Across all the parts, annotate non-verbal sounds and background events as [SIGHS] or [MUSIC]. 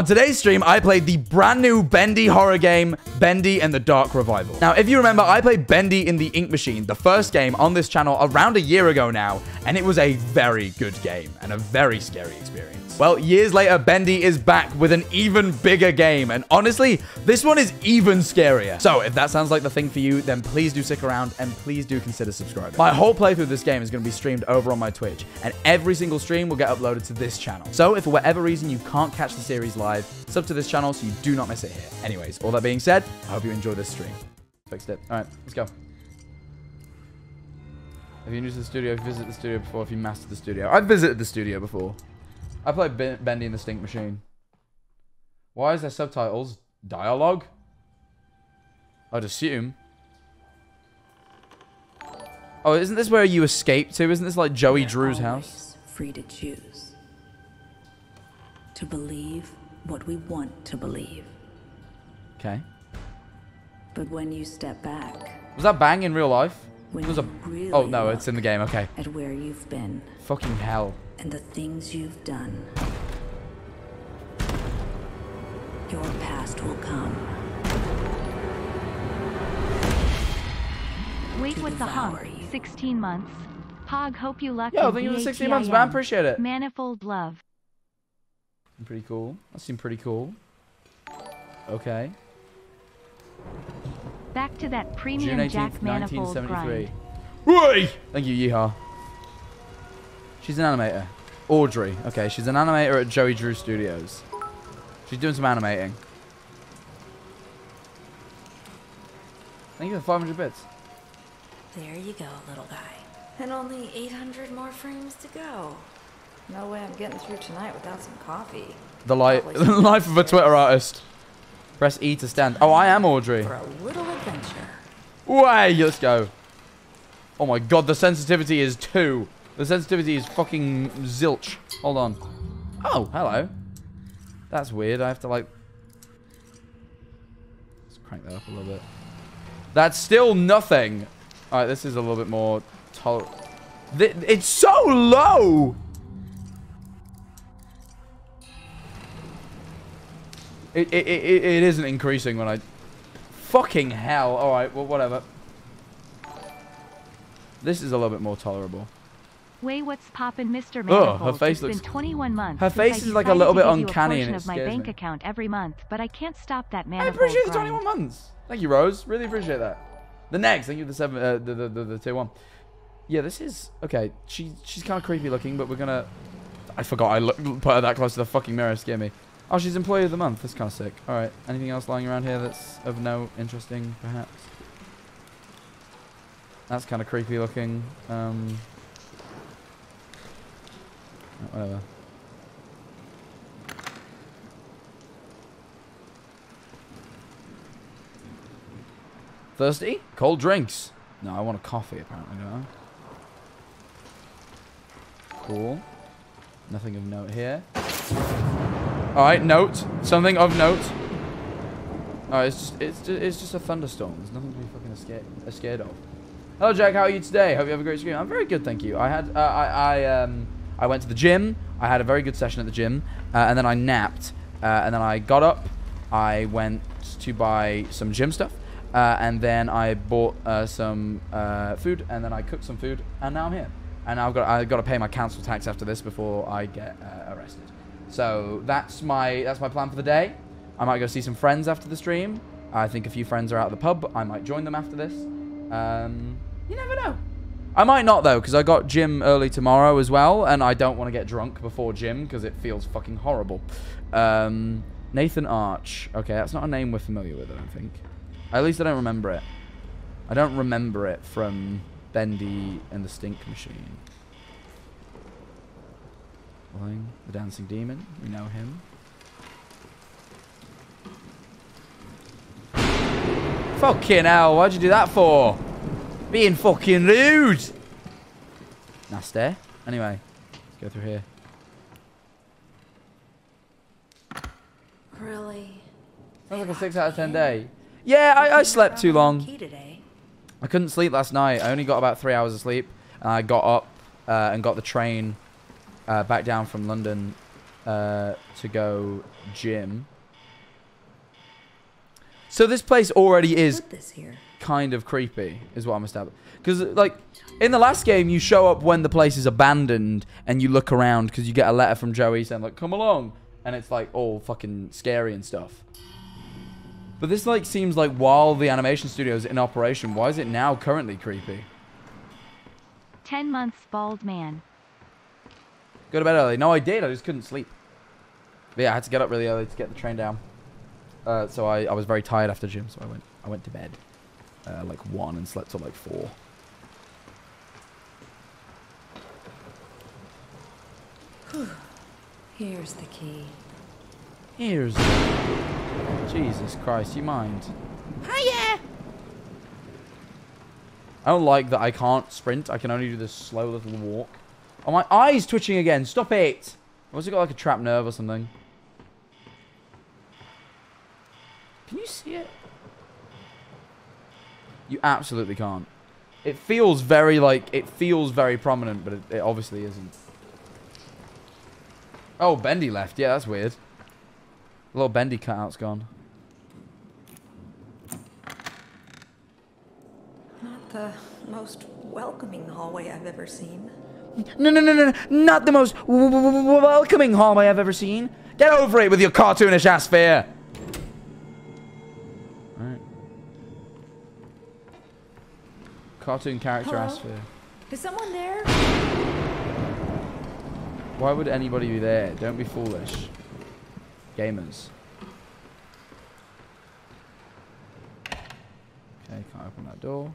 On today's stream, I played the brand new Bendy horror game, Bendy and the Dark Revival. Now, if you remember, I played Bendy and the Ink Machine, the first game on this channel around a year ago now, and it was a very good game and a very scary experience. Well, years later, Bendy is back with an even bigger game, and honestly, this one is even scarier. So, if that sounds like the thing for you, then please do stick around and please do consider subscribing. My whole playthrough of this game is going to be streamed over on my Twitch, and every single stream will get uploaded to this channel. So, if for whatever reason you can't catch the series live, sub to this channel so you do not miss it here. Anyways, all that being said, I hope you enjoy this stream. Fixed it. All right, let's go. Have you used the studio? Visited the studio before? Have you mastered the studio? I've visited the studio before. I play ben Bendy and the Stink Machine. Why is there subtitles? Dialogue? I'd assume. Oh, isn't this where you escape to? Isn't this like Joey We're Drew's house? Free to choose. To believe what we want to believe. Okay. But when you step back, Was that bang in real life? when There's a... really Oh, no, it's in the game. Okay. at where you've been Fucking hell. And the things you've done, your past will come. Wait with the hump. you. 16 months. Pog, hope you lucky. Yo, thank you for the 16 months, man. Appreciate it. Manifold love. Pretty cool. That seemed pretty cool. Okay. Back to that June premium 18th, Jack Manifold 1973. grind. Whey! Thank you, Yeehaw. She's an animator. Audrey. Okay, she's an animator at Joey Drew Studios. She's doing some animating. Thank you for 500 bits. There you go, little guy. And only 800 more frames to go. No way I'm getting through tonight without some coffee. The, li the [LAUGHS] life of a Twitter artist. Press E to stand. Oh, I am Audrey. For a little adventure. Way, let's go. Oh my god, the sensitivity is 2. The sensitivity is fucking zilch. Hold on. Oh, hello. That's weird. I have to like... Let's crank that up a little bit. That's still nothing. Alright, this is a little bit more... Tol it's so low! It, it, it, it isn't increasing when I... Fucking hell. Alright, well, whatever. This is a little bit more tolerable. Way what's poppin', Mr. Manifold. her face it's looks- been 21 months. Her face is, like, a little bit give you a uncanny and it of my bank me. account every month, but I can't stop that I manifold appreciate the grind. 21 months. Thank you, Rose. Really appreciate that. The next, thank you the seven, uh, the, the, the, the tier one. Yeah, this is okay. She she's kind of creepy looking, but we're gonna. I forgot I look, put her that close to the fucking mirror. Scare me. Oh, she's employee of the month. That's kind of sick. All right. Anything else lying around here that's of no interesting, perhaps? That's kind of creepy looking. Um. Whatever. Thirsty? Cold drinks. No, I want a coffee apparently, don't? Cool. Nothing of note here. Alright, note. Something of note. Alright, it's just, it's, just, it's just a thunderstorm. There's nothing to be fucking scared, scared of. Hello, Jack. How are you today? Hope you have a great stream. I'm very good, thank you. I had, uh, I, I, um, I went to the gym. I had a very good session at the gym, uh, and then I napped, uh, and then I got up. I went to buy some gym stuff, uh, and then I bought uh, some uh, food, and then I cooked some food, and now I'm here. And I've got I've got to pay my council tax after this before I get uh, arrested. So that's my that's my plan for the day. I might go see some friends after the stream. I think a few friends are out of the pub. I might join them after this. Um, you never know. I might not though, because I got gym early tomorrow as well, and I don't want to get drunk before gym because it feels fucking horrible. Um, Nathan Arch. Okay, that's not a name we're familiar with. I don't think. At least I don't remember it. I don't remember it from Bendy and the Stink Machine. The Dancing Demon. We know him. Fucking hell, why'd you do that for? Being fucking rude. Nasty. Anyway, let's go through here. Really? Sounds like a 6 out of 10 day. Yeah, I, I slept too long. I couldn't sleep last night. I only got about three hours of sleep. And I got up uh, and got the train uh, back down from London uh, to go gym. So this place already is Put this here. Kind of creepy, is what I'm establishing. Because, like, in the last game, you show up when the place is abandoned and you look around because you get a letter from Joey saying, like, come along. And it's, like, all fucking scary and stuff. But this, like, seems like while the animation studio is in operation, why is it now currently creepy? 10 months bald man. Go to bed early. No, I did. I just couldn't sleep. But yeah, I had to get up really early to get the train down. Uh, so I, I was very tired after gym, so I went I went to bed uh, like one and slept till like four. [SIGHS] Here's the key. Here's the... Jesus Christ, you mind? Hiya! I don't like that I can't sprint. I can only do this slow little walk. Oh, my eye's twitching again. Stop it! What's it got like a trapped nerve or something? Can you see it? You absolutely can't. It feels very like it feels very prominent, but it, it obviously isn't. Oh, Bendy left. Yeah, that's weird. The little Bendy cutout's gone. Not the most welcoming hallway I've ever seen. No, no, no, no, not the most welcoming hallway I've ever seen. Get over it with your cartoonish ass fear. Cartoon character Hello? fear. Is someone there? Why would anybody be there? Don't be foolish. Gamers. Okay, can't open that door.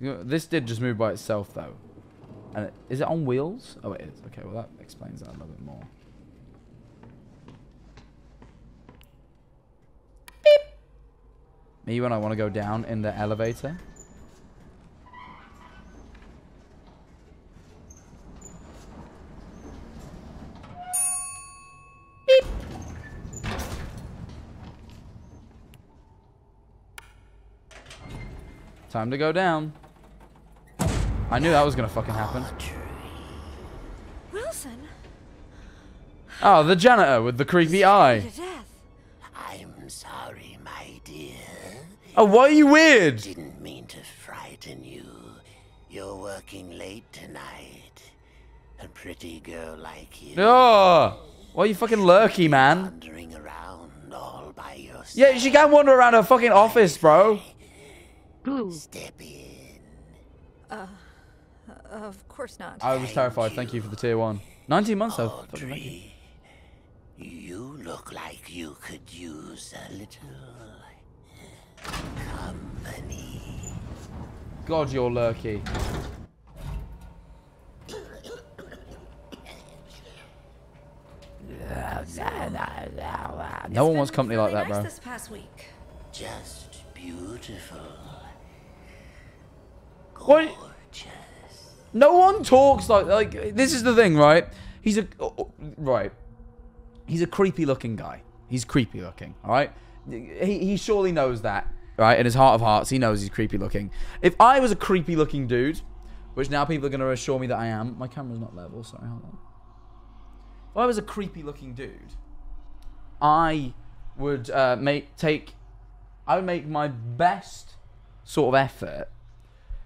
You know, this did just move by itself, though. And it, is it on wheels? Oh, it is. Okay, well that explains that a little bit more. Me when I want to go down in the elevator. Time to go down. I knew that was gonna fucking happen. Wilson? Oh, the janitor with the creepy eye. Oh, why are you weird? Didn't mean to frighten you. You're working late tonight. A pretty girl like you. Oh, why are you fucking lurky, man? Wandering around all by yourself. Yeah, she can't wander around her fucking office, bro. Step in. Uh, of course not. I was terrified. Thank you for the tier one. 19 months though. Fucking thank you. Audrey, you look like you could use a little company. God, you're lurky. No one wants company like that, nice bro. This past week. Just beautiful. What? Gorgeous. No one talks like like this is the thing, right? He's a oh, oh, right. He's a creepy looking guy. He's creepy looking, all right? He he surely knows that, right? In his heart of hearts, he knows he's creepy looking. If I was a creepy looking dude, which now people are going to assure me that I am. My camera's not level, sorry, hold on. If I was a creepy looking dude, I would uh, make take I would make my best sort of effort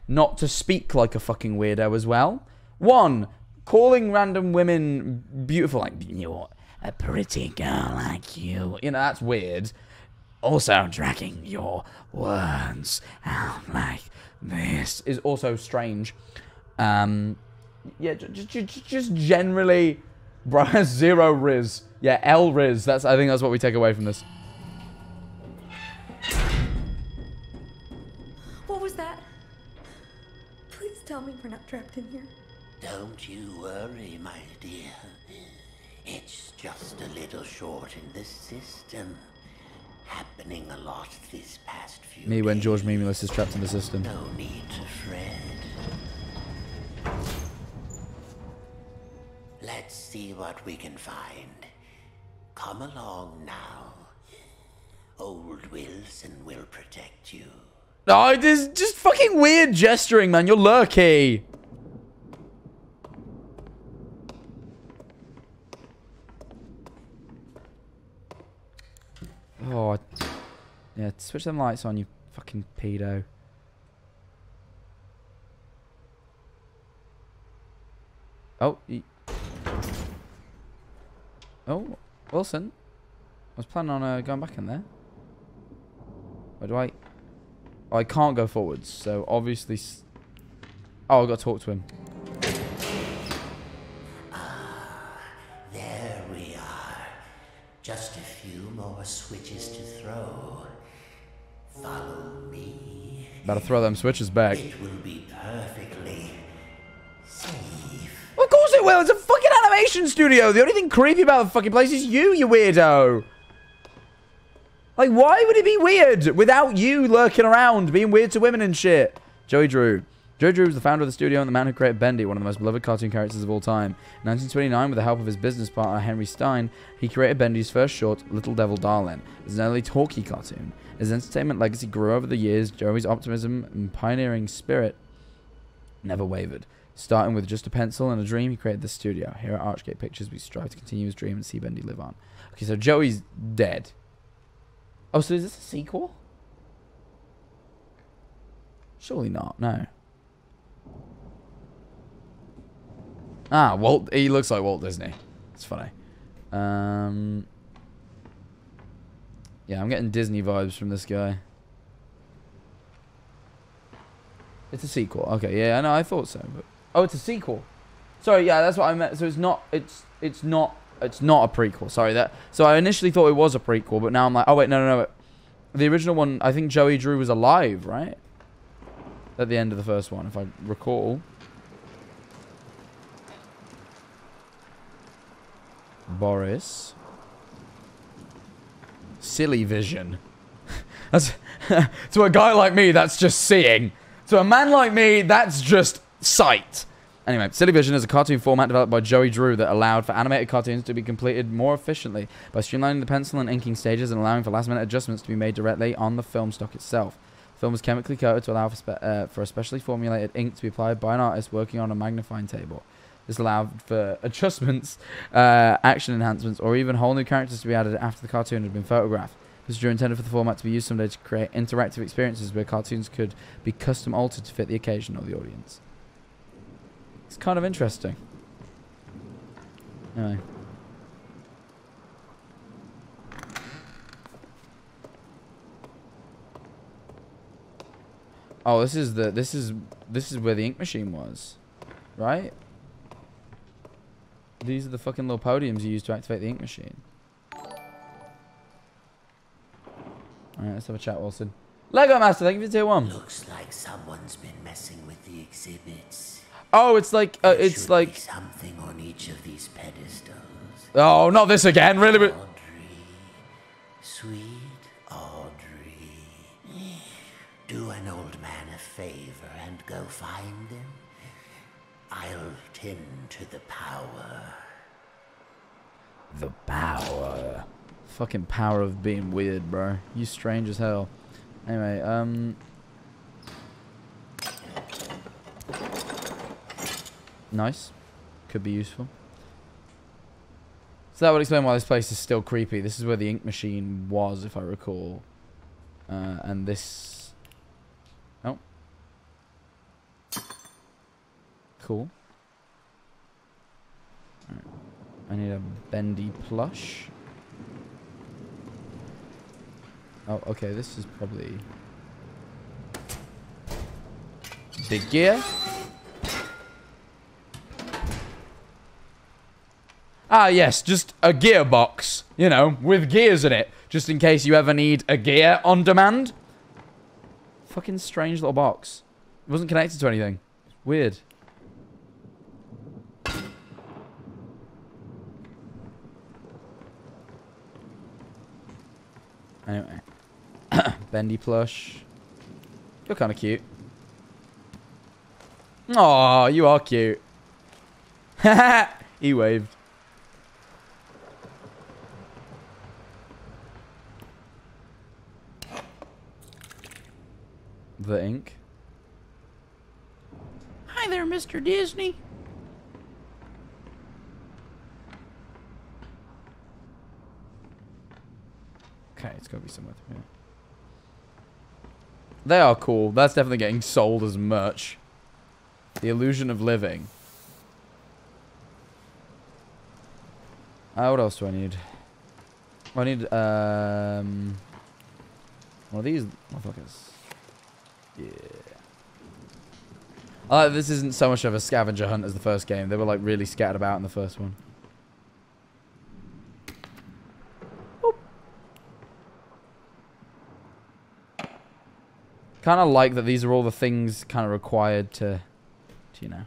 not to speak like a fucking weirdo as well. One, calling random women beautiful, like you're a pretty girl like you. You know, that's weird. Also, dragging your words out like this is also strange. Um, yeah, just, just, just generally, bro, [LAUGHS] zero riz. Yeah, L riz. That's I think that's what we take away from this. What was that? Please tell me we're not trapped in here. Don't you worry, my dear. It's just a little short in the system. Happening a lot this past few Me when George. Mimulus is trapped in the system. No need to fret. Let's see what we can find. Come along now. Old Wilson will protect you. Oh, this just fucking weird gesturing, man. You're lurky. Oh, yeah. Switch them lights on, you fucking pedo. Oh, oh, Wilson. I was planning on uh, going back in there. Where do I? Oh, I can't go forwards, so obviously. Oh, I got to talk to him. Ah, There we are. Just more switches to throw. Follow me. Better throw them switches back. It will be perfectly safe. Of course it will. It's a fucking animation studio. The only thing creepy about the fucking place is you, you weirdo. Like, why would it be weird without you lurking around, being weird to women and shit? Joey Drew. Drew was the founder of the studio and the man who created Bendy, one of the most beloved cartoon characters of all time. In 1929, with the help of his business partner Henry Stein, he created Bendy's first short, Little Devil Darling. as an early talkie cartoon. His entertainment legacy grew over the years. Joey's optimism and pioneering spirit never wavered. Starting with just a pencil and a dream, he created the studio. Here at Archgate Pictures, we strive to continue his dream and see Bendy live on. Okay, so Joey's dead. Oh, so is this a sequel? Surely not. No. Ah, Walt. He looks like Walt Disney. It's funny. Um. Yeah, I'm getting Disney vibes from this guy. It's a sequel. Okay, yeah, I know. I thought so, but oh, it's a sequel. Sorry, yeah, that's what I meant. So it's not. It's it's not. It's not a prequel. Sorry that. So I initially thought it was a prequel, but now I'm like, oh wait, no, no, no. The original one, I think Joey Drew was alive, right? At the end of the first one, if I recall. Boris. Silly vision. [LAUGHS] That's [LAUGHS] to a guy like me, that's just seeing. To a man like me, that's just sight. Anyway, Silly Vision is a cartoon format developed by Joey Drew that allowed for animated cartoons to be completed more efficiently by streamlining the pencil and inking stages and allowing for last-minute adjustments to be made directly on the film stock itself. The film was chemically coated to allow for, uh, for a specially formulated ink to be applied by an artist working on a magnifying table. This allowed for adjustments, uh, action enhancements, or even whole new characters to be added after the cartoon had been photographed. This was intended for the format to be used someday to create interactive experiences where cartoons could be custom altered to fit the occasion or the audience. It's kind of interesting. Anyway. Oh, this is the this is this is where the ink machine was, right? These are the fucking little podiums you use to activate the ink machine. Alright, let's have a chat, Wilson. Lego Master, thank you for tier one. Looks like someone's been messing with the exhibits. Oh, it's like uh, it's like something on each of these pedestals. oh, not this again, really? Audrey, sweet Audrey, do an old man a favor and go find them. I'll tend to the power. the power, fucking power of being weird, bro. You strange as hell. Anyway, um, nice, could be useful. So that would explain why this place is still creepy. This is where the ink machine was, if I recall. Uh, and this... Oh. Cool. Alright. I need a bendy plush. Oh, okay, this is probably... Big gear? Ah, yes, just a gearbox, you know, with gears in it, just in case you ever need a gear on demand. Fucking strange little box. It wasn't connected to anything. Weird. Anyway. [COUGHS] Bendy plush. You're kind of cute. Aw, you are cute. [LAUGHS] he waved. The ink. Hi there, Mr. Disney. Okay, it's got to be somewhere. They are cool. That's definitely getting sold as merch. The illusion of living. Uh, what else do I need? I need um one of these motherfuckers. Yeah. Uh, this isn't so much of a scavenger hunt as the first game. They were like really scattered about in the first one. Kind of like that these are all the things kind of required to, to, you know,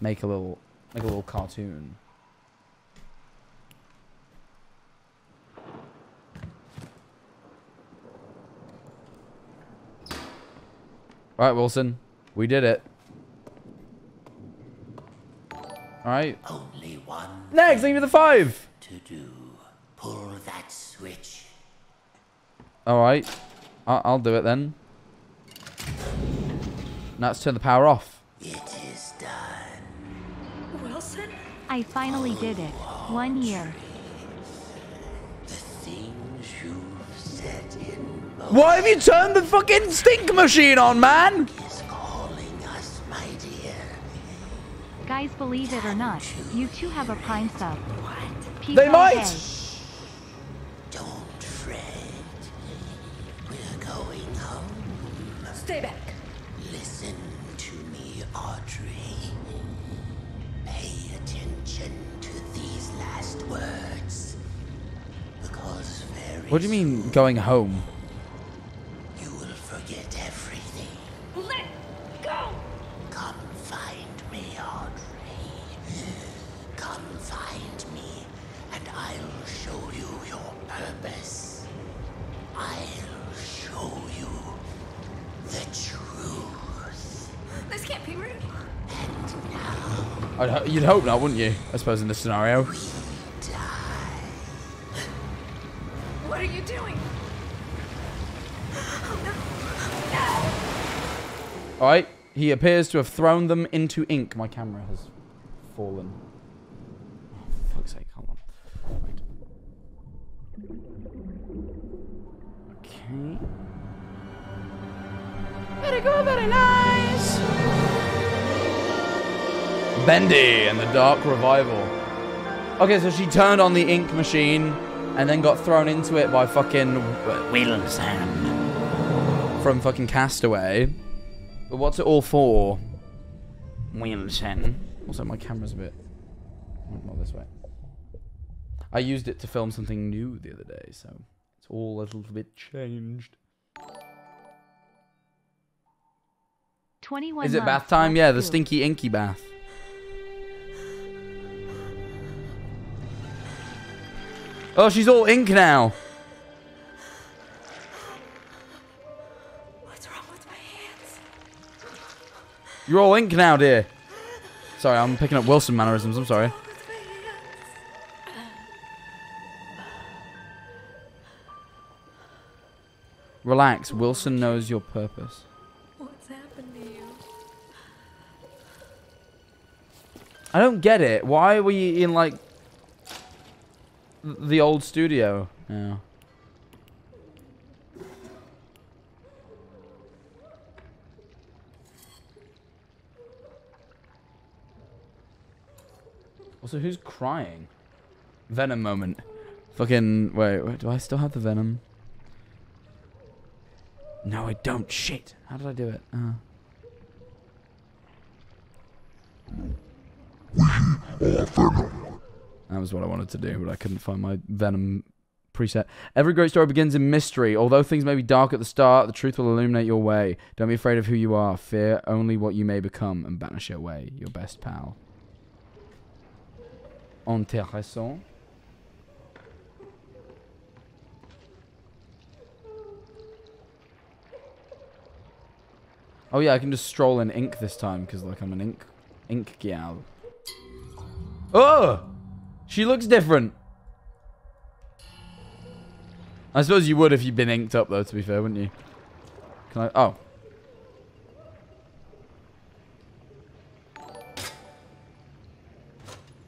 make a little, make a little cartoon. Right, Wilson. We did it. Alright. Only one Next, leave me the five. to do. Pull that switch. Alright. I'll do it then. Now let's turn the power off. It is done. Wilson? I finally did it. One year. The things you've set in motion Why have you turned the fucking stink machine on, man? is calling us, my dear. Guys, believe it or not, you two have a prime sub. Peace They might. Stay back. Listen to me, Audrey. Pay attention to these last words. Because very What do you mean going home? Hope not, wouldn't you? I suppose in this scenario. die. What are you doing? Oh, Alright. He appears to have thrown them into ink. My camera has fallen. Oh, fuck's sake, hold on. Right. Okay. Very good, very nice. Bendy and the Dark Revival. Okay, so she turned on the ink machine and then got thrown into it by fucking Wilson from fucking Castaway. But what's it all for? Wilson. Hmm? Also, my camera's a bit. Not this way. I used it to film something new the other day, so it's all a little bit changed. 21 Is it bath time? Yeah, the stinky inky bath. Oh, she's all ink now. What's wrong with my hands? You're all ink now, dear. Sorry, I'm picking up Wilson mannerisms. I'm sorry. What's my hands? Relax. Wilson knows your purpose. What's happened to you? I don't get it. Why were you in like the old studio? Yeah. Also, who's crying? Venom moment. Fucking wait, wait. Do I still have the venom? No, I don't. Shit. How did I do it? Uh. That was what I wanted to do, but I couldn't find my Venom preset. Every great story begins in mystery. Although things may be dark at the start, the truth will illuminate your way. Don't be afraid of who you are. Fear only what you may become and banish your way. Your best pal. Intéressant. Oh yeah, I can just stroll in ink this time because like I'm an ink ink gal. Oh! She looks different. I suppose you would if you'd been inked up, though, to be fair, wouldn't you? Can I... Oh.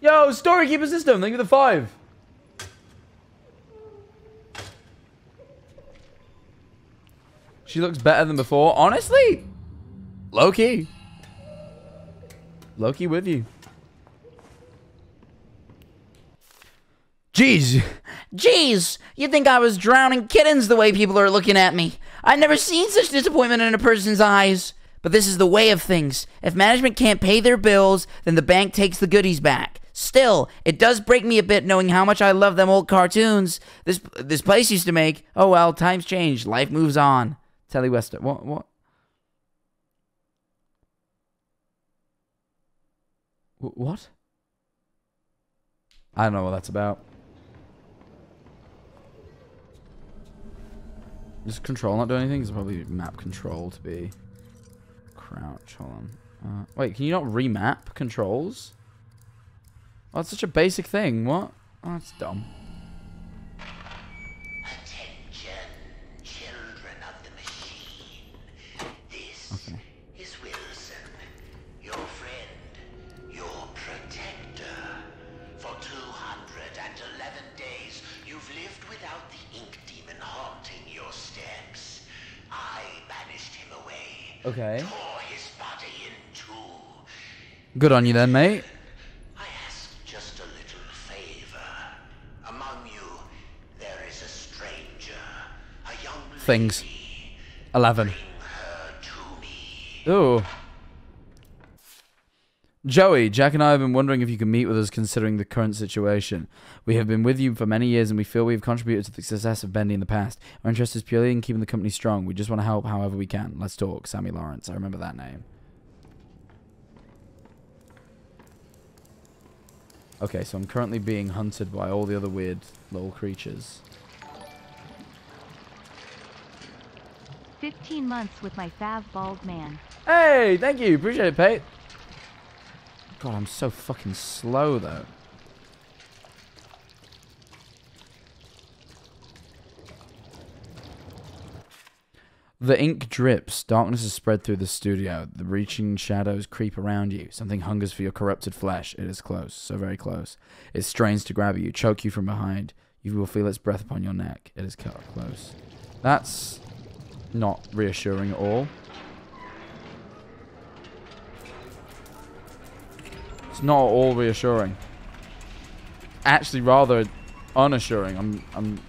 Yo, Storykeeper System, thank you for the five. She looks better than before. Honestly. Low key with you. Jeez. Jeez, you'd think I was drowning kittens the way people are looking at me. I've never seen such disappointment in a person's eyes. But this is the way of things. If management can't pay their bills, then the bank takes the goodies back. Still, it does break me a bit knowing how much I love them old cartoons this this place used to make. Oh well, times change, life moves on. Telly Wester. What? What? What? I don't know what that's about. Is control not doing anything? It's probably map control to be crouch. Hold on. Uh, wait, can you not remap controls? Oh, it's such a basic thing. What? Oh, that's dumb. Okay. Tore his body in two. Good on you then, mate. I ask just a little favor. Among you, there is a stranger, a young Things. 11. Bring her to me. Ooh. Joey, Jack and I have been wondering if you can meet with us considering the current situation. We have been with you for many years and we feel we have contributed to the success of Bendy in the past. Our interest is purely in keeping the company strong. We just want to help however we can. Let's talk. Sammy Lawrence. I remember that name. Okay, so I'm currently being hunted by all the other weird little creatures. 15 months with my fav bald man. Hey, thank you. Appreciate it, Pate. God, I'm so fucking slow, though. The ink drips. Darkness is spread through the studio. The reaching shadows creep around you. Something hungers for your corrupted flesh. It is close, so very close. It strains to grab you, choke you from behind. You will feel its breath upon your neck. It is cut close. That's not reassuring at all. It's not all reassuring. Actually, rather unassuring. I'm, I'm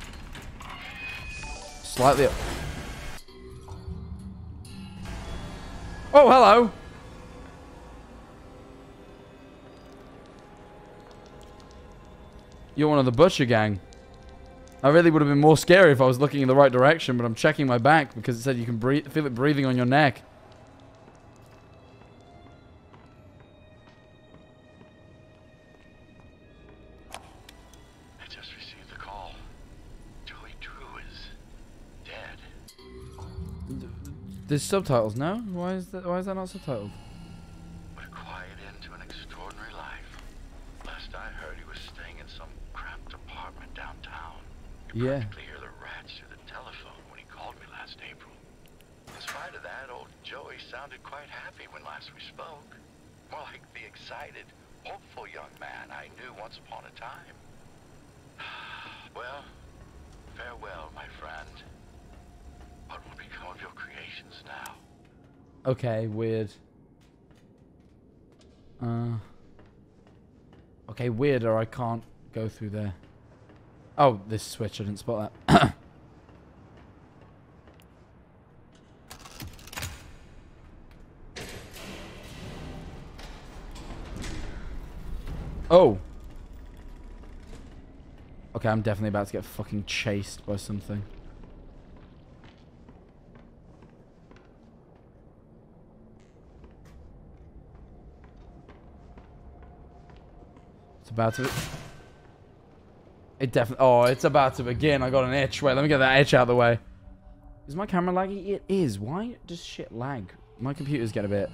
slightly. Oh, hello. You're one of the butcher gang. I really would have been more scary if I was looking in the right direction, but I'm checking my back because it said you can breathe, feel it breathing on your neck. There's subtitles, now. Why is that? Why is that not subtitled? What a quiet end to an extraordinary life. Last I heard, he was staying in some cramped apartment downtown. You Yeah. practically hear the rats through the telephone when he called me last April. In spite of that, old Joey sounded quite happy when last we spoke. More like the excited, hopeful young man I knew once upon a time. [SIGHS] well, farewell, my friend. Of your creations now? Okay, weird. Uh. Okay, weird, or I can't go through there. Oh, this switch, I didn't spot that. [COUGHS] oh. Okay, I'm definitely about to get fucking chased by something. About to. It definitely. Oh, it's about to begin. I got an itch. Wait, let me get that itch out of the way. Is my camera laggy? It is. Why does shit lag? My computer's get a bit.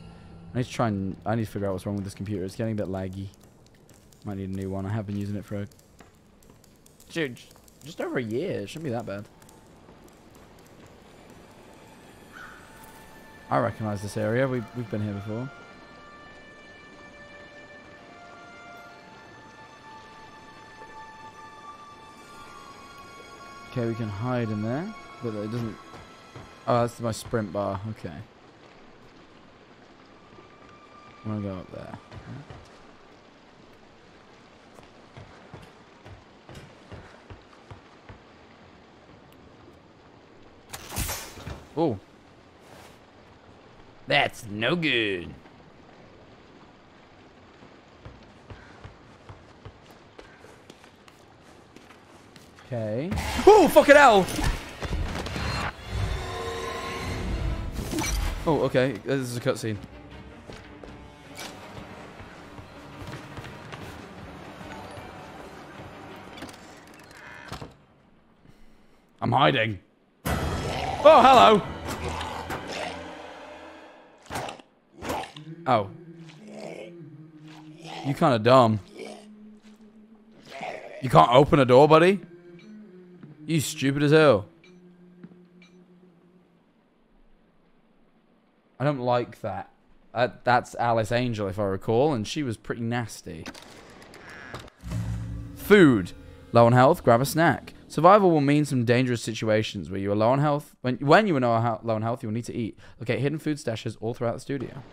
I need to try and. I need to figure out what's wrong with this computer. It's getting a bit laggy. Might need a new one. I have been using it for a. Dude, just over a year. It shouldn't be that bad. I recognize this area. We've, we've been here before. Okay, we can hide in there, but it doesn't Oh, that's my sprint bar. Okay. I'm gonna go up there. Oh. That's no good. Okay. Oh, fucking hell! Oh, okay. This is a cutscene. I'm hiding. Oh, hello. Oh. You kind of dumb. You can't open a door, buddy? You stupid as hell. I don't like that. Uh, that's Alice Angel, if I recall, and she was pretty nasty. Food. Low on health, grab a snack. Survival will mean some dangerous situations where you are low on health. When, when you are low on health, you will need to eat. Locate hidden food stashes all throughout the studio.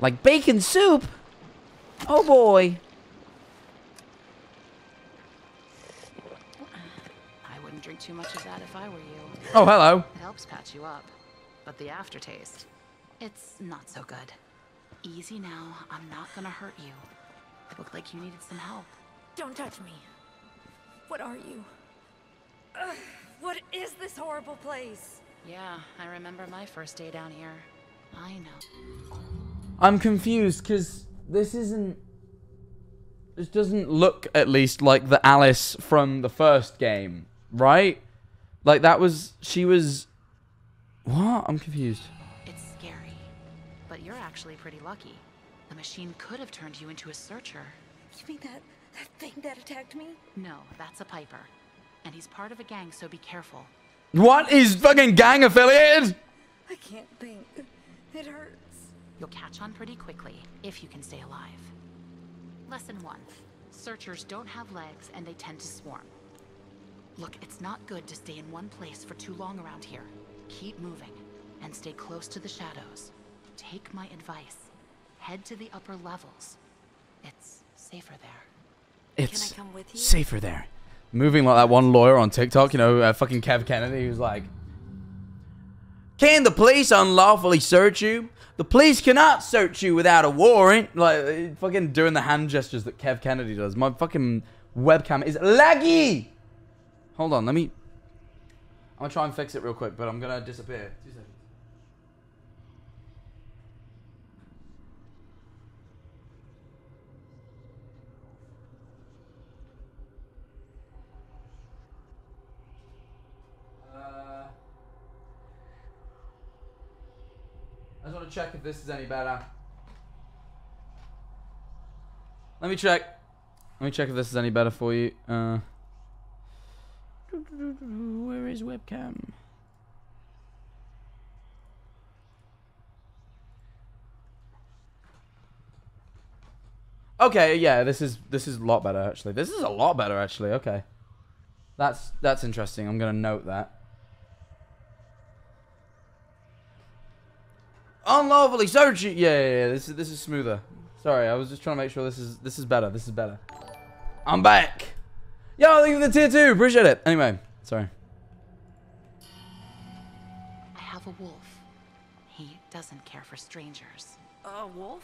Like bacon soup? Oh boy. I drink too much of that if I were you. Oh, hello. It helps patch you up. But the aftertaste, it's not so good. Easy now. I'm not gonna hurt you. It looked like you needed some help. Don't touch me. What are you? Ugh, what is this horrible place? Yeah, I remember my first day down here. I know. I'm confused because this isn't. This doesn't look at least like the Alice from the first game, right? Like that was. She was. What? I'm confused. It's scary. But you're actually pretty lucky. The machine could have turned you into a searcher. You mean that that thing that attacked me? No, that's a Piper. And he's part of a gang, so be careful. What is fucking gang affiliated? I can't think. It hurts. You'll catch on pretty quickly, if you can stay alive. Lesson 1. Searchers don't have legs and they tend to swarm. Look, it's not good to stay in one place for too long around here. Keep moving, and stay close to the shadows. Take my advice. Head to the upper levels. It's safer there. It's come with you? safer there. Moving like that one lawyer on TikTok, you know, uh, fucking Kev Kennedy, who's like, Can the police unlawfully search you? The police cannot search you without a warrant. like, uh, fucking doing the hand gestures that Kev Kennedy does. My fucking webcam is laggy. Hold on, let me. I'm gonna try and fix it real quick, but I'm gonna disappear. Two seconds. Uh, I just want to check if this is any better. Let me check. Let me check if this is any better for you. Uh, where is webcam? Okay, yeah, this is this is a lot better actually. This is a lot better actually. Okay, that's that's interesting. I'm gonna note that. Unlawfully search. Yeah, yeah, yeah. This is this is smoother. Sorry, I was just trying to make sure this is this is better. This is better. I'm back. Yo, thank you for the tier two. Appreciate it. Anyway, sorry. I have a wolf. He doesn't care for strangers. A wolf?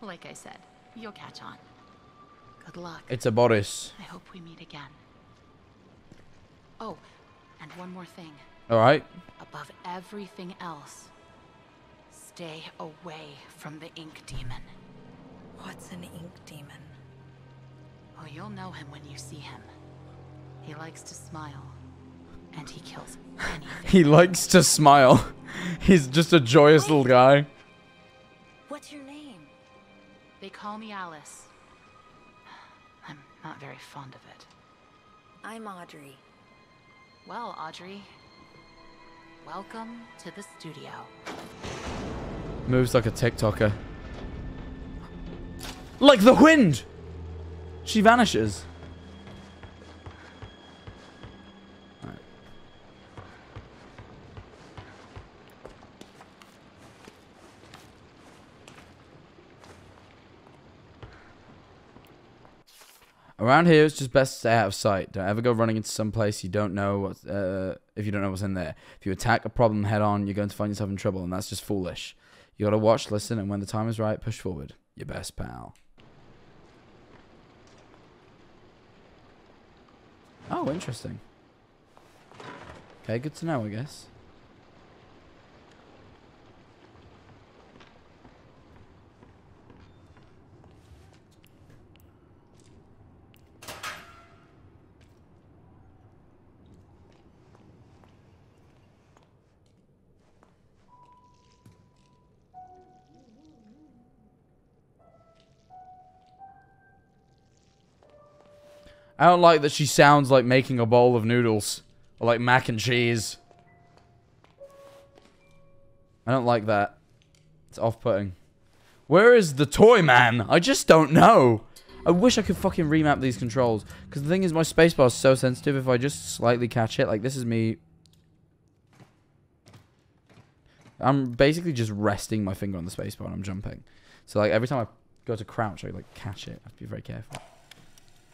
Like I said, you'll catch on. Good luck. It's a Boris. I hope we meet again. Oh, and one more thing. All right. Above everything else, stay away from the ink demon. What's an ink demon? Oh, you'll know him when you see him. He likes to smile, and he kills [LAUGHS] anything. He likes to smile. [LAUGHS] He's just a joyous little guy. What's your name? they call me Alice. I'm not very fond of it. I'm Audrey. Well, Audrey, welcome to the studio. Moves like a TikToker. Like the wind! She vanishes. Around here, it's just best to stay out of sight. Don't ever go running into some place you don't know what, uh, if you don't know what's in there. If you attack a problem head on, you're going to find yourself in trouble, and that's just foolish. You gotta watch, listen, and when the time is right, push forward. Your best pal. Oh, interesting. Okay, good to know, I guess. I don't like that she sounds like making a bowl of noodles. Or like mac and cheese. I don't like that. It's off-putting. Where is the toy man? I just don't know. I wish I could fucking remap these controls. Because the thing is, my spacebar is so sensitive. If I just slightly catch it, like this is me. I'm basically just resting my finger on the spacebar and I'm jumping. So like every time I go to crouch, I like catch it. I have to be very careful.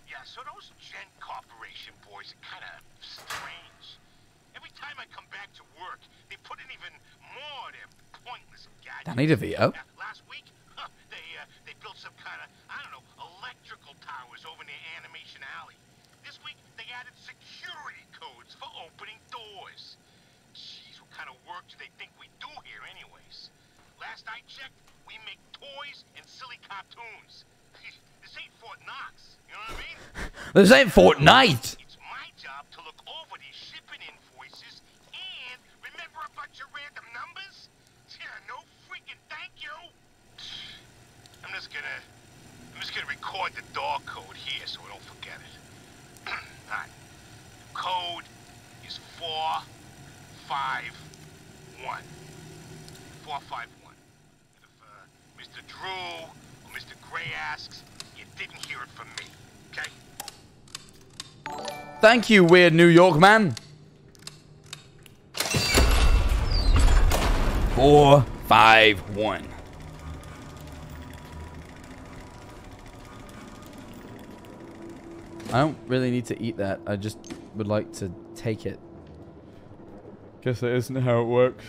Yeah, so those Gent Corporation boys are kind of strange. Every time I come back to work, they put in even more of their pointless gadgets. Danny DeVito. Yeah, last week, huh, they uh, they built some kind of I don't know electrical towers over near Animation Alley. This week they added security codes for opening doors. Jeez, what kind of work do they think we do here, anyways? Last I checked, we make toys and silly cartoons. [LAUGHS] this ain't Fort Knox, you know what I mean? This ain't Fortnite. It's my job to look over these shipping invoices and remember a bunch of random numbers? Yeah, no freaking thank you. I'm just gonna I'm just gonna record the door code here so I don't forget it. [CLEARS THROAT] Alright. Code is four five one. Four five one. If uh, Mr. Drew or Mr. Gray asks, you didn't hear it from me. Okay? Thank you, weird New York man. Four, five, one. I don't really need to eat that. I just would like to take it. Guess that isn't how it works.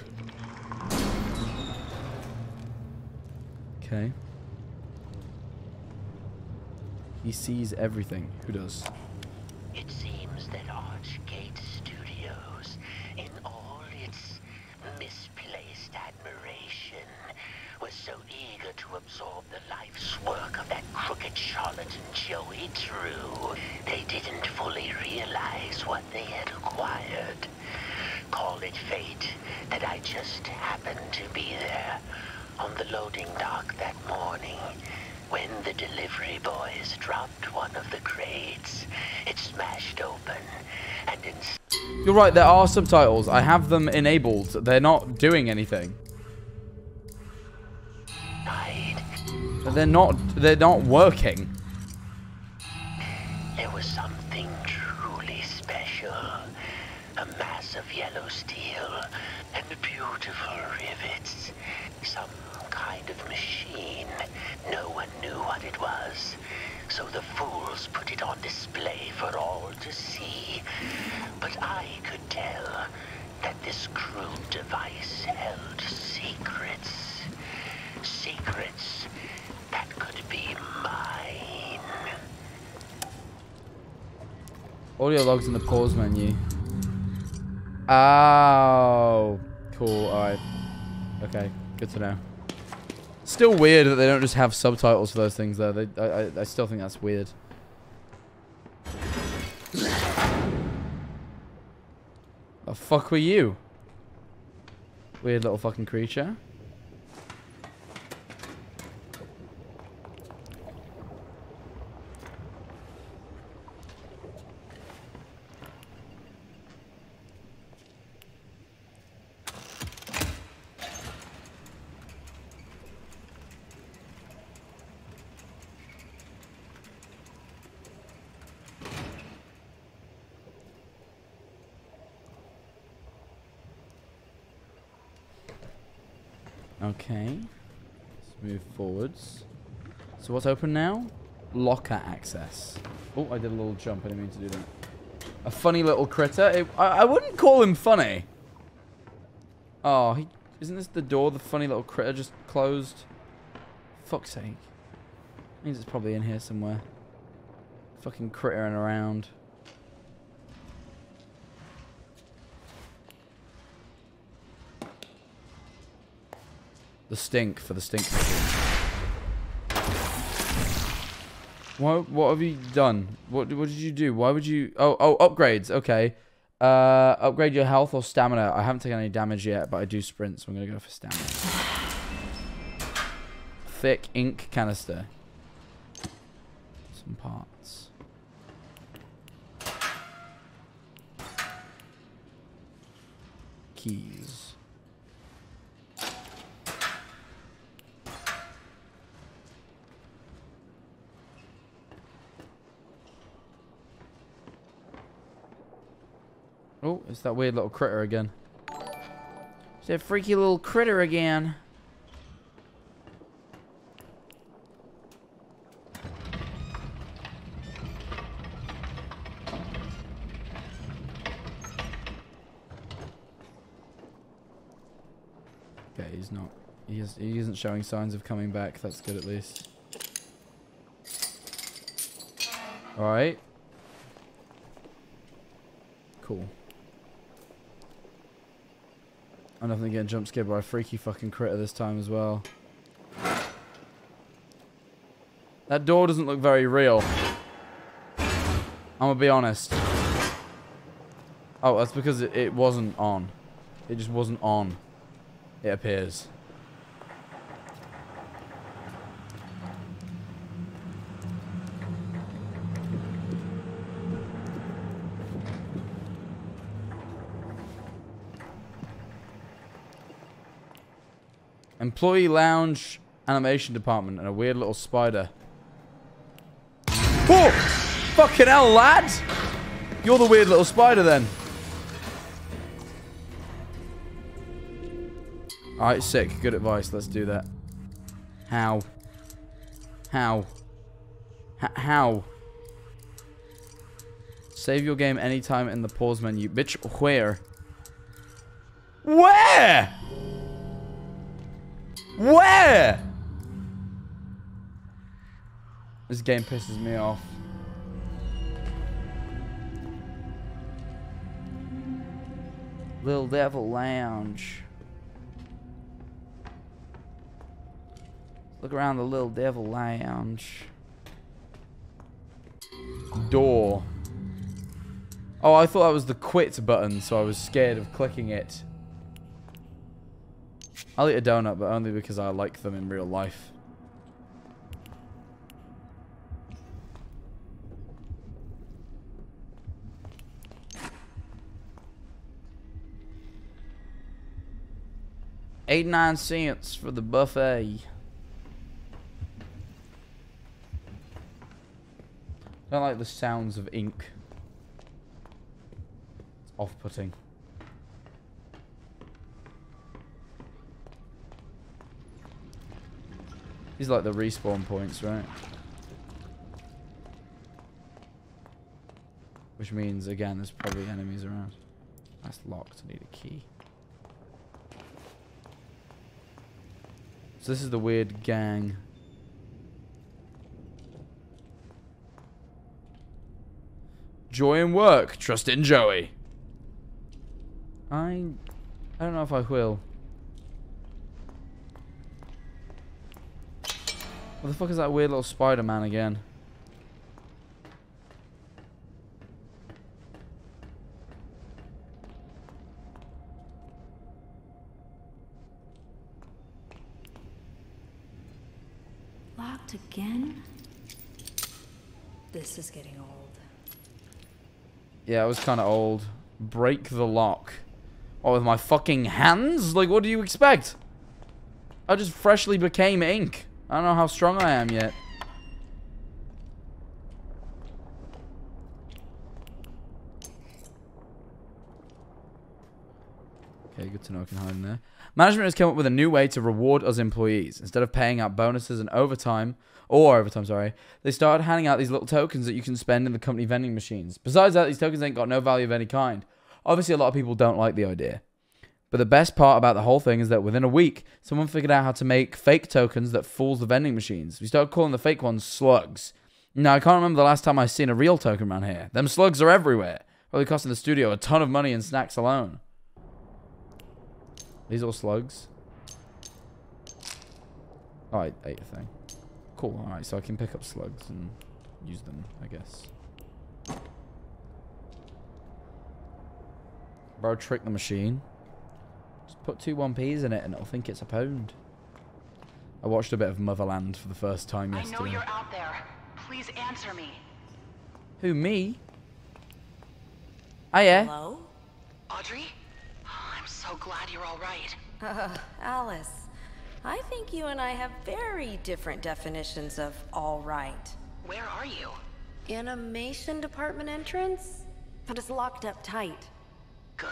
Okay. He sees everything. Who does? It seems that Archgate Studios, in all its misplaced admiration, was so eager to absorb the life's work of that crooked charlatan Joey Drew, they didn't fully realize what they had acquired. Call it fate that I just happened to be there on the loading dock that morning when the delivery boys dropped one of the crates. It smashed open and in You're right, there are subtitles. I have them enabled. They're not doing anything. They're not they're not working. Was something truly special. A mass of yellow steel and beautiful rivets. Some kind of machine. No one knew what it was. So the fools put it on display for all to see. But I could tell that this crude device held secrets. Secrets that could be mine. Audio logs in the pause menu. Oh, cool. All right. Okay, good to know. Still weird that they don't just have subtitles for those things, though. They, I, I, I still think that's weird. The fuck were you? Weird little fucking creature. Okay. Let's move forwards. So what's open now? Locker access. Oh, I did a little jump. I didn't mean to do that. A funny little critter. It, I, I wouldn't call him funny. Oh, he, isn't this the door the funny little critter just closed? Fuck's sake. Means it's probably in here somewhere. Fucking crittering around. The stink for the stink. What what have you done? What what did you do? Why would you? Oh oh upgrades. Okay. Uh, upgrade your health or stamina. I haven't taken any damage yet, but I do sprint, so I'm gonna go for stamina. Thick ink canister. Some parts. Keys. Oh, it's that weird little critter again. It's that freaky little critter again. Okay, he's not. He, is, he isn't showing signs of coming back. That's good at least. Alright. Cool. I'm definitely getting jump scared by a freaky fucking critter this time as well. That door doesn't look very real. I'm gonna be honest. Oh, that's because it, it wasn't on. It just wasn't on. It appears. Employee lounge animation department and a weird little spider. Oh! Fucking hell, lad! You're the weird little spider then. Alright, sick. Good advice. Let's do that. How? How? H how? Save your game anytime in the pause menu. Bitch, where? Where? Where? This game pisses me off. Little Devil Lounge. Look around the Little Devil Lounge. Door. Oh, I thought that was the quit button, so I was scared of clicking it. I'll eat a donut, but only because I like them in real life. Eighty-nine cents for the buffet. I don't like the sounds of ink. It's off-putting. These are like the respawn points, right? Which means, again, there's probably enemies around. That's locked. I need a key. So this is the weird gang. Joy in work. Trust in Joey. I... I don't know if I will. What the fuck is that weird little Spider-Man again? Locked again? This is getting old. Yeah, it was kind of old. Break the lock. Oh, with my fucking hands? Like, what do you expect? I just freshly became ink. I don't know how strong I am yet. Okay, good to know I can hide in there. Management has come up with a new way to reward us employees. Instead of paying out bonuses and overtime, or overtime, sorry, they started handing out these little tokens that you can spend in the company vending machines. Besides that, these tokens ain't got no value of any kind. Obviously, a lot of people don't like the idea. But the best part about the whole thing is that within a week, someone figured out how to make fake tokens that fools the vending machines. We started calling the fake ones slugs. Now, I can't remember the last time I seen a real token around here. Them slugs are everywhere. Probably costing the studio a ton of money in snacks alone. These all slugs. Oh, I ate a thing. Cool, alright, so I can pick up slugs and use them, I guess. Bro, trick the machine. Just put two 1Ps in it and it'll think it's a pound. I watched a bit of Motherland for the first time yesterday. I know you're out there. Please answer me. Who, me? Oh, yeah. Hello? Audrey? I'm so glad you're all right. Uh, Alice. I think you and I have very different definitions of all right. Where are you? Animation department entrance? But it's locked up tight. Good.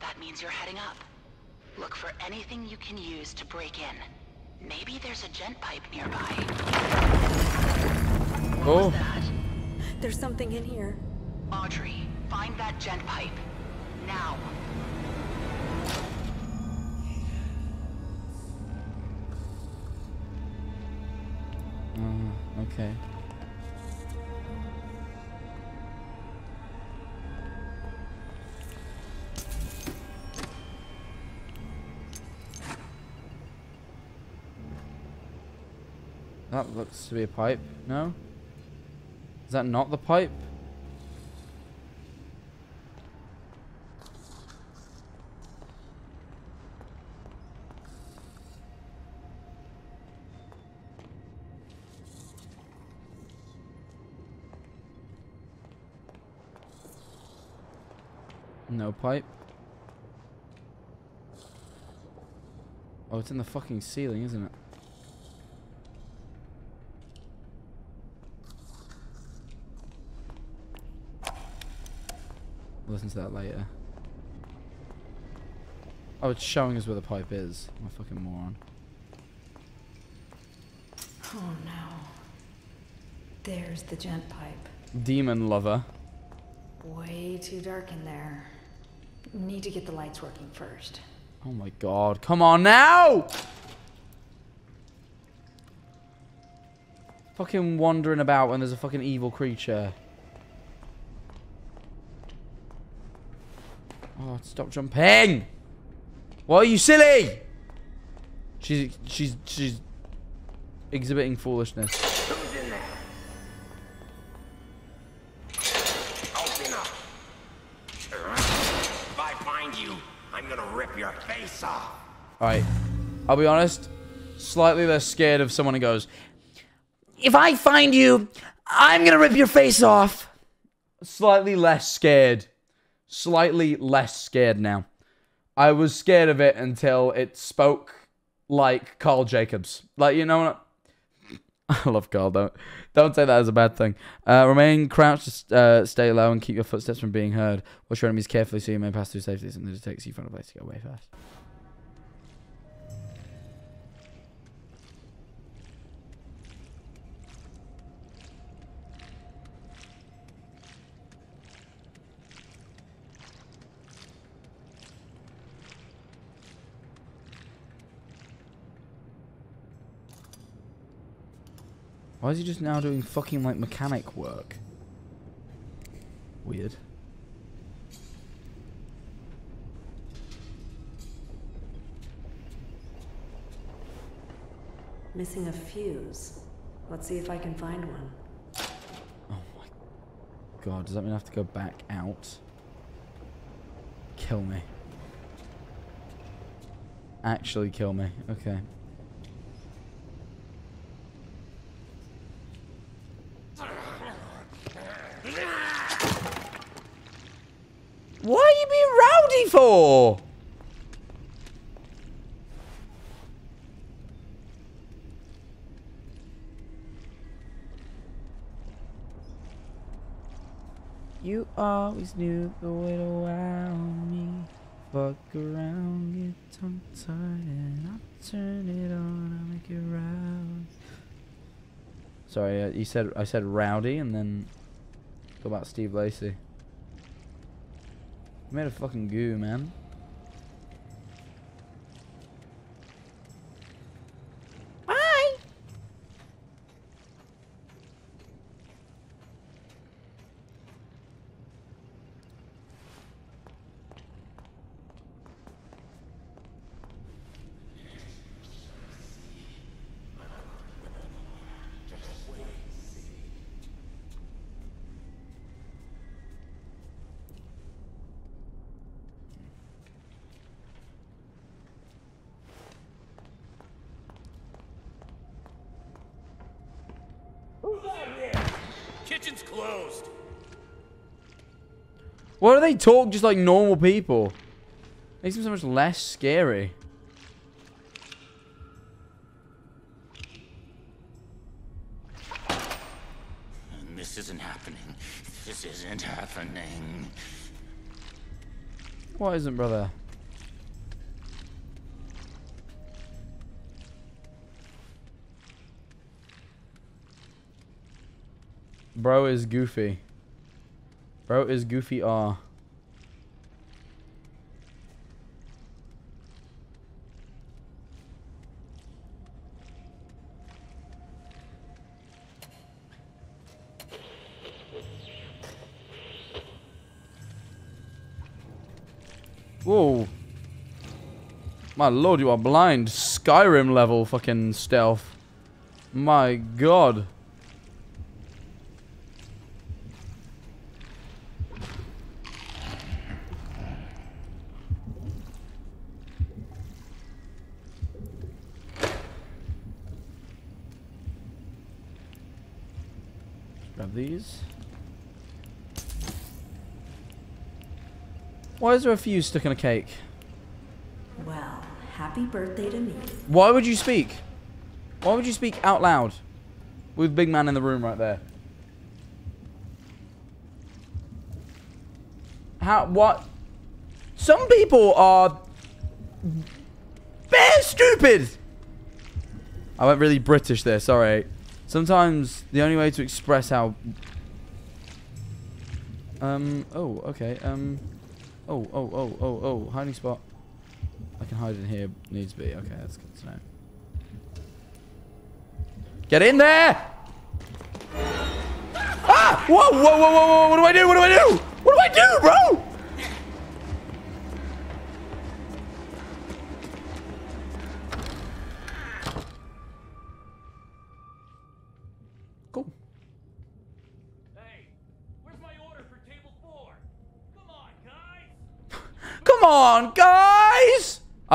That means you're heading up. Look for anything you can use to break in. Maybe there's a gent pipe nearby. What Oh. was that? There's something in here. Audrey, find that gent pipe. Now. Uh, okay. That looks to be a pipe. No? Is that not the pipe? No pipe. Oh, it's in the fucking ceiling, isn't it? Listen to that later. Oh, it's showing us where the pipe is. I'm a fucking moron. Oh no. There's the gent pipe. Demon lover. Way too dark in there. Need to get the lights working first. Oh my god. Come on now! Fucking wandering about when there's a fucking evil creature. Oh, stop jumping! Why are you silly? She's she's she's exhibiting foolishness. Who's in there? Open up! If I find you, I'm gonna rip your face off. Alright. I'll be honest. Slightly less scared of someone who goes, If I find you, I'm gonna rip your face off. Slightly less scared. Slightly less scared now. I was scared of it until it spoke like Karl Jacobs. Like, you know what? [LAUGHS] I love Karl. Don't don't say that as a bad thing. Uh, remain crouched, uh, stay low, and keep your footsteps from being heard. Watch your enemies carefully so you may pass through. Something that takes you from a place to get away fast. Why is he just now doing fucking like mechanic work? Weird. Missing a fuse. Let's see if I can find one. Oh my god, does that mean I have to go back out? Kill me. Actually kill me. Okay. What are you being rowdy for? Way to wow me. Fuck around, get tongue tied, and I'll turn it on, I'll make it round. Sorry, uh, you said I said rowdy and then what about Steve Lacy. You made a fucking goo, man. Bye. Kitchen's closed. Why do they talk just like normal people? Makes them so much less scary. This isn't happening. This isn't happening. What isn't, brother? Bro is goofy. Bro is goofy R. Whoa. My lord, you are blind. Skyrim level fucking stealth. My god. Grab these. Why is there a fuse stuck in a cake? Well, happy birthday to me. Why would you speak? Why would you speak out loud? With big man in the room right there. How, what? Some people are bare stupid. I went really British there, sorry. Sometimes the only way to express how... Um, oh, okay, um... Oh, oh, oh, oh, oh, hiding spot. I can hide in here, needs to be. Okay, that's good to know. Get in there! Ah! Whoa, whoa, whoa, whoa, whoa, what do I do? What do I do? What do I do, bro?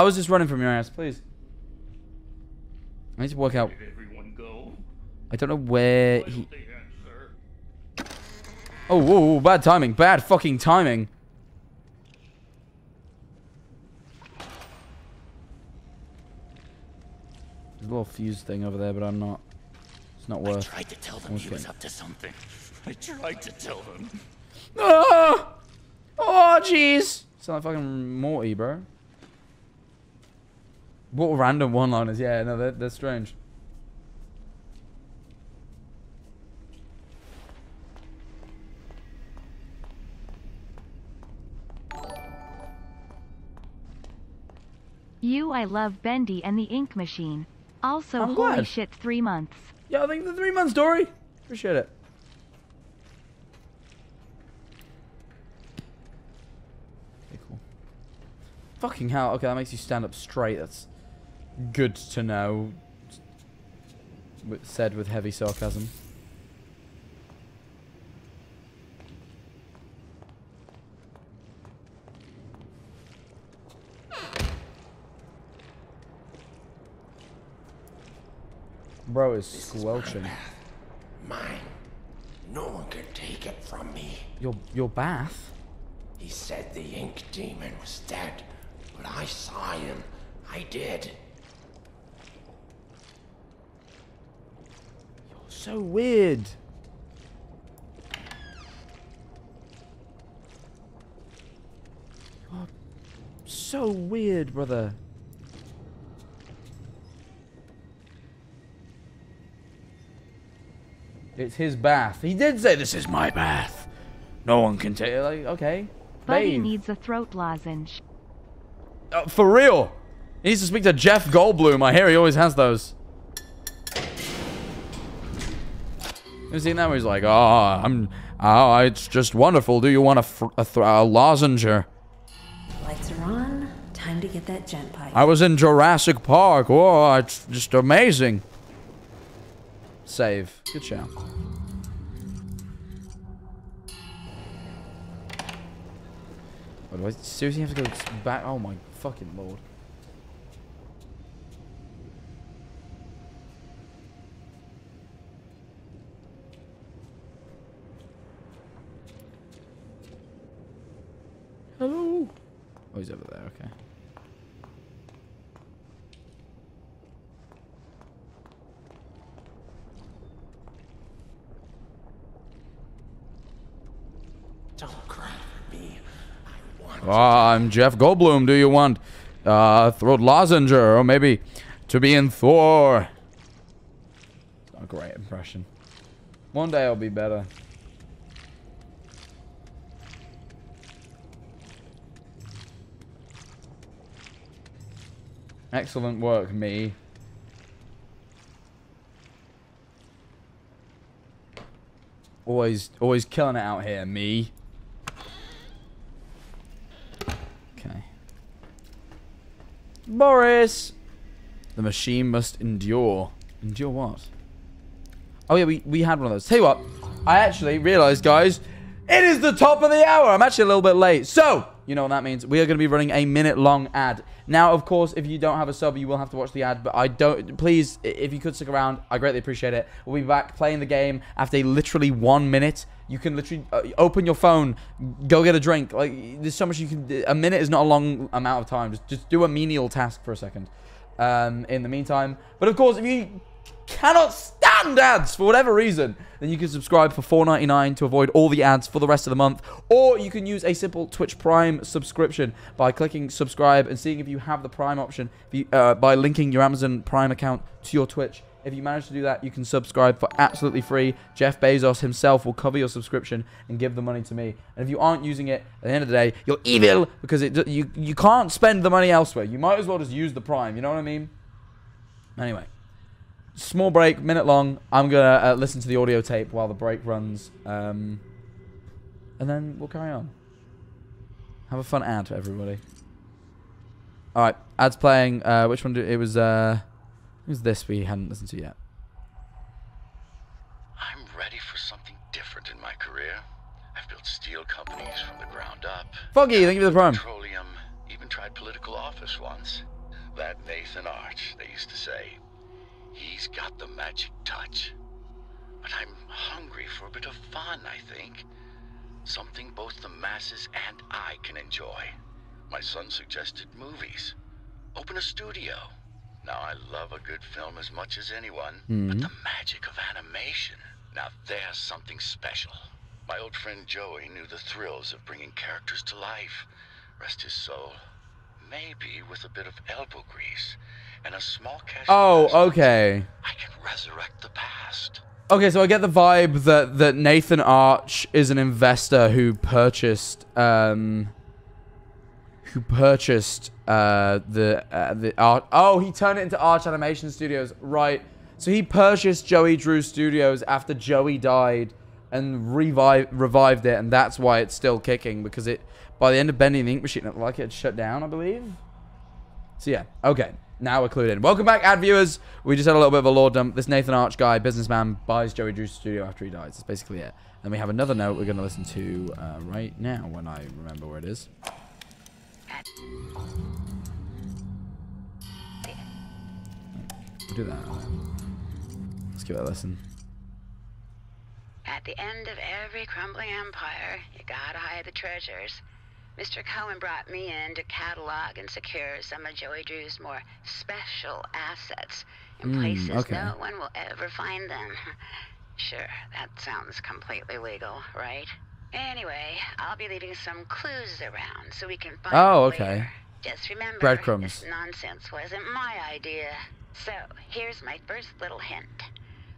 I was just running from your ass, please. I need to work out. Did everyone go? I don't know where he. don't they answer? Oh, whoa, whoa, bad timing. Bad fucking timing. There's a little fuse thing over there, but I'm not. It's not worth... I tried to tell them he was up to something. I tried to tell them. Ah! Oh, jeez. Sound like fucking Morty, bro. What random one-liners? Yeah, no, they're, they're strange. You I love Bendy and the Ink Machine. Also I'm holy glad. shit three months. Yeah, I think the three month story. Appreciate it. Okay, cool. Fucking hell. Okay, that makes you stand up straight. That's good to know. Said with heavy sarcasm. Bro is squelching. Mine. No one can take it from me. Your your bath? He said the ink demon was dead, but I saw him. I did. So weird. Oh, so weird, brother. It's his bath. He did say, this is my bath. No one can take it. Like, okay. Buddy Babe. needs a throat lozenge. Uh, for real. He needs to speak to Jeff Goldblum. I hear he always has those. You seen that where he's like, oh, I'm, oh, it's just wonderful. Do you want a, fr- a, a lozenger? Lights are on. Time to get that gent pipe. I was in Jurassic Park. Oh, it's just amazing. Save. Good shout. Oh, do I seriously have to go back? Oh my fucking lord. Hello. Oh, he's over there. Okay. Don't cry for me. I want Ah, I'm Jeff Goldblum. Do you want uh, throat lozenger or maybe to be in Thor? It's not a great impression. One day I'll be better. Excellent work, me. Always, always killing it out here, me. Okay. Boris! The machine must endure. Endure what? Oh yeah, we, we had one of those. Tell you what, I actually realized, guys, it is the top of the hour. I'm actually a little bit late. So, you know what that means. We are going to be running a minute long ad. Now, of course, if you don't have a sub, you will have to watch the ad. But I don't, please, if you could stick around, I greatly appreciate it. We'll be back playing the game after literally one minute. You can literally uh, open your phone, go get a drink. Like, there's so much you can, do a minute is not a long amount of time. Just, just do a menial task for a second um, in the meantime. But of course, if you cannot stand ads for whatever reason, then you can subscribe for $4.99 to avoid all the ads for the rest of the month. Or you can use a simple Twitch Prime subscription by clicking subscribe and seeing if you have the Prime option you, uh, by linking your Amazon Prime account to your Twitch. If you manage to do that, you can subscribe for absolutely free. Jeff Bezos himself will cover your subscription and give the money to me. And if you aren't using it, at the end of the day, you're evil because it you you can't spend the money elsewhere. You might as well just use the Prime. You know what I mean? Anyway, small break, minute long. I'm gonna uh, listen to the audio tape while the break runs, um, and then we'll carry on. Have a fun ad, everybody. All right, ads playing. Uh, which one? Do, it was. Uh, it was this we hadn't listened to yet. I'm ready for something different in my career. I've built steel companies from the ground up. Foggy, thank you for the prime. Magic touch. But I'm hungry for a bit of fun, I think. Something both the masses and I can enjoy. My son suggested movies. Open a studio. Now, I love a good film as much as anyone, but mm-hmm. the magic of animation. Now, there's something special. My old friend Joey knew the thrills of bringing characters to life. Rest his soul. Maybe with a bit of elbow grease and a small cash. Oh, okay. I can resurrect the past. Okay, so I get the vibe that that Nathan Arch is an investor who purchased um who purchased uh the uh, the art Oh, he turned it into Arch Animation Studios, right. So he purchased Joey Drew Studios after Joey died and revived revived it and that's why it's still kicking because it by the end of Bendy and the Ink Machine it looked like it had shut down, I believe. So yeah, okay. Now we're clued in. Welcome back, ad viewers. We just had a little bit of a lore dump. This Nathan Arch guy, businessman, buys Joey Drew's studio after he dies. That's basically it. Then we have another note we're going to listen to uh, right now when I remember where it is. We'll do that. Let's give it a listen. At the end of every crumbling empire, you gotta hide the treasures. Mr. Cohen brought me in to catalog and secure some of Joey Drew's more special assets in Mm, places okay. no one will ever find them. [LAUGHS] Sure, that sounds completely legal, right? Anyway, I'll be leaving some clues around so we can find Oh, okay. later. Just remember, Breadcrumbs. this nonsense wasn't my idea. So, here's my first little hint.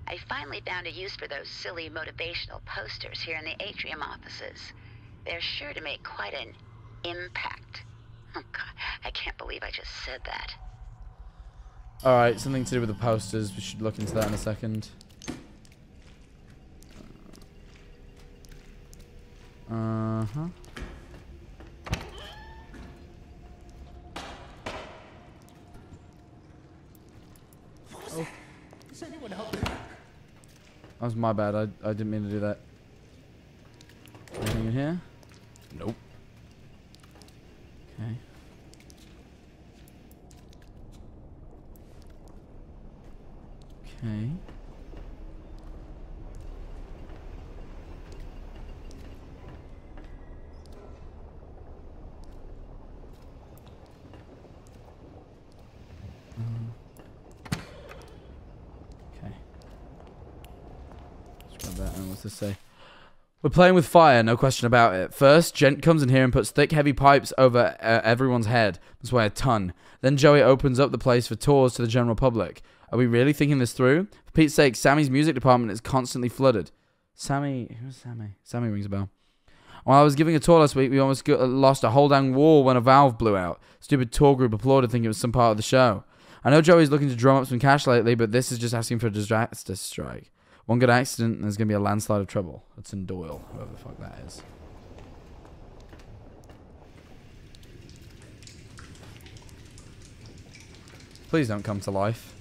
I finally found a use for those silly motivational posters here in the atrium offices. They're sure to make quite an impact. Oh god, I can't believe I just said that. Alright, something to do with the posters. We should look into that in a second. Uh-huh. Oh. Is anyone out there? That was my bad. I, I didn't mean to do that. Anything in here? Nope. Okay. Okay. Um, Okay. Let's grab that and what's this say? We're playing with fire, no question about it. First, Gent comes in here and puts thick, heavy pipes over uh, everyone's head. Must weigh a ton. Then Joey opens up the place for tours to the general public. Are we really thinking this through? For Pete's sake, Sammy's music department is constantly flooded. Sammy, who's Sammy? Sammy rings a bell. While I was giving a tour last week, we almost got, lost a whole dang wall when a valve blew out. Stupid tour group applauded, thinking it was some part of the show. I know Joey's looking to drum up some cash lately, but this is just asking for a disaster strike. One good accident, and there's going to be a landslide of trouble. It's in Doyle, whoever the fuck that is. Please don't come to life.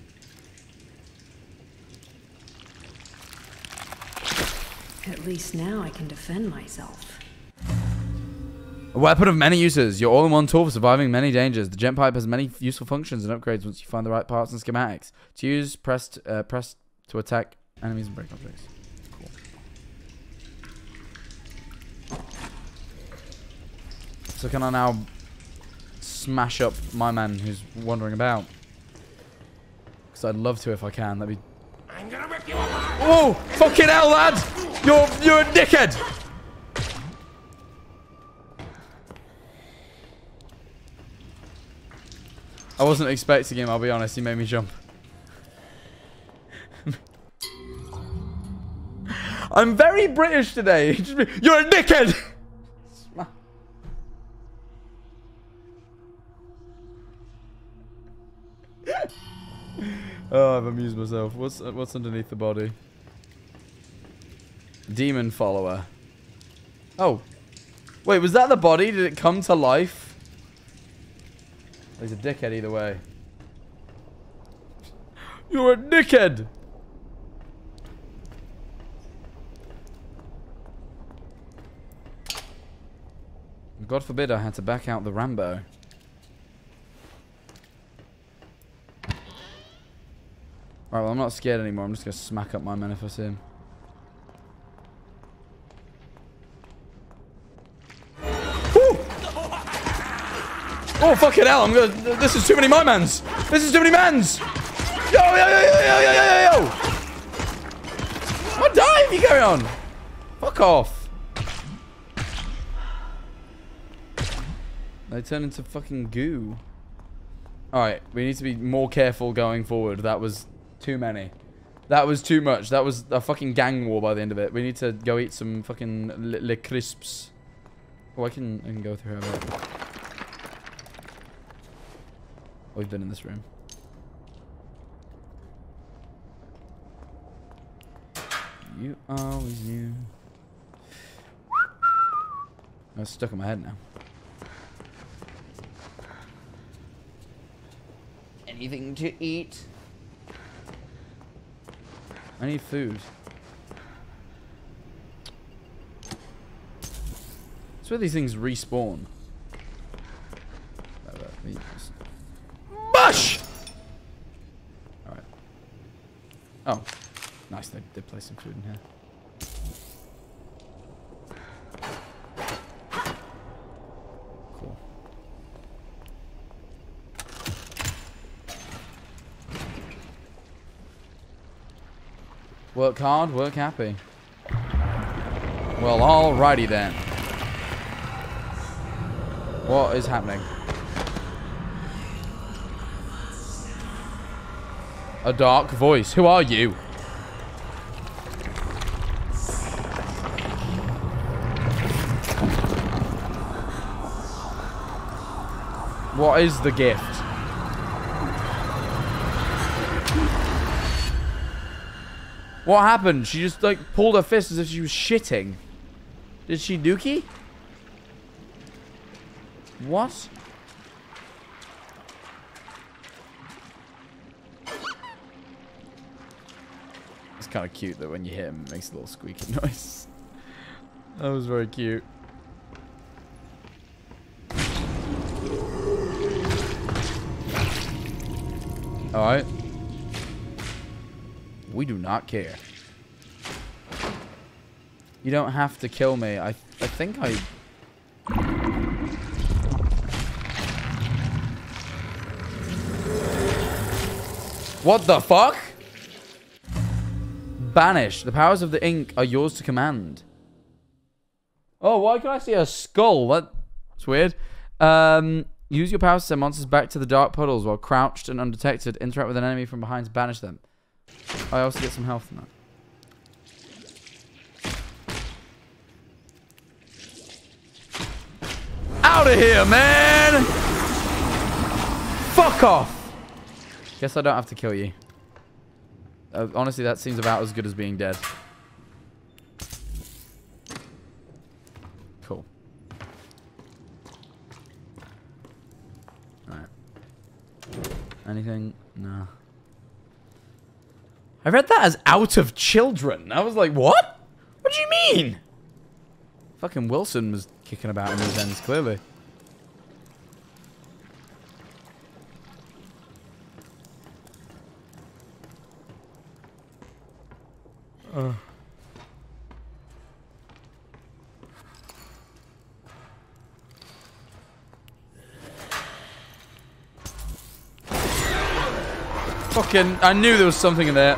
At least now I can defend myself. A weapon of many uses. Your all-in-one tool for surviving many dangers. The Gent Pipe has many useful functions and upgrades once you find the right parts and schematics. To use, press, uh, press to attack enemies and break objects. Cool. So can I now smash up my man who's wandering about? Because I'd love to if I can. That'd be... I'm gonna rip you apart! Oh! Fucking hell, lad! You're, you're a dickhead! I wasn't expecting him, I'll be honest. He made me jump. I'm very British today. [LAUGHS] You're a dickhead! [LAUGHS] oh, I've amused myself. What's uh, what's underneath the body? Demon follower. Oh. Wait, was that the body? Did it come to life? He's a dickhead either way. You're a dickhead! God forbid I had to back out the Rambo. Right, well, I'm not scared anymore. I'm just going to smack up my men if I see him. Oh, fucking hell. I'm gonna. This is too many my mans. This is too many mans. Yo, yo, yo, yo, yo, yo, yo, yo. I'm going you carry on. Fuck off. They turn into fucking goo. Alright, we need to be more careful going forward. That was too many. That was too much. That was a fucking gang war by the end of it. We need to go eat some fucking le, le crisps. Oh, I can, I can go through here. Oh, we've been in this room. You always knew. It's stuck in my head now. Anything to eat? I need food. It's where these things respawn. Mush! Alright. Oh. Nice, they did place some food in here. Work hard, work happy. Well, alrighty then. What is happening? A dark voice. Who are you? What is the gift? What happened? She just like pulled her fist as if she was shitting. Did she dookie? What? It's kind of cute that when you hit him, it makes a little squeaky [LAUGHS] noise. that was very cute. Alright. We do not care. You don't have to kill me. I, I think I... What the fuck? Banish. The powers of the ink are yours to command. Oh, why can I see a skull? That's weird. Um, use your powers to send monsters back to the dark puddles while crouched and undetected. Interact with an enemy from behind to banish them. I also get some health from that. Out of here, man! Fuck off! Guess I don't have to kill you. Uh, honestly, that seems about as good as being dead. Cool. Alright. Anything? No. I read that as out of children. I was like, what? What do you mean? Fucking Wilson was kicking about in these ends, clearly. Uh. Fucking, I knew there was something in there.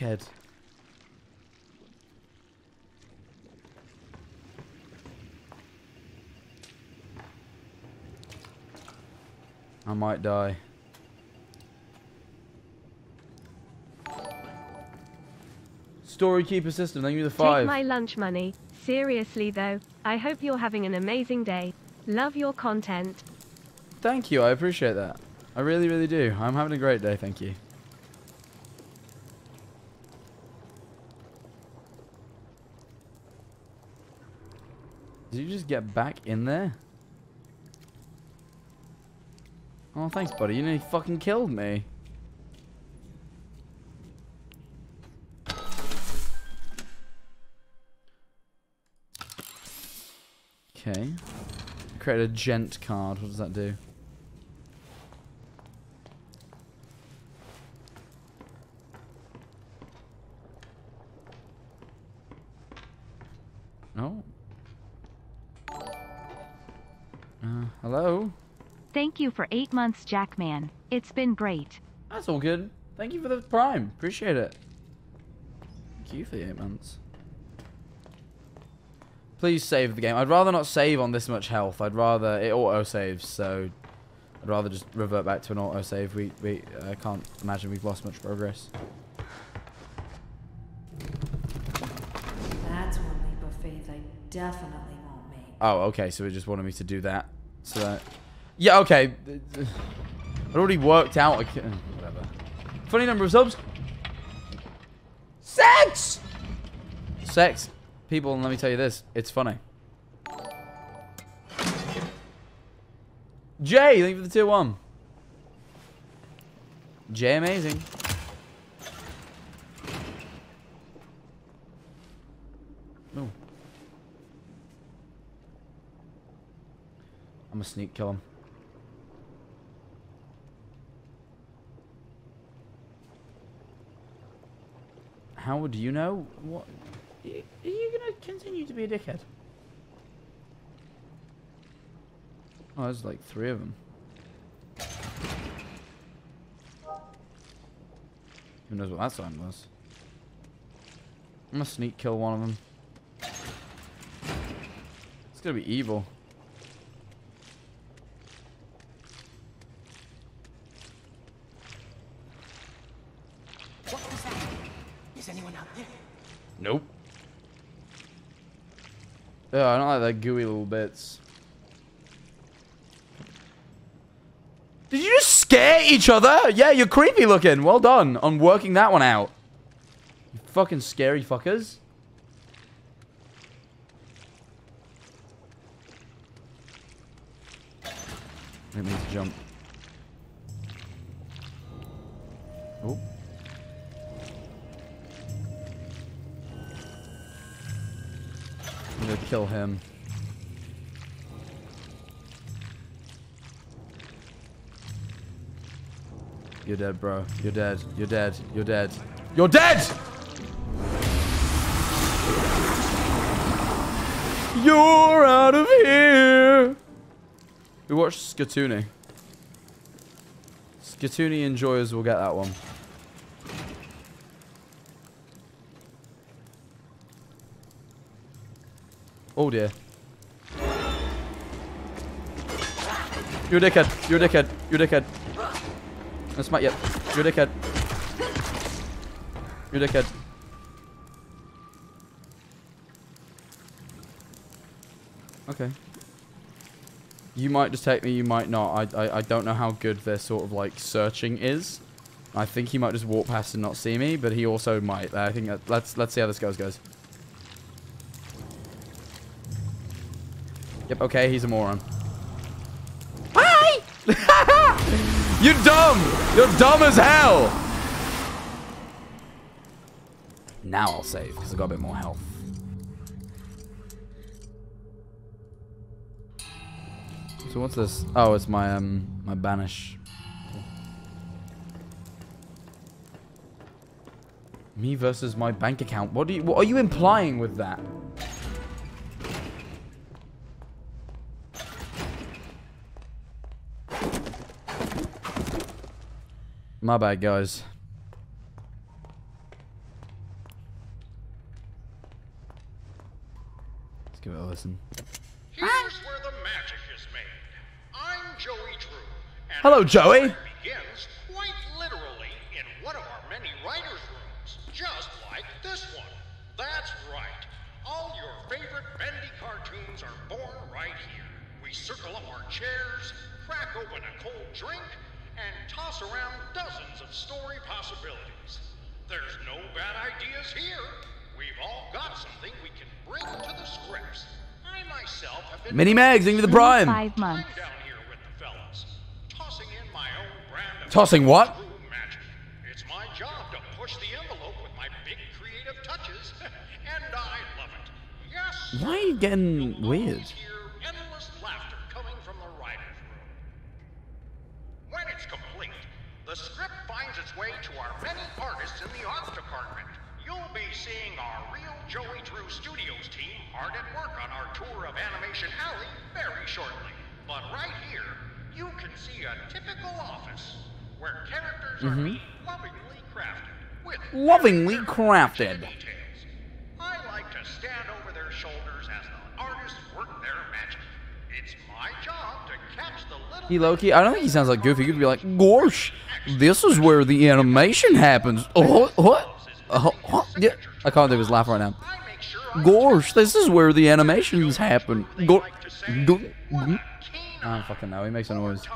Dickhead. I might die. Story keeper system, thank you the five. Take my lunch money. Seriously though, I hope you're having an amazing day. Love your content. Thank you, I appreciate that. I really, really do. I'm having a great day, thank you. Did you just get back in there? Oh, thanks, buddy. You nearly fucking killed me. Okay. Create a gent card. What does that do? No. Hello? Thank you for eight months, Jackman. It's been great. That's all good. Thank you for the prime. Appreciate it. Thank you for the eight months. Please save the game. I'd rather not save on this much health. I'd rather it auto saves, so I'd rather just revert back to an auto save. We we I can't imagine we've lost much progress. That's one leap of faith I definitely won't make. Oh, okay. So it just wanted me to do that. So that. Yeah. Okay. It already worked out. Whatever. Funny number of subs. Sex. Sex. People, let me tell you this. It's funny. Jay, thank you for the tier one. Jay, amazing. Oh. I'm a sneak kill him. How would you know? What? Are you to continue to be a dickhead? Oh, there's like three of them. Who knows what that sign was? I'm gonna sneak kill one of them. It's gonna be evil. What was that? Is anyone out there? Nope. Yeah, I don't like that gooey little bits. Did you just scare each other? Yeah, you're creepy looking. Well done on working that one out. You fucking scary fuckers. It means jump. Gonna kill him. You're dead, bro. You're dead. You're dead. You're dead. You're dead! You're out of here! We watched Skatoony. Skatoony enjoyers will get that one. Oh dear. You're a dickhead. You're a dickhead. You're a dickhead. That's my yep. You're a dickhead. You're a dickhead. Okay. You might just take me, you might not. I, I, I don't know how good their sort of like searching is. I think he might just walk past and not see me, but he also might. I think that, let's let's see how this goes, guys. Yep, okay, he's a moron. Hi! [LAUGHS] You're dumb! You're dumb as hell! Now I'll save, because I've got a bit more health. So what's this? Oh, it's my, um, my banish. Me versus my bank account. What do you, what are you implying with that? My bad, guys. Let's give it a listen. Here's where the magic is made. I'm Joey Drew. And Hello, Joey. begins quite literally in one of our many writers' rooms, just like this one. That's right. All your favorite bendy cartoons are born right here. We circle up our chairs, crack open a cold drink, toss around dozens of story possibilities. There's no bad ideas here. We've all got something we can bring to the scripts. I myself have been Mini Mags, thank you for the prime. Five months. down here with the fellas, tossing in my own brand of Tossing what? magic. It's my job to push the envelope with my big creative touches, [LAUGHS] and I love it. Yes, Why are you getting weird? Seeing our real Joey Drew Studios team hard at work on our tour of Animation Alley very shortly. But right here, you can see a typical office where characters are Mhm. being lovingly crafted with Lovingly crafted. I like to stand over their shoulders as the artists work their magic. It's my job to catch the little He Loki. I don't think he sounds like Goofy. He could be like, Gorsh, this is where the animation happens. Oh, [LAUGHS] what? Oh, oh, yeah. I can't do his laugh right now. Gorsh, this is where the animations happen. Go, go, go. I don't fucking know. He makes a noise.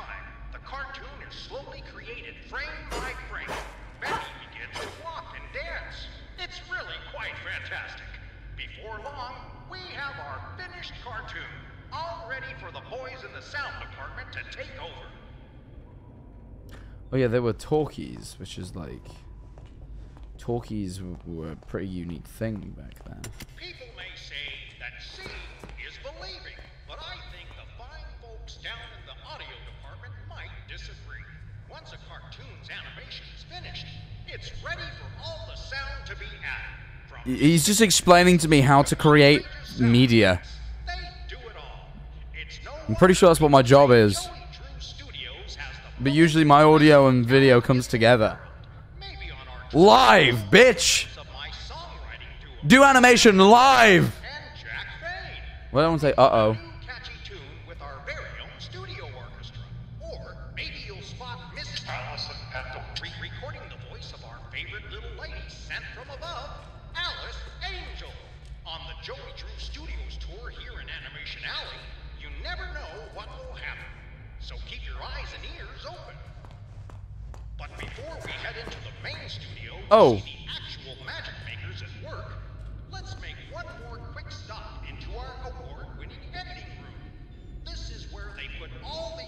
Oh yeah, there were talkies, which is like talkies were a pretty unique thing back then. People may say that seeing is believing, but I think the fine folks down in the audio department might disagree. Once a cartoon's animation is finished, it's ready for all the sound to be added. He's just explaining to me how to create media. I'm pretty sure that's what my job is. But usually my audio and video comes together. Live, bitch! Do animation live. Well, I don't say uh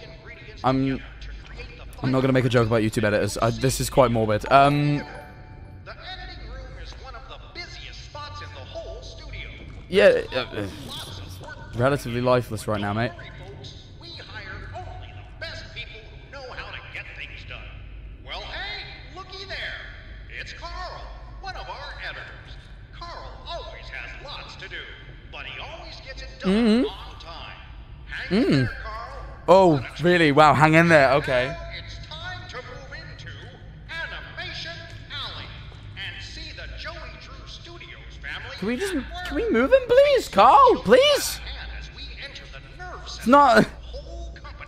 ingredients I'm. I'm not gonna make a joke about YouTube editors. I, this is quite morbid. Um. Yeah. Uh, uh, relatively lifeless right now, mate. Mm. on time. Hang in Mm. Oh, really? Wow, hang in there. Okay. It's time to move into Animation Alley and see the Joey Drew Studios family. Can we just can we move him, please, Karl? Please. It's not.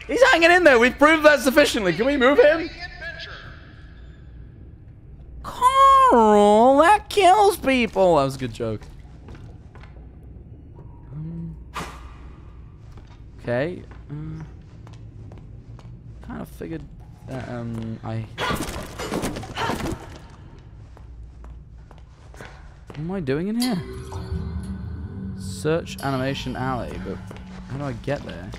He's hanging in there. We've proved that sufficiently. Can we move him? Karl, that kills people. That was a good joke. Okay. Uh, kind of figured that um I. What am I doing in here? Search animation alley, but how do I get there?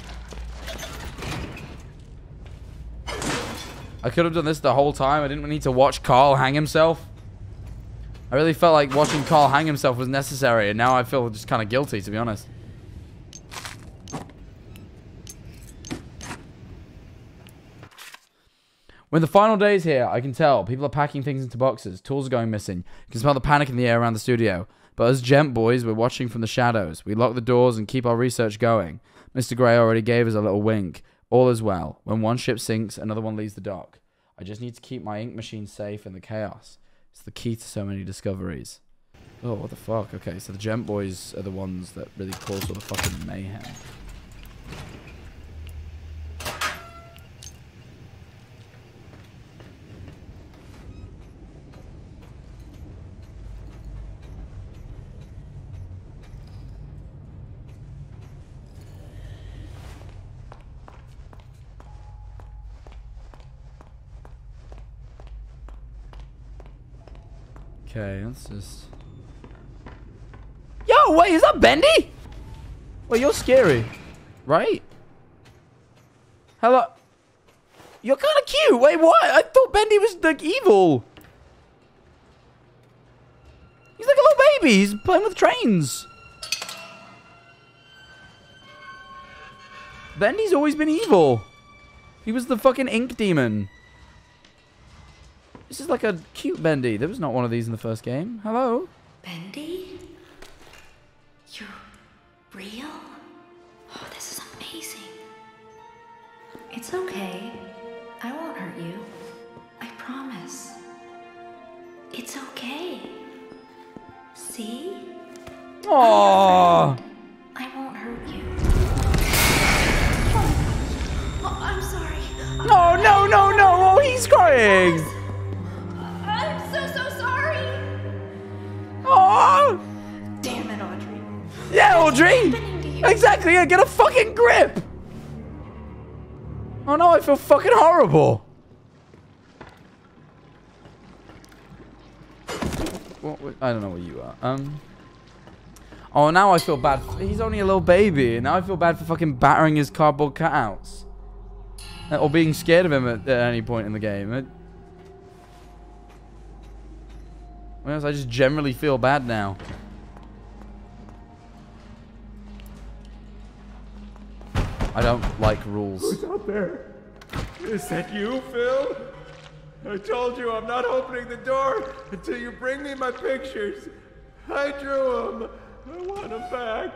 I could have done this the whole time. I didn't need to watch Karl hang himself. I really felt like watching Karl hang himself was necessary, and now I feel just kind of guilty, to be honest. When the final day is here, I can tell. People are packing things into boxes. Tools are going missing. You can smell the panic in the air around the studio. But as gent boys, we're watching from the shadows. We lock the doors and keep our research going. Mr. Gray already gave us a little wink. All is well. When one ship sinks, another one leaves the dock. I just need to keep my ink machine safe in the chaos. It's the key to so many discoveries. Oh, what the fuck? Okay, so the gent boys are the ones that really cause all the fucking mayhem. Okay, let's just... Yo, wait, is that Bendy? Wait, you're scary. Right? Hello? You're kind of cute. Wait, what? I thought Bendy was, like, evil. He's like a little baby. He's playing with trains. Bendy's always been evil. He was the fucking ink demon. This is like a cute Bendy. There was not one of these in the first game. Hello? Bendy? You're real? Oh, this is amazing. It's okay. I won't hurt you. I promise. It's okay. See? Aww. I won't hurt you. Oh, I'm sorry. No, no, no, no. Oh, he's crying. Oh. Damn it, Audrey. Yeah, Audrey. Exactly. Yeah, get a fucking grip. Oh no, I feel fucking horrible. What, what- I don't know where you are. Um. Oh, now I feel bad. He's only a little baby. Now I feel bad for fucking battering his cardboard cutouts. Or being scared of him at, at any point in the game. It, Whereas I just generally feel bad now. I don't like rules. Who's out there? Is that you, Phil? I told you I'm not opening the door until you bring me my pictures. I drew them. I want them back.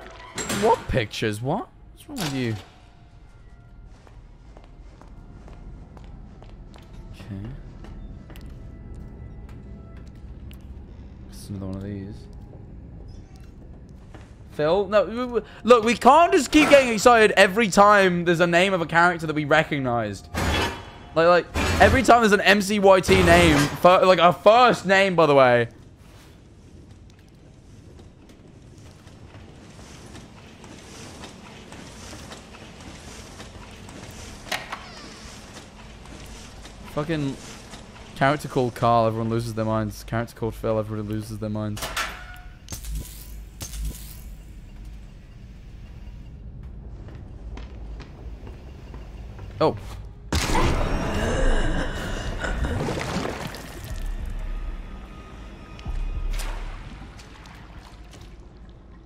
What pictures? What? What's wrong with you? Okay. It's another one of these. Phil? No, look, we can't just keep getting excited every time there's a name of a character that we recognized. Like, like every time there's an MCYT name, like a first name, by the way. Fucking character called Karl, everyone loses their minds. Character called Phil, everyone loses their minds. Oh.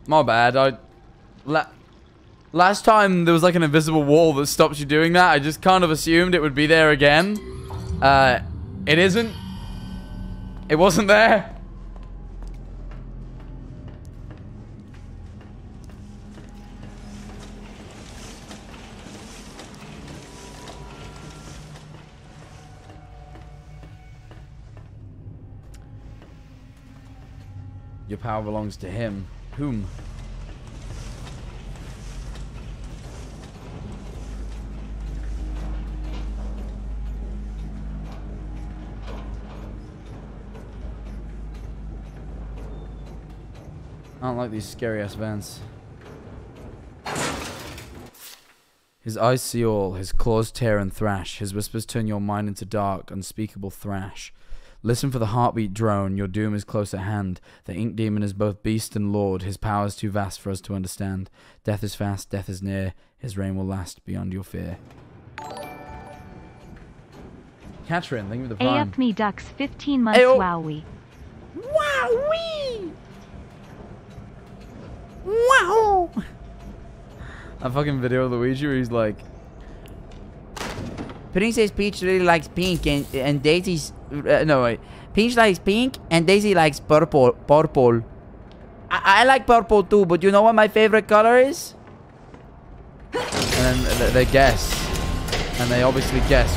My bad. I la last time there was like an invisible wall that stops you doing that. I just kind of assumed it would be there again. Uh, it isn't. It wasn't there. Your power belongs to him. Whom? I don't like these scary ass vents. His eyes see all, his claws tear and thrash, his whispers turn your mind into dark, unspeakable thrash. Listen for the heartbeat drone, your doom is close at hand. The ink demon is both beast and lord, his power is too vast for us to understand. Death is fast, death is near, his reign will last beyond your fear. Catherine, thank you for the prime. AF me ducks 15 months Ayo. Oh. wowie. Wowee! Wow! That fucking video of Luigi where he's like, Princess Peach really likes pink and and Daisy's uh, no wait. Peach likes pink and Daisy likes purple. Purple. I, I like purple too, but you know what my favorite color is? and then they guess. And they obviously guess.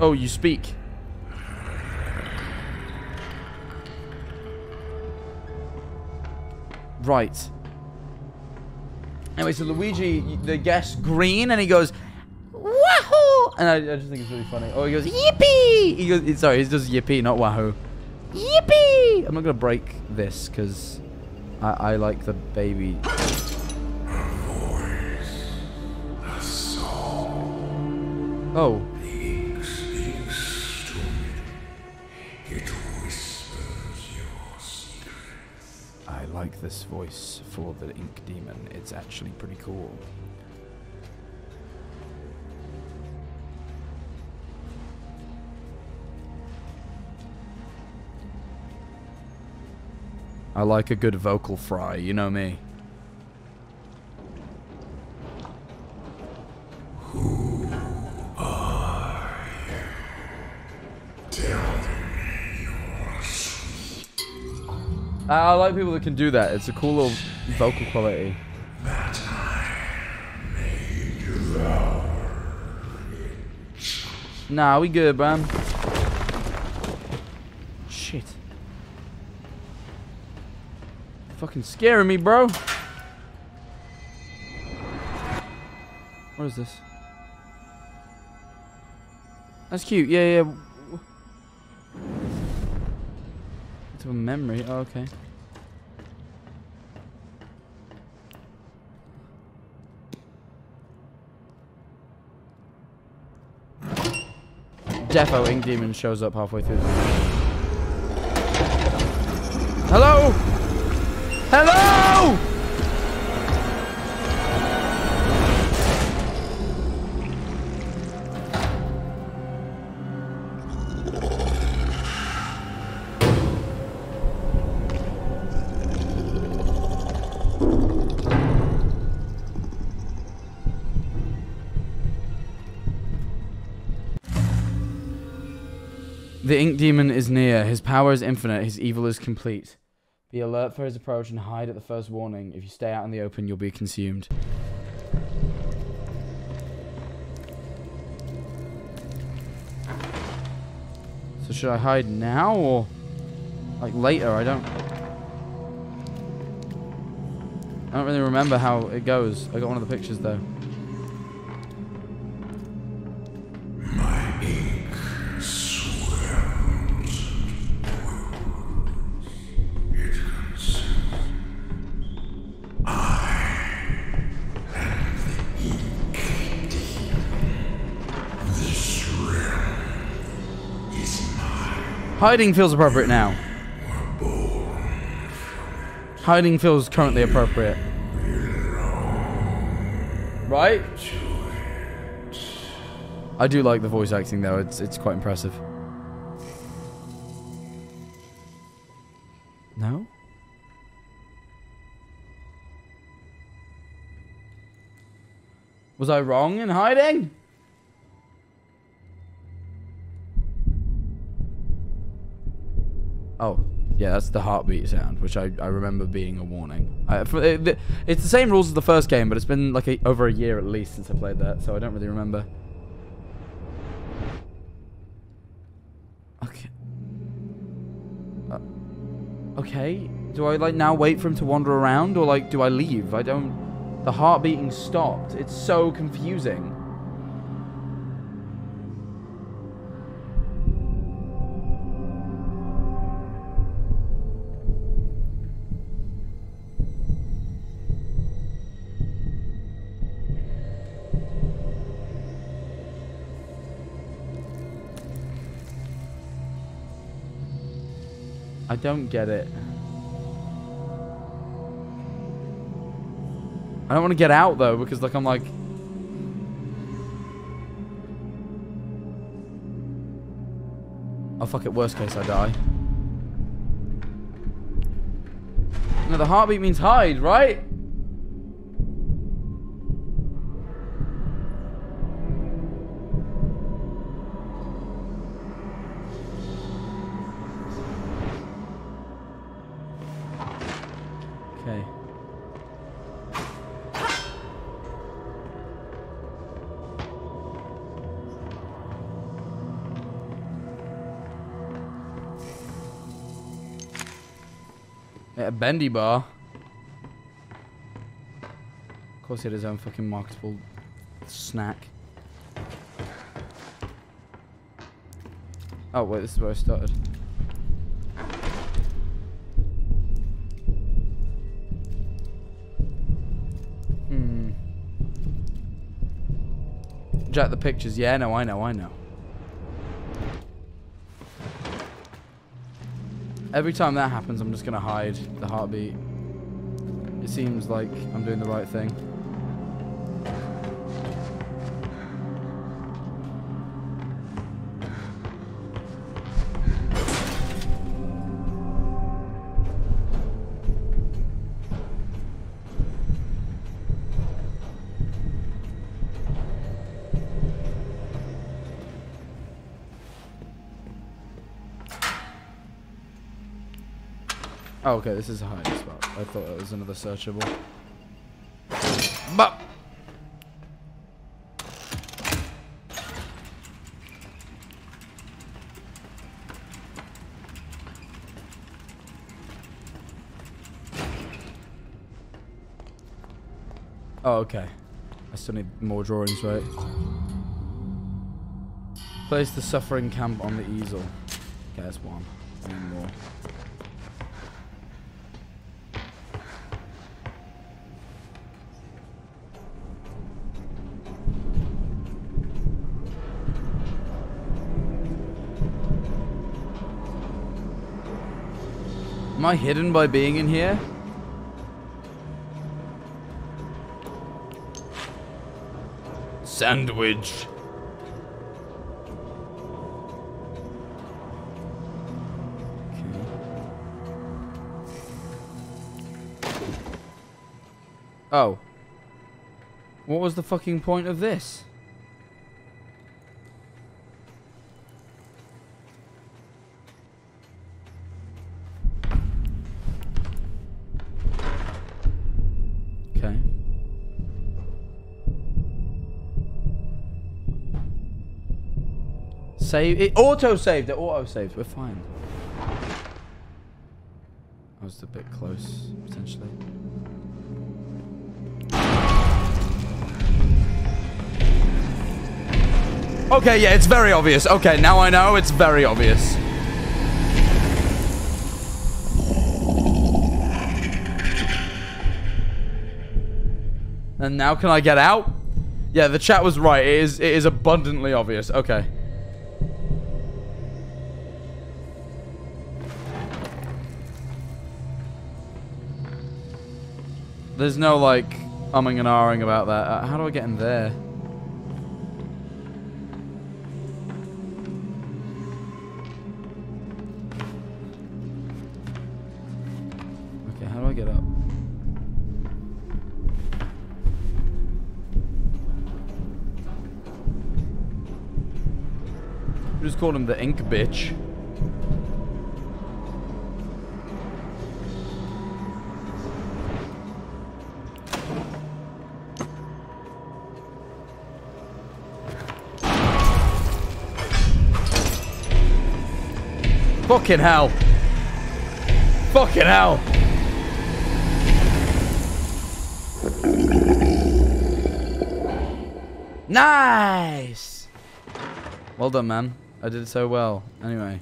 Oh, you speak. Right. Anyway, so Luigi, the guess green, and he goes, Wahoo! And I, I just think it's really funny. Oh, he goes, Yippee! He goes, sorry, he does yippee, not wahoo. Yippee! I'm not gonna break this because I, I like the baby. Oh. Like this voice for the ink demon. It's actually pretty cool. I like a good vocal fry, you know me. I, I like people that can do that. It's a cool little vocal quality. Nah, we good, man. Shit. Fucking scaring me, bro. What is this? That's cute. Yeah, yeah. It's a memory. Oh, okay. Defo Ink Demon shows up halfway through. Hello? Hello? Demon is near. His power is infinite. His evil is complete. Be alert for his approach and hide at the first warning. If you stay out in the open, you'll be consumed. So should I hide now or like later? I don't. I don't really remember how it goes. I got one of the pictures though. Hiding feels appropriate now. Hiding feels currently appropriate. Right? I do like the voice acting though, it's it's quite impressive. No? Was I wrong in hiding? Oh, yeah, that's the heartbeat sound, which I, I remember being a warning. I, it, it's the same rules as the first game, but it's been like a, over a year at least since I played that, so I don't really remember. Okay. Uh, okay. Do I like now wait for him to wander around, or like do I leave? I don't. The heart beating stopped. It's so confusing. Don't get it. I don't want to get out though because like I'm like Oh fuck it, worst case I die. No, the heartbeat means hide, right? Bendy bar. Of course, he had his own fucking marketable snack. Oh wait, this is where I started. Hmm. Jack the pictures. Yeah, no, I know, I know. Every time that happens, I'm just gonna hide the heartbeat. It seems like I'm doing the right thing. Okay, this is a hiding spot. I thought it was another searchable. But Oh, okay. I still need more drawings, right? Place the suffering camp on the easel. Okay, that's one. I need more. I hidden by being in here? Sandwich. Oh. What was the fucking point of this? Save it auto saved. It auto saved. We're fine. I was a bit close, potentially. Okay, yeah, it's very obvious. Okay, now I know it's very obvious. And now can I get out? Yeah, the chat was right. It is it is abundantly obvious. Okay. There's no like umming and ahhing about that. Uh, how do I get in there? Okay, how do I get up? Just called him the ink bitch. Fucking hell. Fucking hell. Nice. Well done, man. I did so well. Anyway.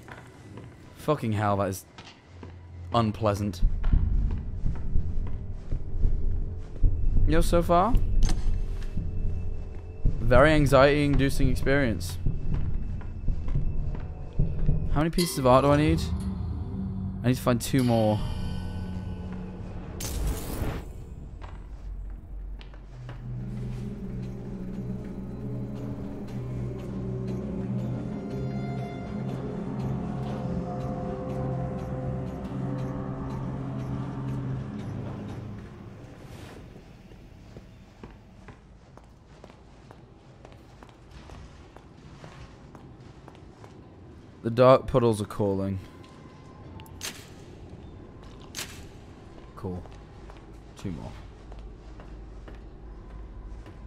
Fucking hell, that is unpleasant. Yo, so far? Very anxiety-inducing experience. How many pieces of art do I need? I need to find two more. Dark puddles are calling. Cool. Two more.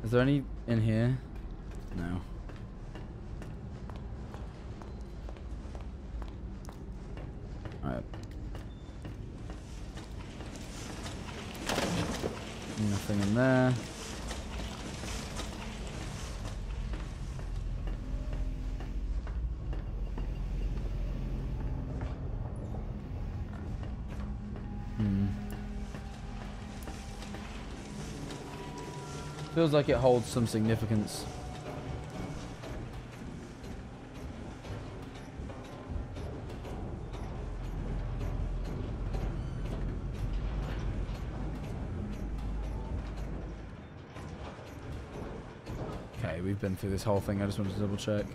Is there any like it holds some significance. Okay, we've been through this whole thing. I just wanted to double check.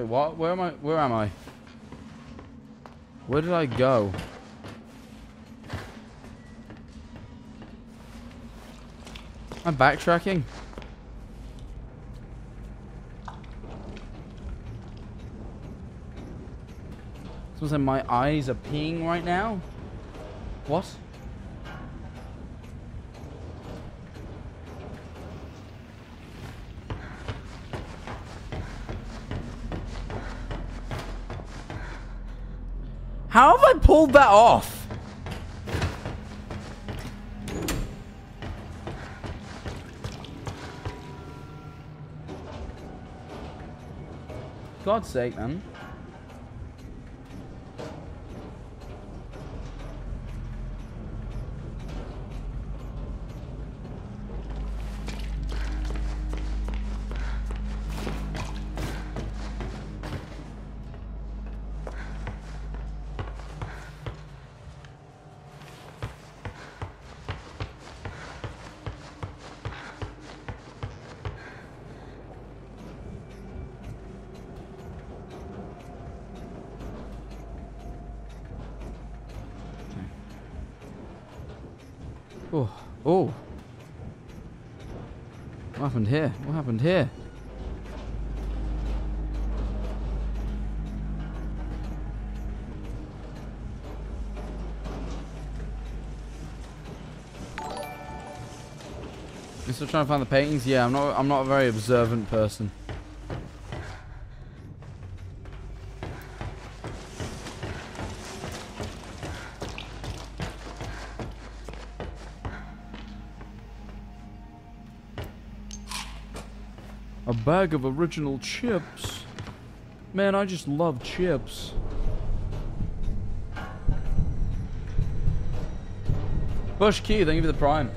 Wait, what? Where am I? Where am I? Where did I go? I'm backtracking. Someone said my eyes are peeing right now? What? Pulled that off? God's sake, man. happened here? You're still trying to find the paintings? Yeah, I'm not I'm not a very observant person. Bag of original chips. Man, I just love chips. Bush Q, thank you for the prime.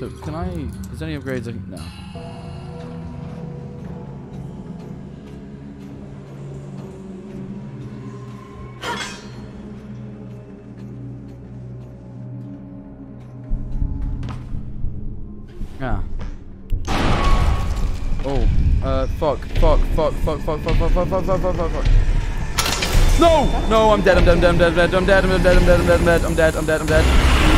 So, can I... Is any upgrades I can... No. Fuck, fuck, fuck, fuck, fuck, fuck, fuck, fuck, fuck. No! No, I'm dead, I'm dead, I'm dead, I'm dead, I'm dead, I'm dead, I'm dead, I'm dead, I'm dead, I'm dead, I'm dead, I'm dead.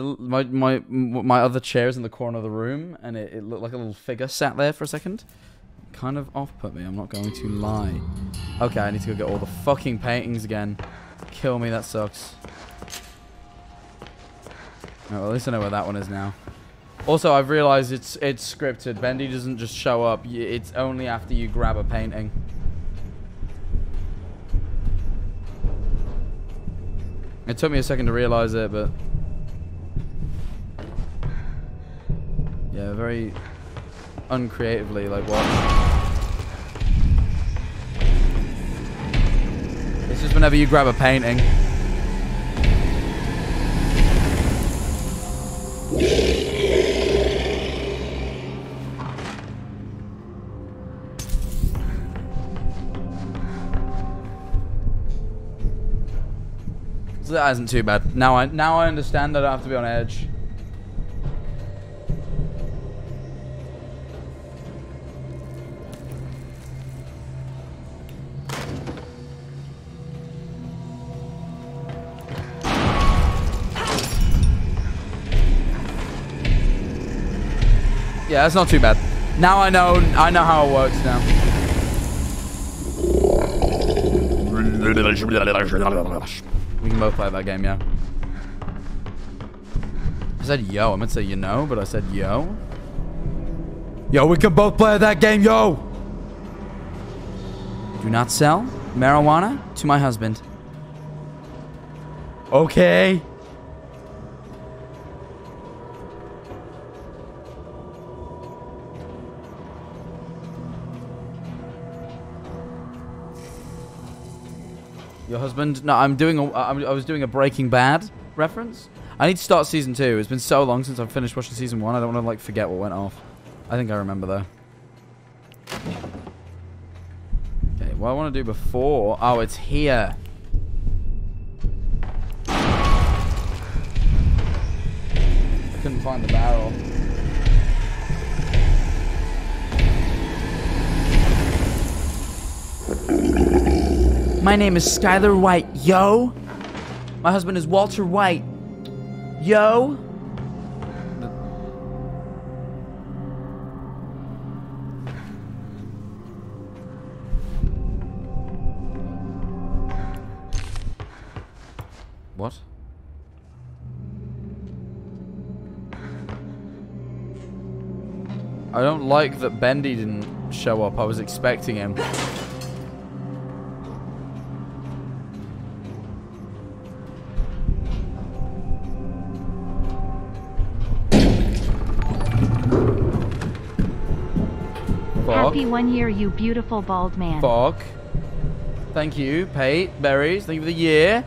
The, my my my other chair's in the corner of the room, and it, it looked like a little figure sat there for a second. Kind of off put me. I'm not going to lie. Okay, I need to go get all the fucking paintings again. Kill me, that sucks. At least I know where that one is now. Also, I've realized it's it's scripted. Bendy doesn't just show up. It's only after you grab a painting. It took me a second to realize it, but yeah, very uncreatively. Like what? It's just whenever you grab a painting. So that isn't too bad. Now I now I understand that I don't have to be on edge. Yeah, that's not too bad. Now I know I know how it works now. We can both play that game, yeah. I said yo. I meant to say you know, but I said yo. Yo, we can both play that game, yo! Do not sell marijuana to my husband. Okay. Your husband? No, I'm doing a. I'm, I was doing a Breaking Bad reference. I need to start season two. It's been so long since I've finished watching season one. I don't want to like forget what went off. I think I remember though. Okay, what I want to do before? Oh, it's here. I couldn't find the barrel. My name is Skyler White, yo. My husband is Walter White, yo. What? I don't like that Bendy didn't show up. I was expecting him. Happy one year, you beautiful bald man. Fuck. Thank you, Pate, Berries. Thank you for the year.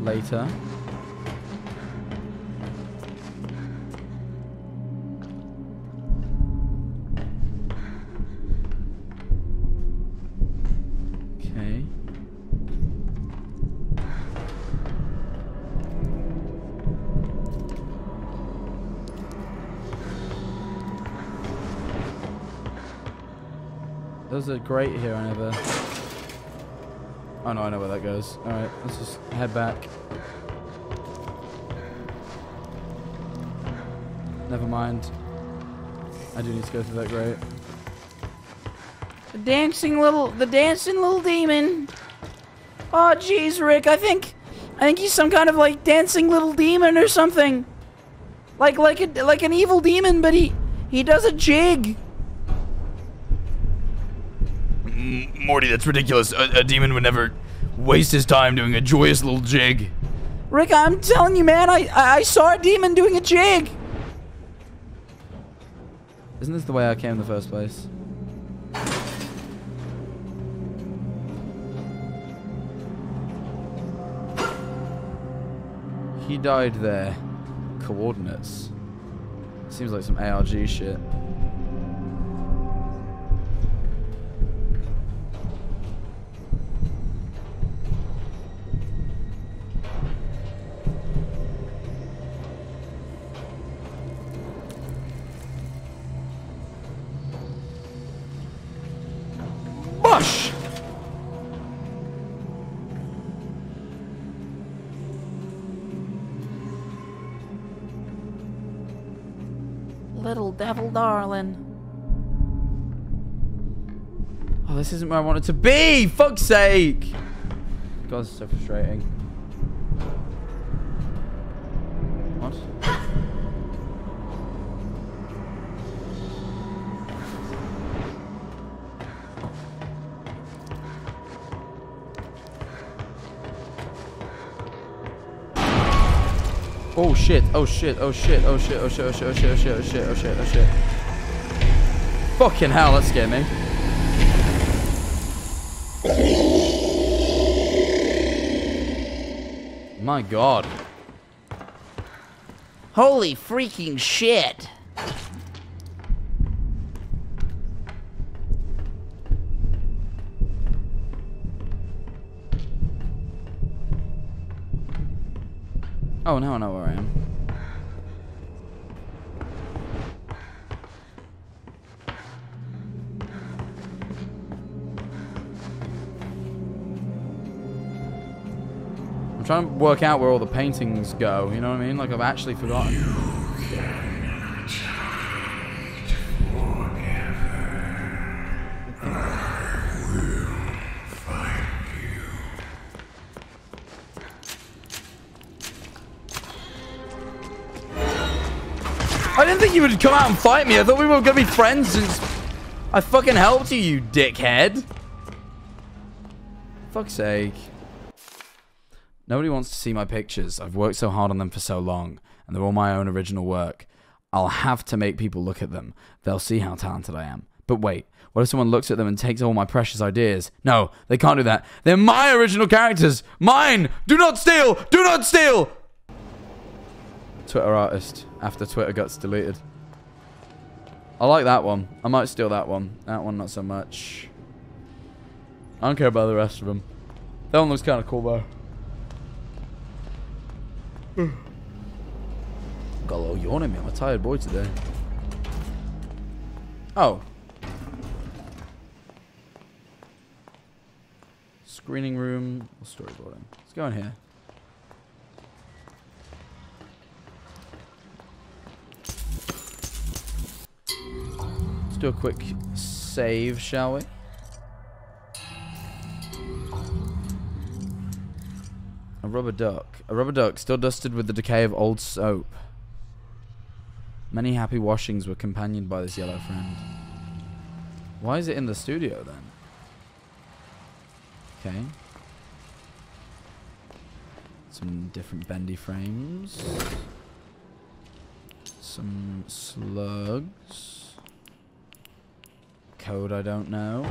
Later. There's a grate here I never... Oh no, I know where that goes. Alright, let's just head back. Never mind. I do need to go through that grate. The dancing little, the dancing little demon. Oh, jeez, Rick. I think, I think he's some kind of like dancing little demon or something. Like, like a, like an evil demon, but he, he does a jig. Morty, that's ridiculous. A, a demon would never waste his time doing a joyous little jig. Rick, I'm telling you, man. I, I I saw a demon doing a jig. Isn't this the way I came in the first place? He died there. Coordinates. Seems like some ARG shit. Isn't where I wanted to be! Fuck's sake! God, this is so frustrating. What? Oh shit, oh shit, oh shit, oh shit, oh shit, oh shit, oh shit, oh shit, oh shit, oh shit, oh shit. Fucking hell, that scared me. My god. Holy freaking shit. Oh, now I know where I am. I'm trying to work out where all the paintings go, you know what I mean? Like, I've actually forgotten. I didn't think you would come out and fight me. I thought we were gonna be friends since I fucking helped you, you dickhead. Fuck's sake. Nobody wants to see my pictures. I've worked so hard on them for so long, and they're all my own original work. I'll have to make people look at them. They'll see how talented I am. But wait, what if someone looks at them and takes all my precious ideas? No, they can't do that. They're my original characters. Mine! Do not steal! Do not steal! Twitter artist after Twitter gets deleted. I like that one. I might steal that one. That one, not so much. I don't care about the rest of them. That one looks kind of cool, though. Got a little yawn in me. I'm a tired boy today. Oh. Screening room. or Storyboarding. Let's go in here. Let's do a quick save, shall we? A rubber duck. A rubber duck still dusted with the decay of old soap. Many happy washings were companioned by this yellow friend. Why is it in the studio then? Okay. Some different bendy frames. Some slugs. Code I don't know.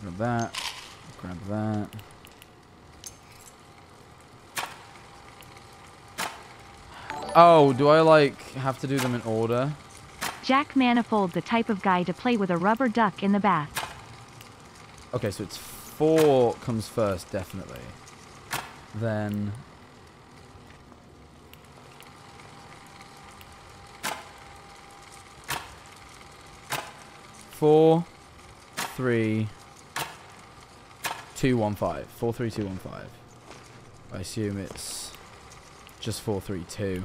Grab that. Grab that. Oh, do I like have to do them in order? Jack Manifold the type of guy to play with a rubber duck in the bath. Okay, so it's four comes first, definitely, then four, three, two, one, five. Four, three, two, one, five. I assume it's just four, three, two.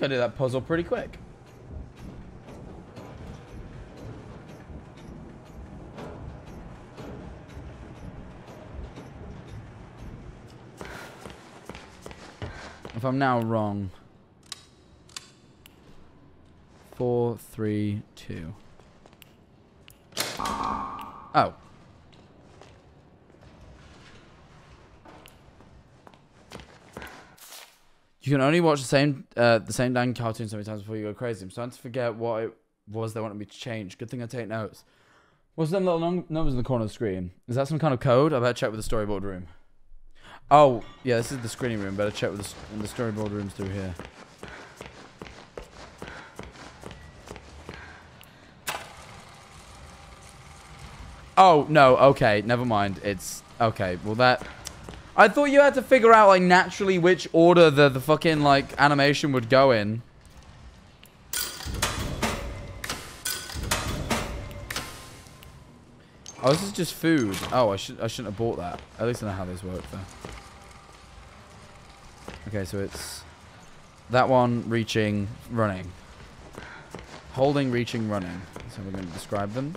I can do that puzzle pretty quick. If I'm now wrong. Four, three, two. Oh. You can only watch the same uh, the same dang cartoon so many times before you go crazy. I'm starting to forget what it was they wanted me to change. Good thing I take notes. What's them little num numbers in the corner of the screen? Is that some kind of code? I better check with the storyboard room. Oh, yeah, this is the screening room. Better check with the, the storyboard rooms through here. Oh, no, okay, never mind. It's, okay, well that... I thought you had to figure out, like, naturally which order the, the fucking, like, animation would go in. Oh, this is just food. Oh, I should I shouldn't have bought that. At least I know how these work though. Okay, so it's that one reaching, running. Holding, reaching, running. So we're going to describe them.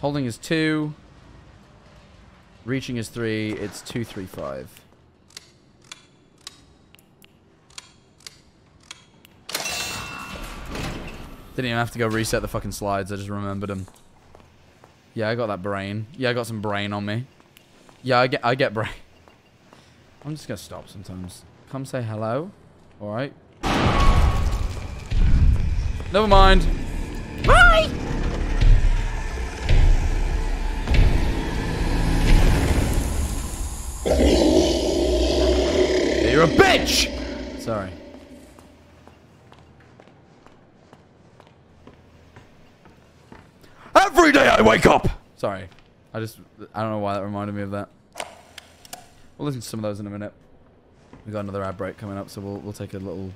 Holding is two. Reaching is three. It's two, three, five. Didn't even have to go reset the fucking slides. I just remembered them. Yeah, I got that brain. Yeah, I got some brain on me. Yeah, I get I get brain. [LAUGHS] I'm just gonna stop sometimes. Come say hello. All right. Never mind. Bye! You're a bitch. Sorry. Every day I wake up. Sorry. I just I don't know why that reminded me of that. We'll listen to some of those in a minute. We got another ad break coming up, so we'll we'll take a little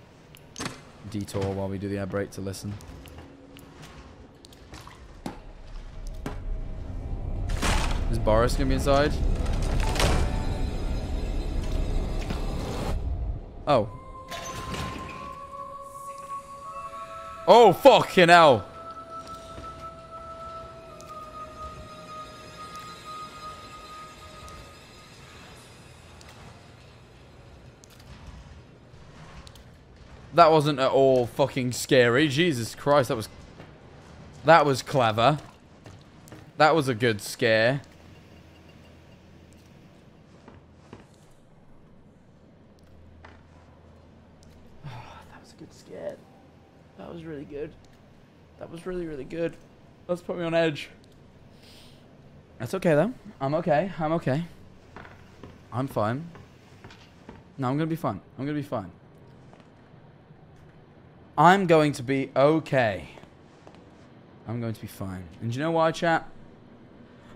detour while we do the ad break to listen. Is Boris gonna be inside? Oh. Oh fucking hell! That wasn't at all fucking scary. Jesus Christ, that was... That was clever. That was a good scare. that was a good scare. That was really good. That was really, really good. Let's put me on edge. That's okay, though. I'm okay. I'm okay. I'm fine. No, I'm going to be fine. I'm going to be fine. I'm going to be okay. I'm going to be fine. And you know why, chat?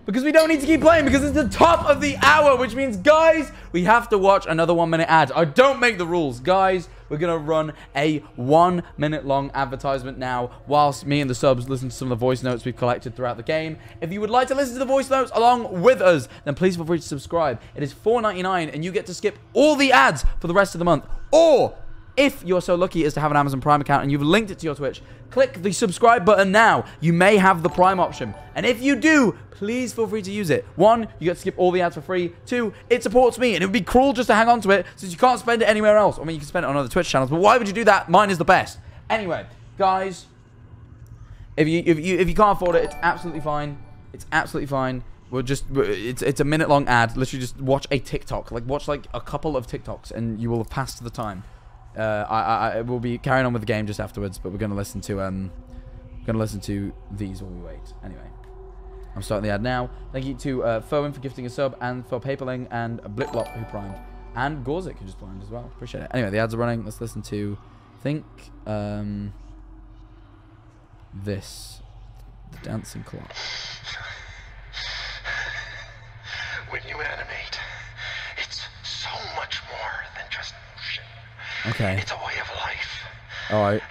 Because we don't need to keep playing because it's the top of the hour, which means, guys, we have to watch another one minute ad. I don't make the rules. Guys, we're going to run a one minute long advertisement now whilst me and the subs listen to some of the voice notes we've collected throughout the game. If you would like to listen to the voice notes along with us, then please feel free to subscribe. It is $4.99 and you get to skip all the ads for the rest of the month. Or if you're so lucky as to have an Amazon Prime account and you've linked it to your Twitch, click the subscribe button now. You may have the Prime option. And if you do, please feel free to use it. One, you get to skip all the ads for free. Two, it supports me. And it would be cruel just to hang on to it since you can't spend it anywhere else. I mean, you can spend it on other Twitch channels, but why would you do that? Mine is the best. Anyway, guys, if you if you if you can't afford it, it's absolutely fine. It's absolutely fine. We're just it's it's a minute long ad. Literally just watch a TikTok. Like watch like a couple of TikToks and you will have passed the time. Uh, I, I, will be carrying on with the game just afterwards, but we're gonna listen to um, gonna listen to these while we wait. Anyway, I'm starting the ad now. Thank you to uh, Fowen for gifting a sub, and for Paperling and Blipblop who primed, and Gorzik who just primed as well. Appreciate it. Anyway, the ads are running. Let's listen to, I think um, this The dancing clock. [LAUGHS] When you animate, it's so much more than just motion. Okay. It's a way of life. All right.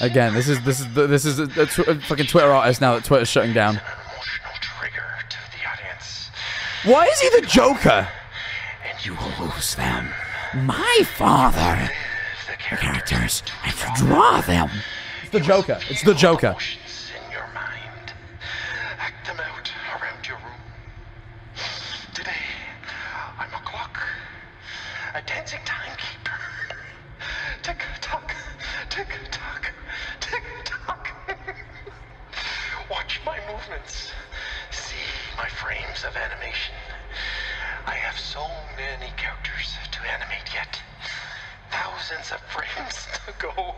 Again, this is this is this is a, a, tw- a fucking Twitter artist now that Twitter's shutting down. Why is he the Joker? And you will lose them. My father. The characters. I have to draw them. It's the Joker. It's the Joker. Thousands of frames [LAUGHS] to go.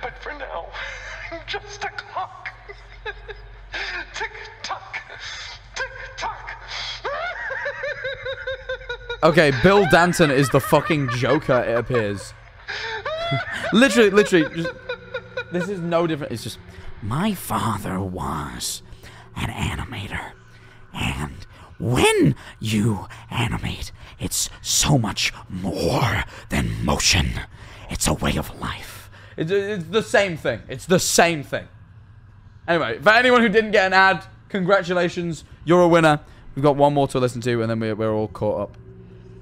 But for now, [LAUGHS] I'm just a clock. [LAUGHS] tick tock, tick tock. Okay, Bill Danton is the fucking Joker. It appears. literally, literally. Just, this is no different. It's just My father was an animator. And when you animate, it's so much more than motion. It's a way of life. It's, it's the same thing. It's the same thing. Anyway, for anyone who didn't get an ad, congratulations. You're a winner. We've got one more to listen to, and then we're, we're all caught up.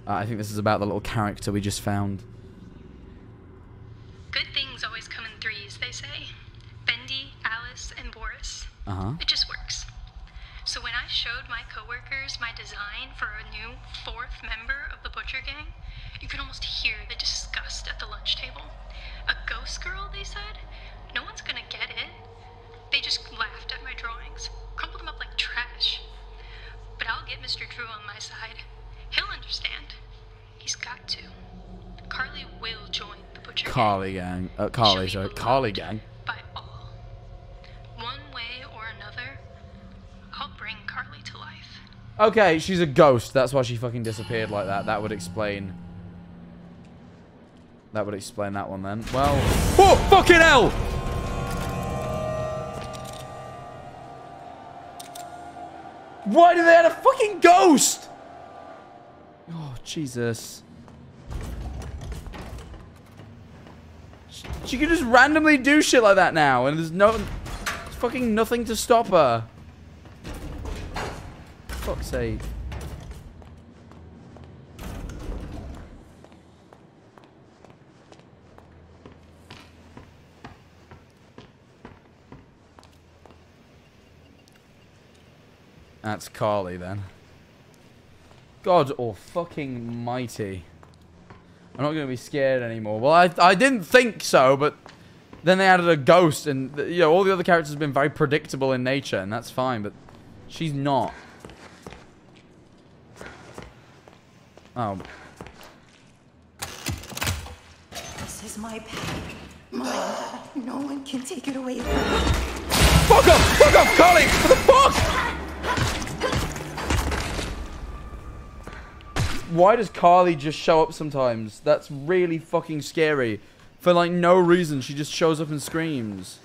Uh, I think this is about the little character we just found. Good things always come in threes, they say. Bendy, Alice, and Boris. Uh huh. It just works. So when I showed my coworkers my design for a new fourth member of the Butcher Gang, you could almost hear the disgust at the lunch table. A ghost girl, they said? No one's gonna get it. They just laughed at my drawings, crumpled them up like trash. But I'll get Mr. Drew on my side. He'll understand. He's got to. Carly will join the Butcher Gang. Carly gang. Uh, Carly, sorry. Carly gang. One way or another, I'll bring Carly to life. Okay, she's a ghost. That's why she fucking disappeared like that. That would explain. That would explain that one then. Well. Oh, fucking hell! Why do they have a fucking ghost? Oh, Jesus. She- can just randomly do shit like that now, and there's no... There's fucking nothing to stop her. Fuck's sake. That's Carly then. God or fucking mighty. I'm not going to be scared anymore. Well, I, I didn't think so, but then they added a ghost, and you know all the other characters have been very predictable in nature, and that's fine. But she's not. Oh, This is my power. Mine. No one can take it away from me. fuck off! Fuck off, Carly! What the fuck? Why does Carly just show up sometimes? That's really fucking scary. For like no reason, she just shows up and screams.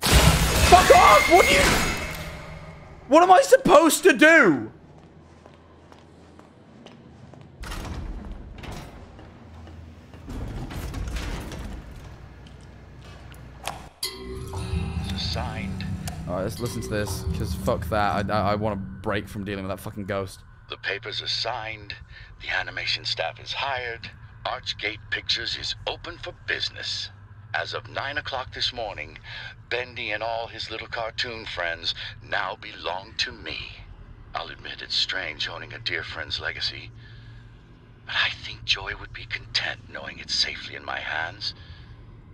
Fuck off! What do you... What am I supposed to do? Alright, let's listen to this, because fuck that. I, I, I want to break from dealing with that fucking ghost. The papers are signed. The animation staff is hired. Archgate Pictures is open for business. As of 9 o'clock this morning, Bendy and all his little cartoon friends now belong to me. I'll admit it's strange owning a dear friend's legacy, but I think Joey would be content knowing it's safely in my hands.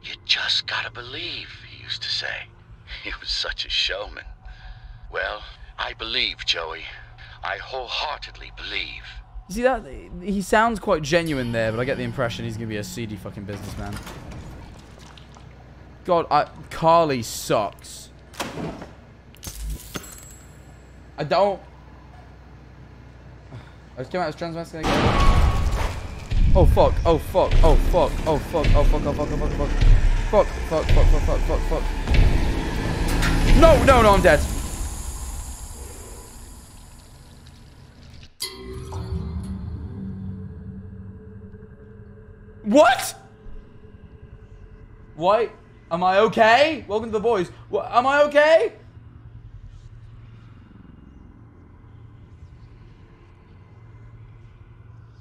You just gotta believe, he used to say. He was such a showman. Well, I believe, Joey. I wholeheartedly believe. See that? He sounds quite genuine there, but I get the impression he's to be a seedy fucking businessman. God, I, Carly sucks. I don't... I just came out as trans masculine again. Oh, oh fuck, oh fuck, oh fuck, oh fuck, oh fuck, oh fuck, oh fuck, oh fuck. Fuck, fuck, fuck, fuck, fuck, fuck, fuck. No, no, no, I'm dead. What? Why? Am I okay? Welcome to the boys. What, am I okay?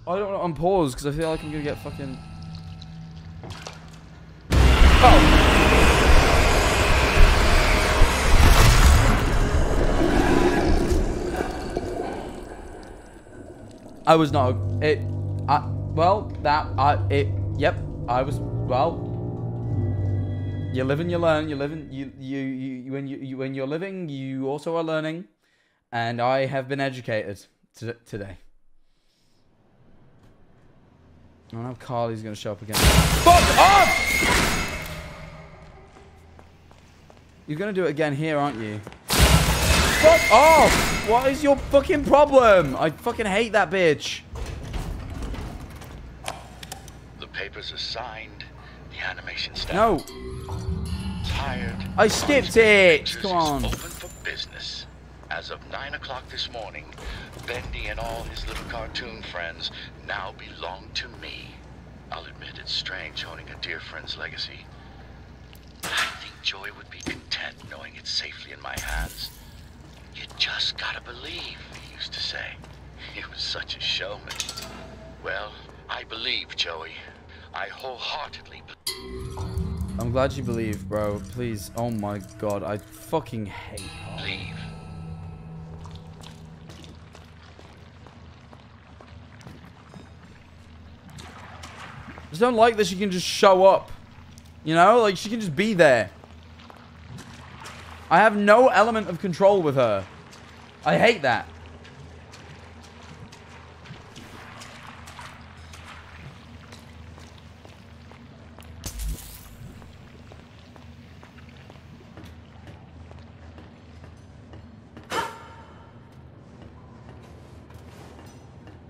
I don't want to unpause because I feel like I'm gonna get fucking. I was not. It. I. Well, that. I. It. Yep. I was. Well. You live and you learn. You live and you. You. you when you, you. When you're living, you also are learning, and I have been educated to, today. I don't know if Carly's gonna show up again. Fuck off! You're gonna do it again here, aren't you? Fuck off! What is your fucking problem? I fucking hate that bitch. The papers are signed. The animation staff. No. Tired. I skipped it. Come on. Open for business. As of 9 o'clock this morning, Bendy and all his little cartoon friends now belong to me. I'll admit it's strange owning a dear friend's legacy. But I think Joey would be content knowing it's safely in my hands. You just gotta believe, he used to say. He was such a showman. Well, I believe, Joey. I wholeheartedly believe. I'm glad you believe, bro. Please. Oh my god. I fucking hate believe. just don't like that she can just show up. You know? Like, she can just be there. I have no element of control with her. I hate that.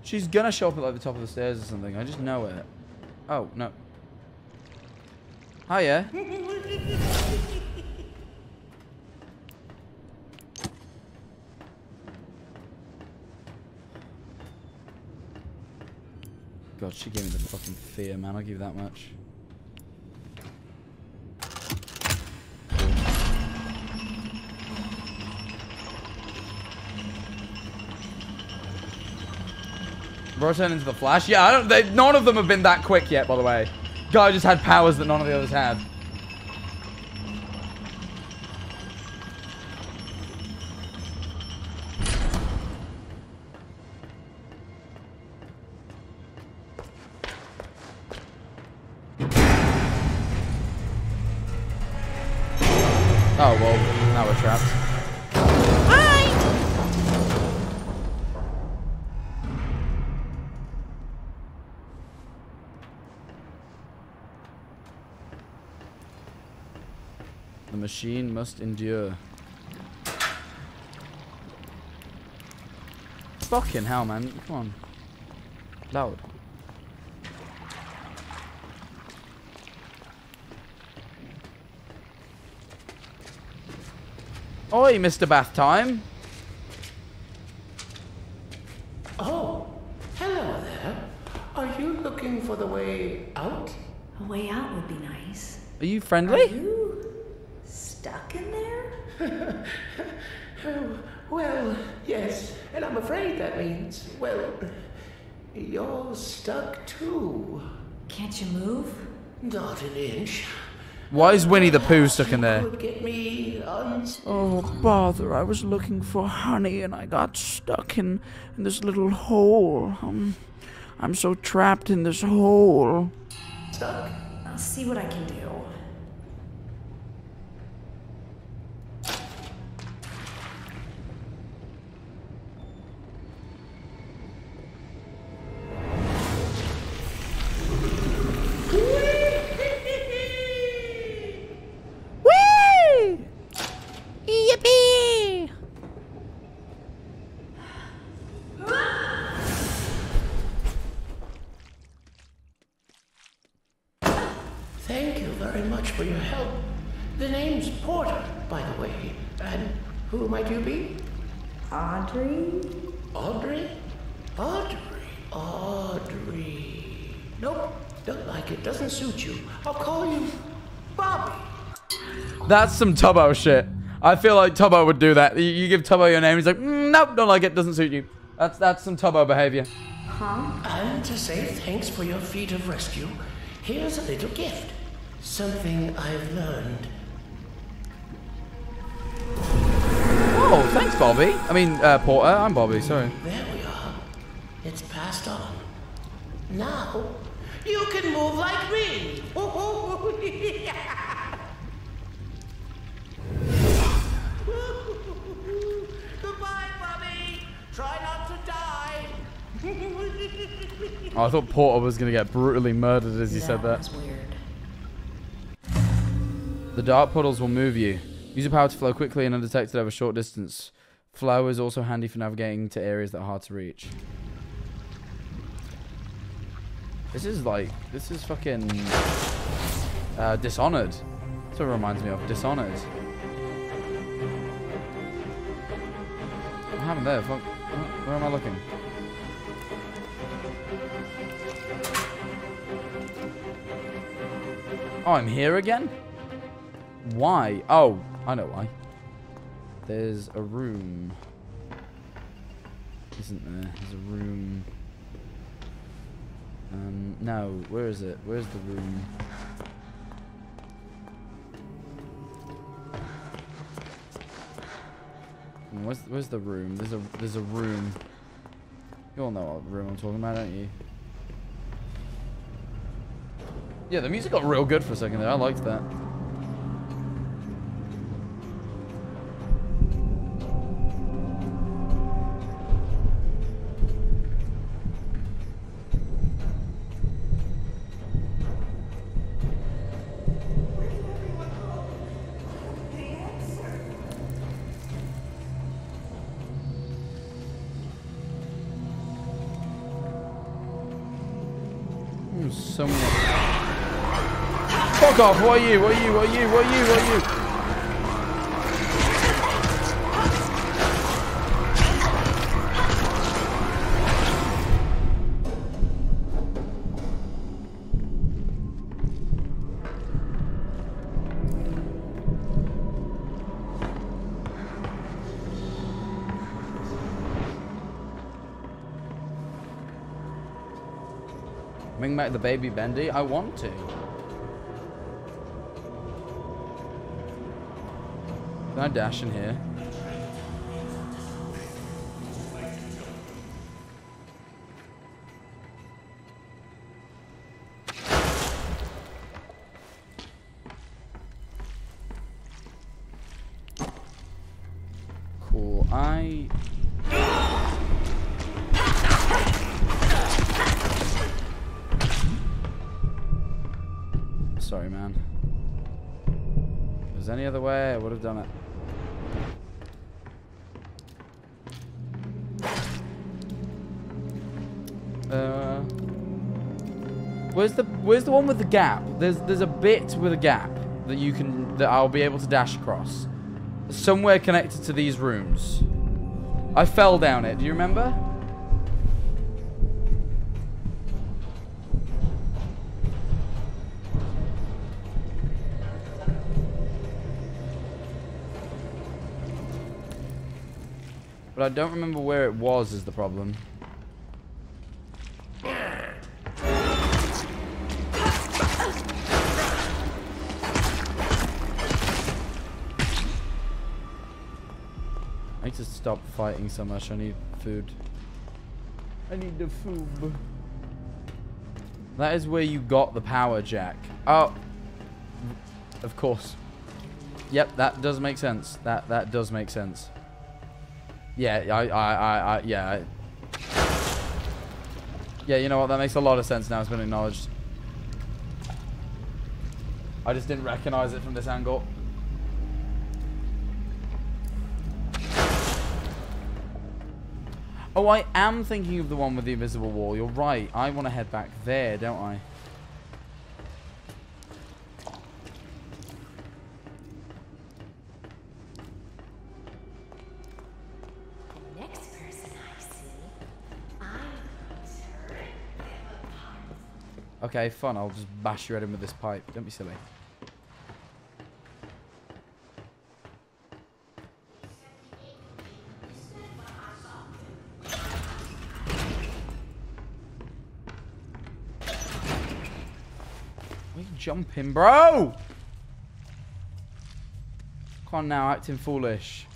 She's gonna show up at like the top of the stairs or something. I just know it. Oh, no. Hiya. God, she gave me the fucking fear, man. I'll give you that much. Bro turned into the Flash? Yeah, I don't. They, none of them have been that quick yet, by the way. Guy just had powers that none of the others had. Machine must endure. Fucking hell, man. Come on. Loud. Oi, Mr. Bath Time. Oh, hello there. Are you looking for the way out? A way out would be nice. Are you friendly? Are you stuck in there? Oh, well, yes, and I'm afraid that means, well, you're stuck too. Can't you move? Not an inch. Why is Winnie the Pooh stuck in there? Get me Oh, bother. I was looking for honey and I got stuck in, in this little hole. Um, I'm so trapped in this hole. stuck. I'll see what I can do. Whee! Yippee! Thank you very much. The name's Porter, by the way. And who might you be? Audrey? Audrey? Audrey? Audrey. Nope, don't like it. Doesn't suit you. I'll call you Bobby. That's some Tubbo shit. I feel like Tubbo would do that. You, you give Tubbo your name, he's like, mm, nope, don't like it, doesn't suit you. That's that's some Tubbo behavior. Huh? And to say thanks for your feat of rescue, here's a little gift. Something I've learned. Oh, thanks, Bobby. I mean, uh, Porter. I'm Bobby. Sorry. There we are. It's passed on. Now, you can move like me. [LAUGHS] Try not to die. Oh, I thought Porter was gonna get brutally murdered as he said that. was weird. The dark puddles will move you. Use your power to flow quickly and undetected over a short distance. Flow is also handy for navigating to areas that are hard to reach. This is like, this is fucking uh, Dishonored. That's what it reminds me of. Dishonored. What happened there? Fuck. Where am I looking? Oh, I'm here again? Why? Oh, I know why. There's a room. Isn't there? There's a room. Um, no. Where is it? Where's the room? Where's, where's the room? There's a there's a room. You all know what room I'm talking about, don't you? Yeah, the music got real good for a second there. I liked that. Fuck off! What are you? What are you? What are you? What are you? What are you? Bring back the baby Bendy? I want to. Can I dash in here? Cool. I Sorry, man. If there's any other way, I would have done it. Where's the one with the gap? There's there's a bit with a gap that you can that I'll be able to dash across. Somewhere connected to these rooms. I fell down it. Do you remember? But I don't remember where it was is the problem. Fighting so much. I need food. I need the food. That is where you got the power jack. Oh. Of course. Yep, that does make sense. That that does make sense. Yeah, I, I, I, I yeah. I, yeah, you know what? That makes a lot of sense now. It's been acknowledged. I just didn't recognize it from this angle. Oh, I am thinking of the one with the invisible wall. You're right. I want to head back there, don't I? Okay, fun. I'll just bash you at him with this pipe. Don't be silly. Jumping, bro? Come on now, acting foolish.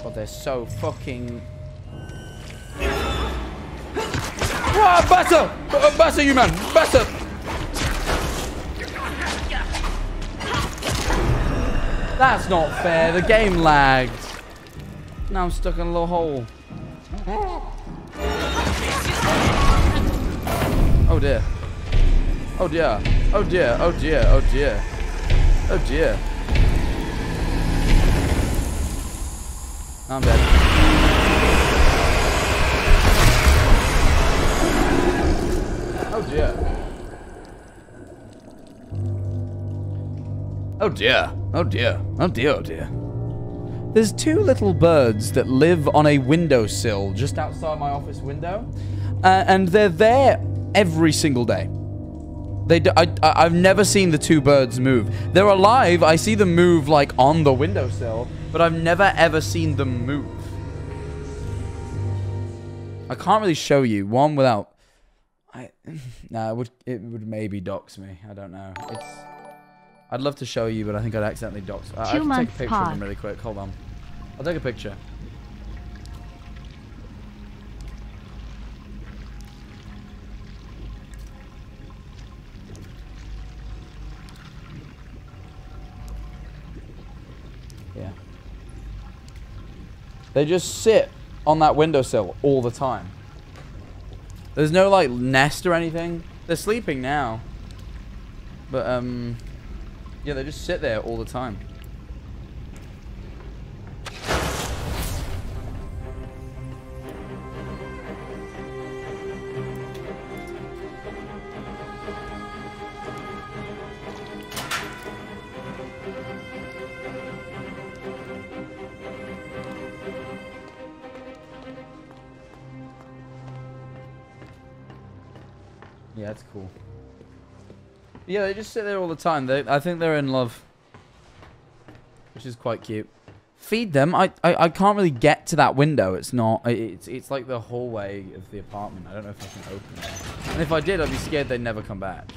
God, they're so fucking... Whoa, better! B- Better, you man! Better! That's not fair. The game lagged. Now I'm stuck in a little hole. Oh dear. Oh dear. Oh dear. Oh dear. Oh dear. Oh dear. I'm dead. Oh dear. Oh dear. Oh dear. Oh dear. Oh dear. There's two little birds that live on a windowsill just outside my office window, uh, and they're there every single day. They do, I, I, I've never seen the two birds move. They're alive. I see them move like on the windowsill, but I've never ever seen them move. I can't really show you one without. I [LAUGHS] nah, it would it would maybe dox me. I don't know. It's. I'd love to show you, but I think I'd accidentally dox. I, I can take a picture of them really quick. Hold on. I'll take a picture. They just sit on that windowsill all the time. There's no like nest or anything. They're sleeping now. But um yeah, they just sit there all the time. That's cool. Yeah, they just sit there all the time. They, I think they're in love, which is quite cute. Feed them. I, I, I can't really get to that window. It's not. It's it's like the hallway of the apartment. I don't know if I can open it. And if I did, I'd be scared they'd never come back.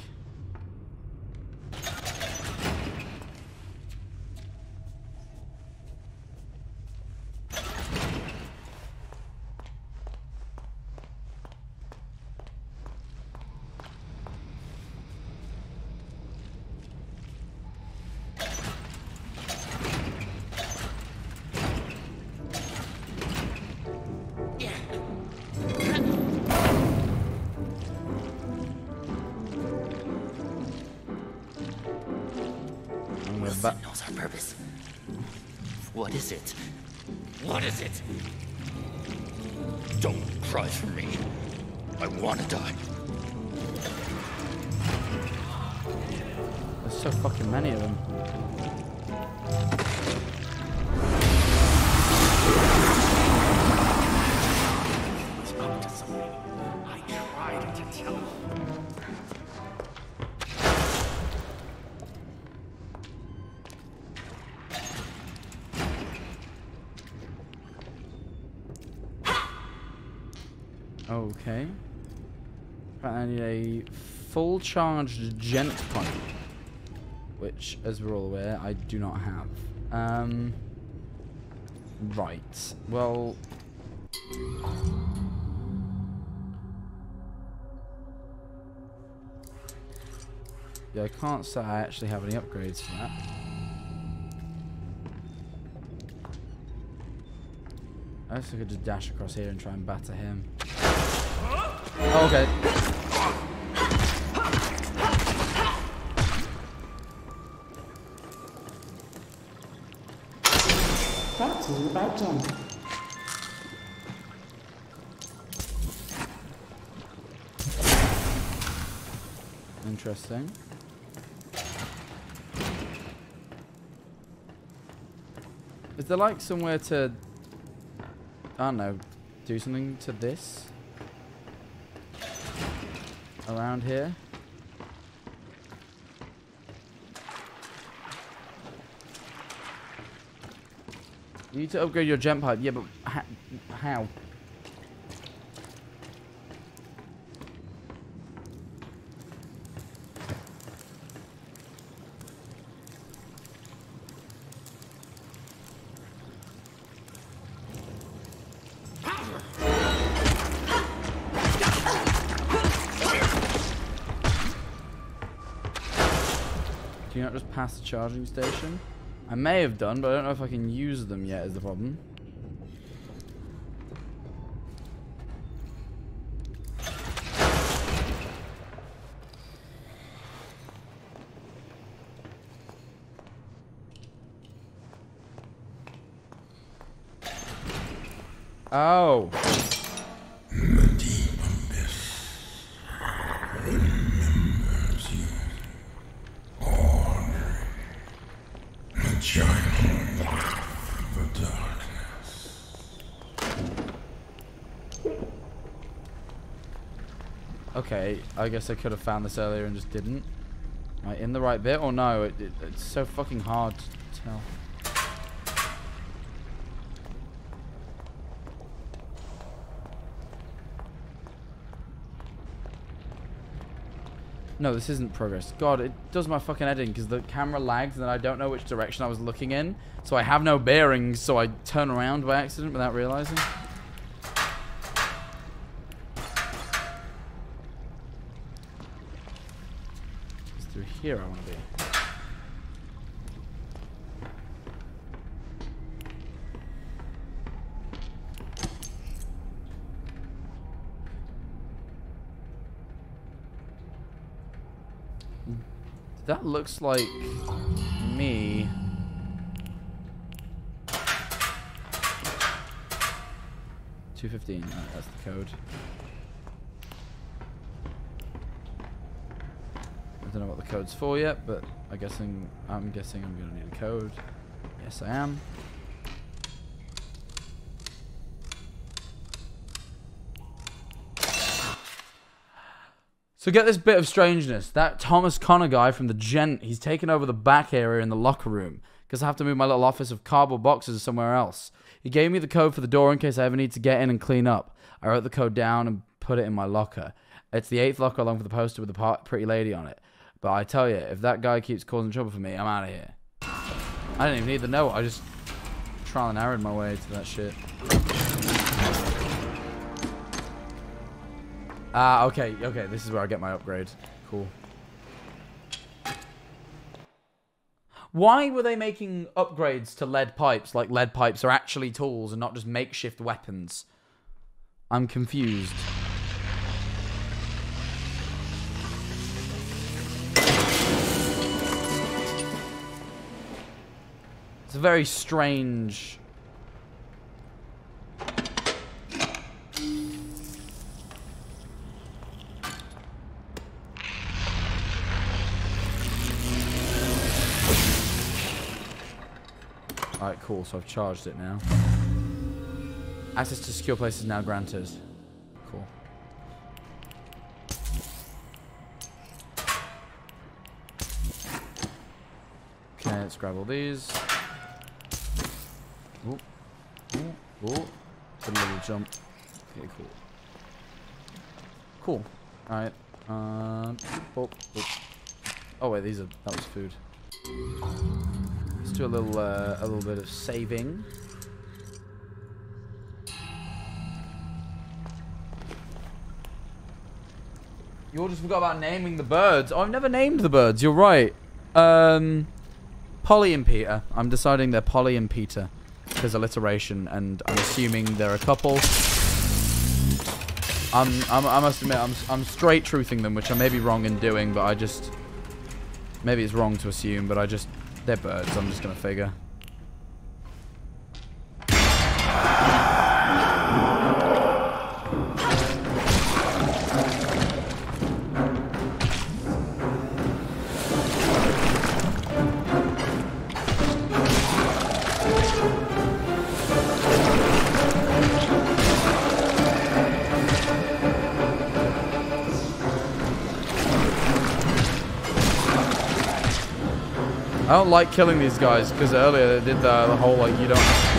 Full charged gent pump. Which, as we're all aware, I do not have. Um, right. Well... Yeah, I can't say I actually have any upgrades for that. I guess I could just dash across here and try and batter him. Oh, okay. Interesting. Is there like somewhere to... I don't know, do something to this around here. You need to upgrade your jump pipe. Yeah, but how? Do you not just pass the charging station? I may have done, but I don't know if I can use them yet is the problem. Oh. The giant of the darkness. Okay, I guess I could have found this earlier and just didn't. Am I in the right bit or no? It, it, it's so fucking hard to tell. No, this isn't progress. God, it does my fucking in because the camera lags and I don't know which direction I was looking in. So I have no bearings, so I turn around by accident without realizing. It's through here I want to be. That looks like me. Two fifteen. Uh, that's the code. I don't know what the code's for yet, but I guessing I'm guessing I'm gonna need a code. Yes, I am. So get this bit of strangeness. That Thomas Connor guy from the Gent, he's taken over the back area in the locker room because I have to move my little office of cardboard boxes somewhere else. He gave me the code for the door in case I ever need to get in and clean up. I wrote the code down and put it in my locker. It's the eighth locker along with the poster with the pretty lady on it. But I tell you, if that guy keeps causing trouble for me, I'm out of here. I didn't even need the note. I just trial and errored my way to that shit. Ah, okay, okay. This is where I get my upgrade. Cool. Why were they making upgrades to lead pipes like lead pipes are actually tools and not just makeshift weapons? I'm confused. It's very strange Alright, cool. So I've charged it now. Access to secure places now granted. Cool. Okay, let's grab all these. Ooh. Ooh. Ooh. Did a little jump. Okay, cool. Cool. Alright. Uh, boop, boop. Oh wait, these are that was food. Let's do a little uh, a little bit of saving. You all just forgot about naming the birds. Oh, I've never named the birds. You're right. Um, Polly and Peter. I'm deciding they're Polly and Peter. There's alliteration, and I'm assuming they're a couple. I'm, I'm, I must admit, I'm, I'm straight truthing them, which I may be wrong in doing, but I just... Maybe it's wrong to assume, but I just... They're birds, I'm just gonna figure. I don't like killing these guys because earlier they did the, the whole like you don't.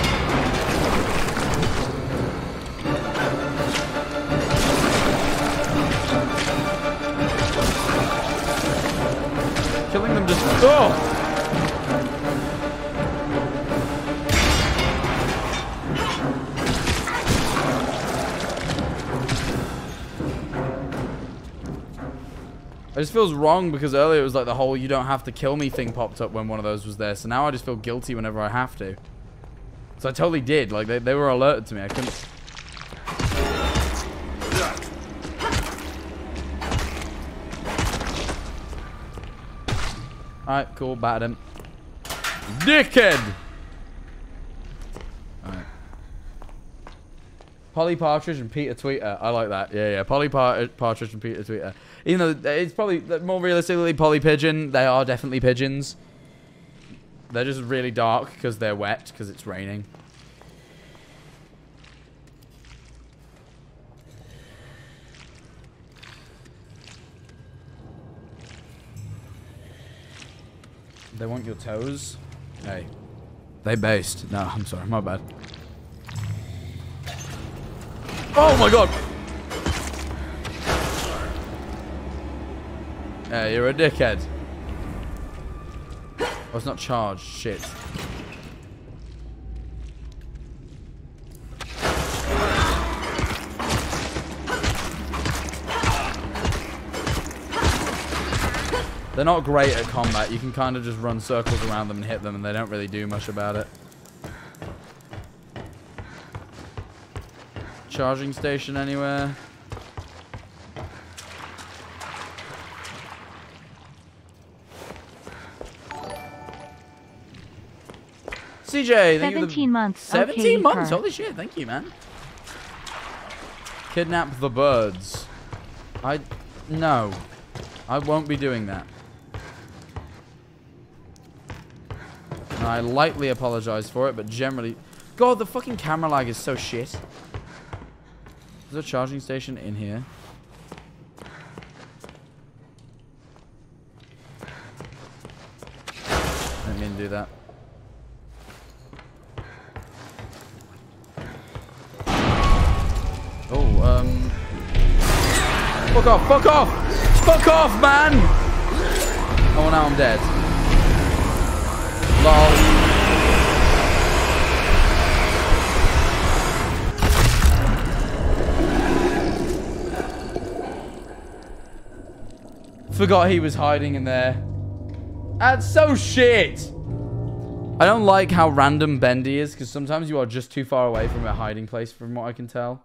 Feels wrong because earlier it was like the whole you don't have to kill me thing popped up when one of those was there. So now I just feel guilty whenever I have to. So I totally did. Like they, they were alerted to me. I couldn't. Alright, cool. Bat him. Dickhead! Alright. Polly Partridge and Peter Tweeter. I like that. Yeah, yeah. Polly Par Partridge and Peter Tweeter. Even though it's probably more realistically Polly Pigeon. They are definitely pigeons. They're just really dark because they're wet because it's raining. They want your toes? Hey. They based. No, I'm sorry. My bad. Oh my god! Yeah, you're a dickhead. Oh, it's not charged. Shit. They're not great at combat. You can kind of just run circles around them and hit them, and they don't really do much about it. Charging station anywhere? CJ, thank you for the- 17 months. 17 okay, months? Holy shit, thank you, man. Kidnap the birds. I... No. I won't be doing that. And I lightly apologize for it, but generally... God, the fucking camera lag is so shit. There's a charging station in here. Didn't mean to do that. Fuck off, fuck off! Fuck off, man! Oh, now I'm dead. Lol. Forgot he was hiding in there. That's so shit! I don't like how random Bendy is, because sometimes you are just too far away from a hiding place, from what I can tell.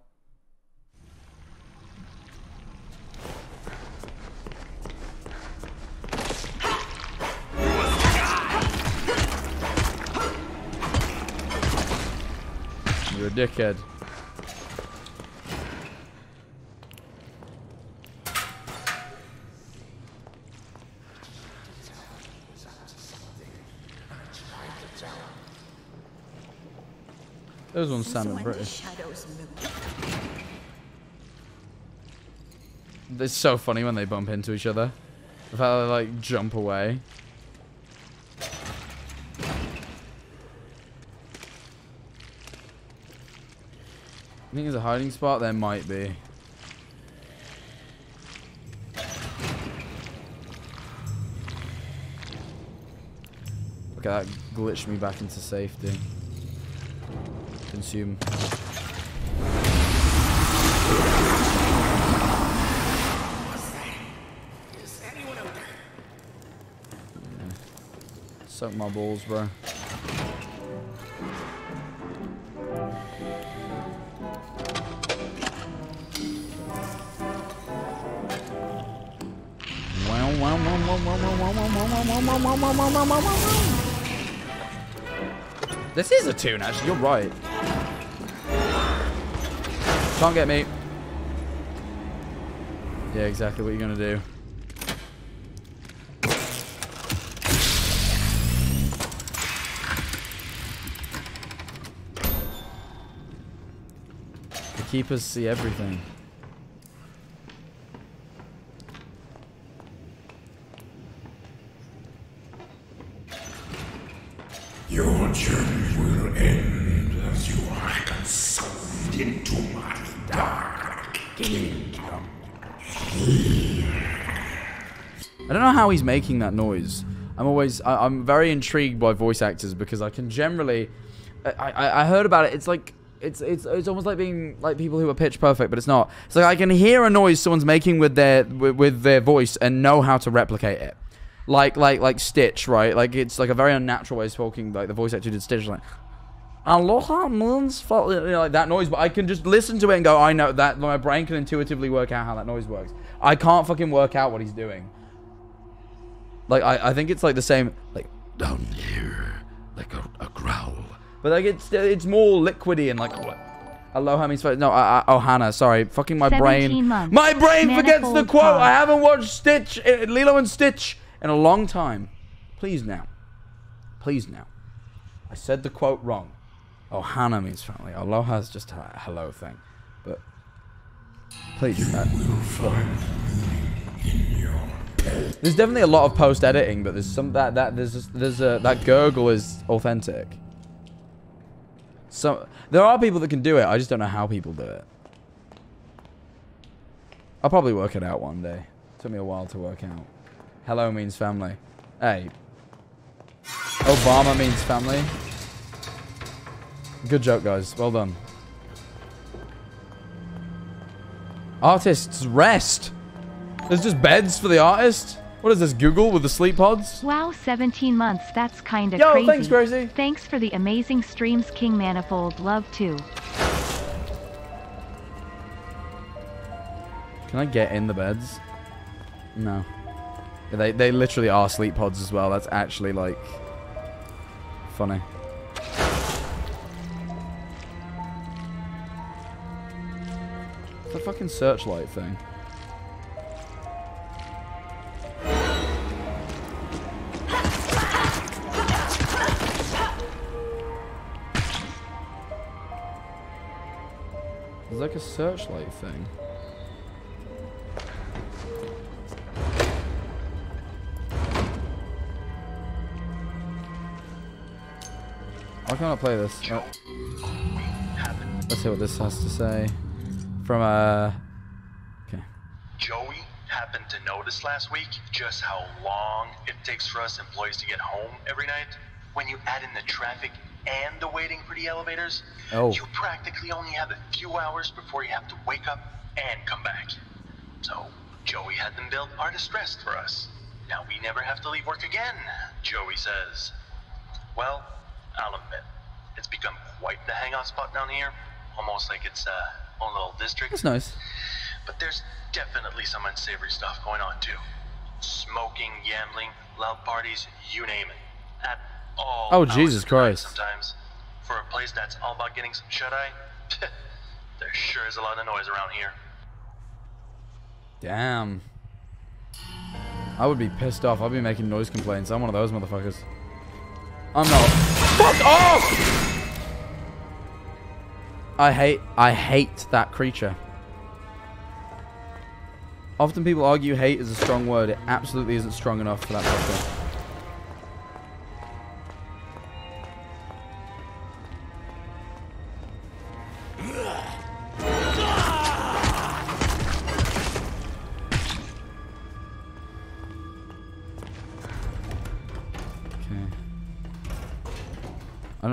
Dickhead. Those ones sounded British. It's so funny when they bump into each other. The fact that they like jump away. Think there's a hiding spot. There might be. Okay, that glitched me back into safety. Consume. Suck my balls, bro. This is a tune, actually. You're right. Can't get me. Yeah, exactly what you're gonna do. The keepers see everything. Your journey will end as you are consumed into my dark kingdom. I don't know how he's making that noise. I'm always, I, I'm very intrigued by voice actors because I can generally, I, I, I heard about it. It's like, it's, it's, it's almost like being like people who are pitch perfect, but it's not. It's like I can hear a noise someone's making with their, with, with their voice and know how to replicate it. Like, like, like Stitch, right? Like it's like a very unnatural way of talking. Like the voice actor did Stitch, like, Aloha moons you know, like that noise, but I can just listen to it and go, I know that my brain can intuitively work out how that noise works. I can't fucking work out what he's doing. Like I, I think it's like the same, like Down here, like a, a growl. but like it's it's more liquidy and like what? Aloha means fo- no, uh, uh, Ohana. Sorry, fucking my 17 brain. months. My brain forgets the quote. Pond. I haven't watched Stitch, uh, Lilo and Stitch in a long time. Please now, please now. I said the quote wrong. Oh, Hannah means family. Aloha is just a hello thing, but please. Uh, there's definitely a lot of post editing, but there's some that that there's there's a that gurgle is authentic. So there are people that can do it. I just don't know how people do it. I'll probably work it out one day. Took me a while to work out. Hello means family. Hey. Obama means family. Good joke, guys. Well done. Artists rest. There's just beds for the artist. What is this, Google with the sleep pods? Wow, 17 months. That's kinda Yo, crazy. thanks, Gracie. Thanks for the amazing streams, King Manifold. Love too. Can I get in the beds? No. They, they literally are sleep pods as well. That's actually, like, funny. The fucking searchlight thing. There's like a searchlight thing. Why can't I play this? Oh. Let's see what this has to say. From uh Okay. Joey happened to notice last week just how long it takes for us employees to get home every night. When you add in the traffic and the waiting for the elevators, Oh. you practically only have a few hours before you have to wake up and come back. So, Joey had them build artist rest for us. Now we never have to leave work again, Joey says. Well, I'll admit, it's become quite the hangout spot down here. Almost like it's uh, own little district. That's nice. But there's definitely some unsavory stuff going on too. Smoking, gambling, loud parties, you name it. At all. Oh, oh Jesus the night Christ. Sometimes, for a place that's all about getting some shut eye, [LAUGHS] there sure is a lot of noise around here. Damn. I would be pissed off. I'd be making noise complaints. I'm one of those motherfuckers. I'm not. Fuck off! I hate, I hate that creature. Often people argue hate is a strong word. It absolutely isn't strong enough for that fucker.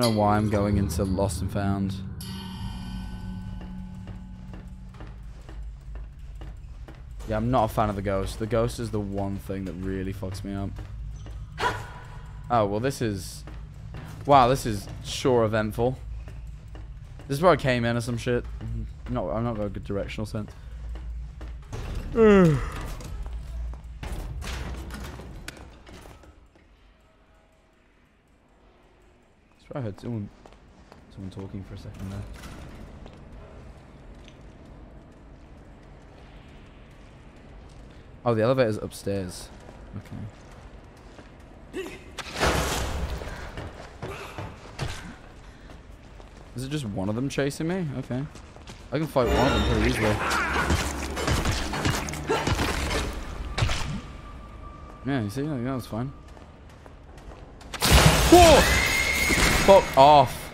Know why I'm going into Lost and Found. Yeah, I'm not a fan of the ghost. The ghost is the one thing that really fucks me up. Oh, well this is... Wow, this is sure eventful. This is where I came in or some shit. No, I'm not got a good directional sense. I heard someone, someone talking for a second there. Oh, the elevator's upstairs. Okay. Is it just one of them chasing me? Okay. I can fight one of them pretty easily. Yeah, you see? That was fine. Whoa! Fuck off.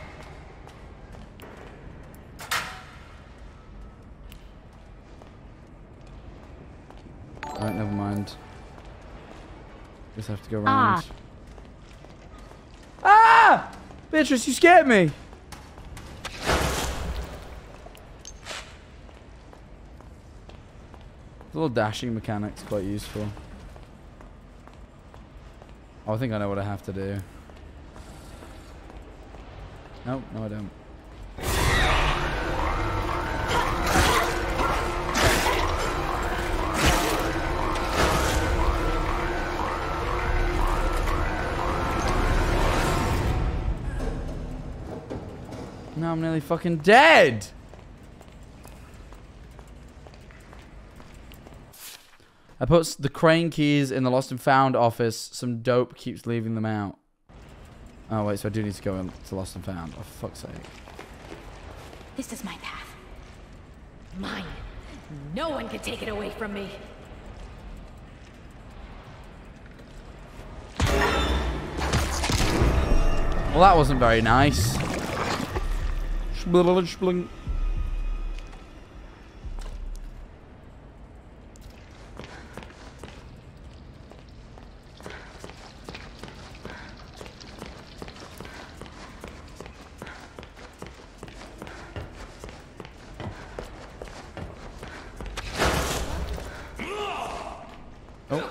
Alright, never mind. Just have to go around. Ah. Ah! Beatrice, you scared me. The little dashing mechanic's quite useful. Oh, I think I know what I have to do. No, no I don't. Now I'm nearly fucking dead. I put the crane keys in the lost and found office. Some dope keeps leaving them out. Oh wait, so I do need to go in to lost and found. Oh fuck's sake. This is my path. Mine. No one can take it away from me. Well, that wasn't very nice shblink. Oh.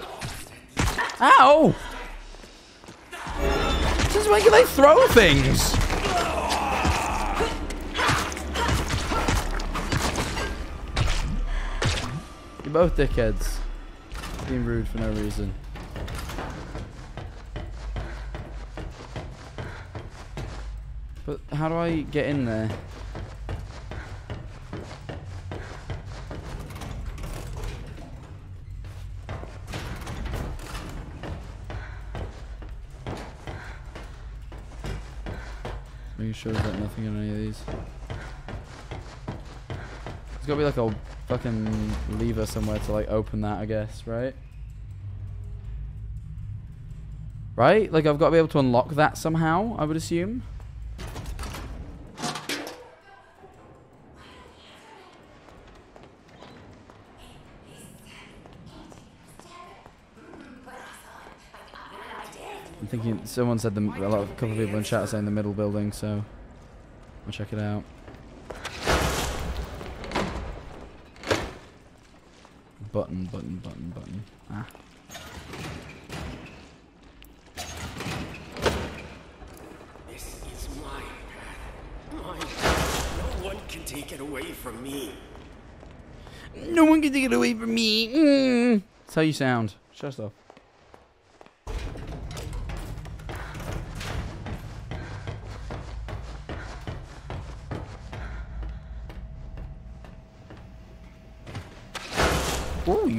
Ow! Since when can they throw things? You're both dickheads. Being rude for no reason. But how do I get in there? Making nothing on any of these. There's gotta be like a fucking lever somewhere to like open that, I guess, right? Right? Like I've got to be able to unlock that somehow, I would assume. I'm thinking someone said the a lot of couple of people in chat are saying the middle building, so I'll check it out. Button, button, button, button. Ah. This is my path. Mine. No one can take it away from me. No one can take it away from me. Mm. That's how you sound. Shut up.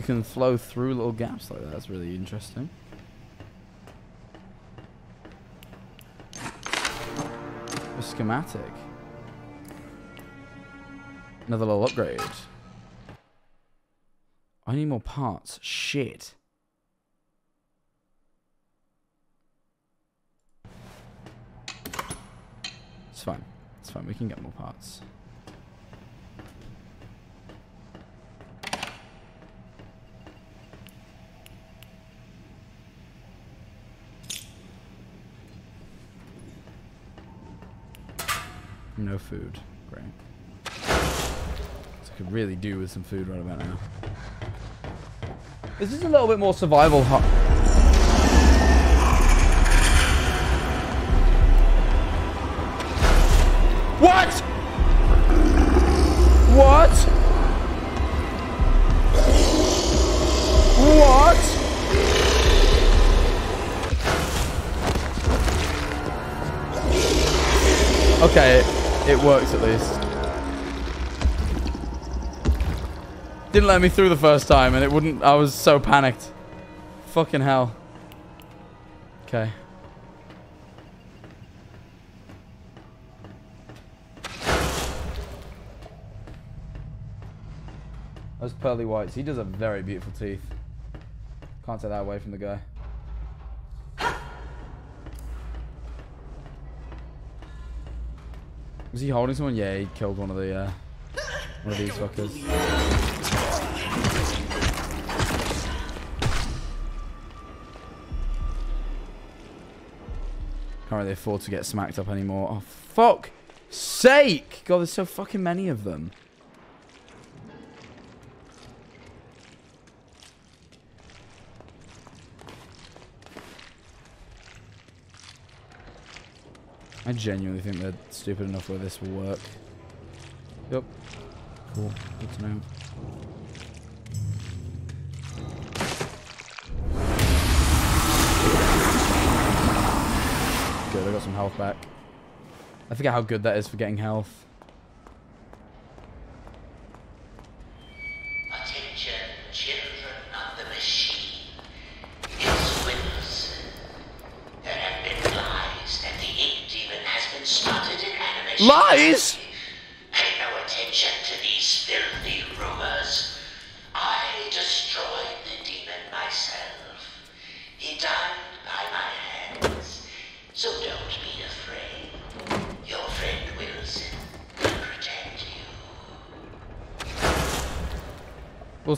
You can flow through little gaps like that. That's really interesting. A schematic. Another little upgrade. I need more parts. Shit. It's fine. It's fine. We can get more parts. No food. Great. So I could really do with some food right about now. This is a little bit more survival hot. What? What? It works at least. Didn't let me through the first time and it wouldn't I was so panicked. Fucking hell. Okay. Those pearly whites. He does have very beautiful teeth. Can't take that away from the guy. Was he holding someone? Yeah, he killed one of the uh, one of these fuckers. Can't really afford to get smacked up anymore. Oh fuck sake! God, there's so fucking many of them. I genuinely think they're stupid enough where this will work. Yep. Cool. Good to know. Good, I got some health back. I forget how good that is for getting health.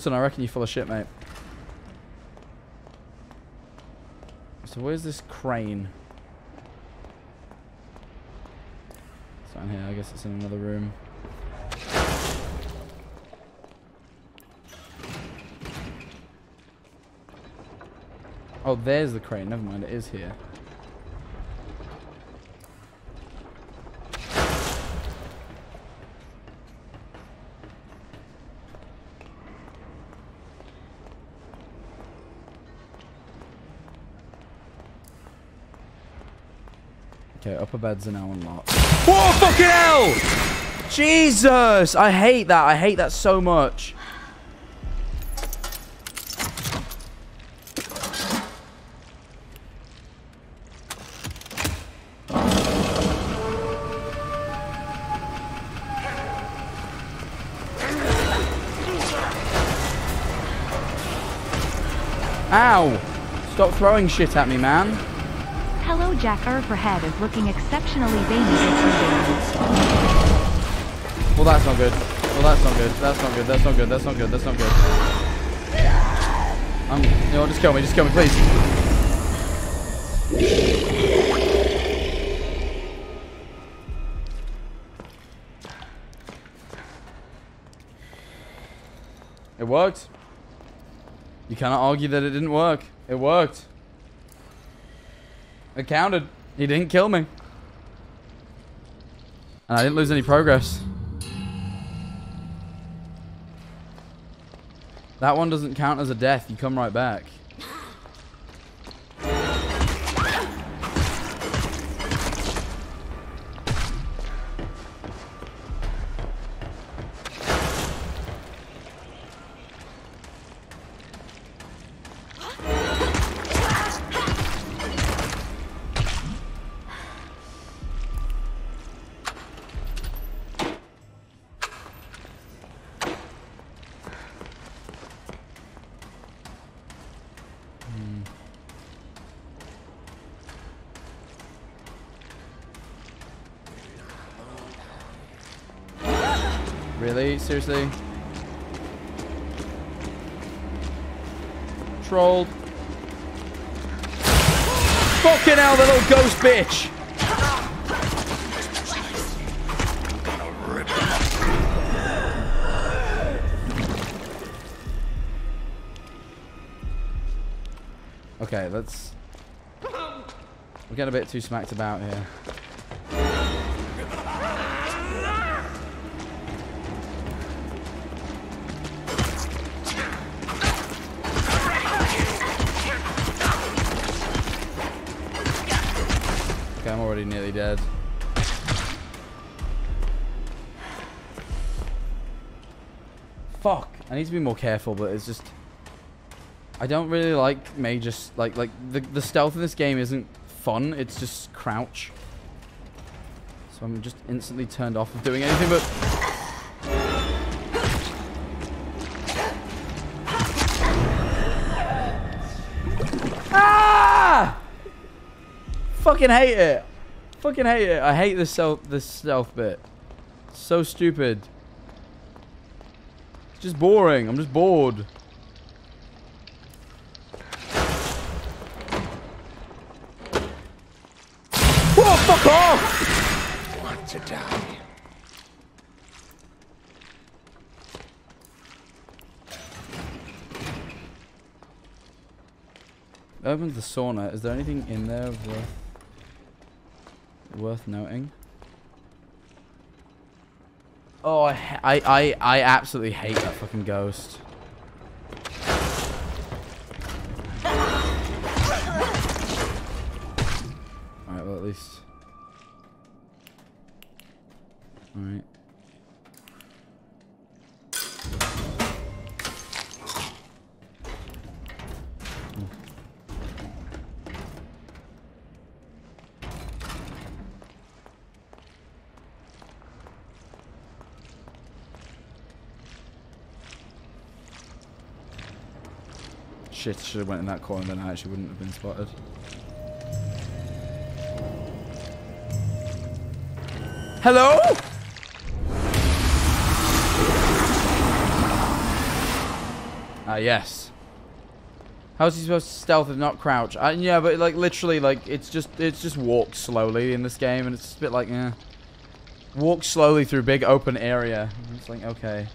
Wilson, I reckon you're full of shit, mate. So where's this crane? It's down here. I guess it's in another room. Oh, there's the crane. Never mind, it is here. Upper beds are now unlocked. Whoa, fucking hell! Jesus! I hate that. I hate that so much. Ow! Stop throwing shit at me, man. Hello, Jack Eartherhead is looking exceptionally weekend. Well, that's not good. Well, that's not good. That's not good. That's not good. That's not good. That's not good. Um, you know, what, just kill me. Just kill me, please. It worked. You cannot argue that it didn't work. It worked. It counted. He didn't kill me. And I didn't lose any progress. That one doesn't count as a death. You come right back. Really? Seriously? Trolled. Fucking hell, the little ghost bitch! Okay, let's... We're getting a bit too smacked about here. I need to be more careful, but it's just... I don't really like major... s- Like, like the, the stealth in this game isn't fun. It's just crouch. So I'm just instantly turned off of doing anything but... Ah! Fucking hate it. fucking hate it. I hate this stealth, this stealth bit. So stupid. It's just boring. I'm just bored. Whoa, fuck off! Want to die? Opened the sauna. Is there anything in there worth worth noting? Oh, I, I, I, absolutely hate that fucking ghost. Alright, well at least... Alright. Shit, should have went in that corner then I actually wouldn't have been spotted. Hello? Ah, yes. How's he supposed to stealth and not crouch? Uh, yeah, but like literally, like it's just it's just walk slowly in this game, and it's a bit like, eh. Walk slowly through big open area. It's like okay.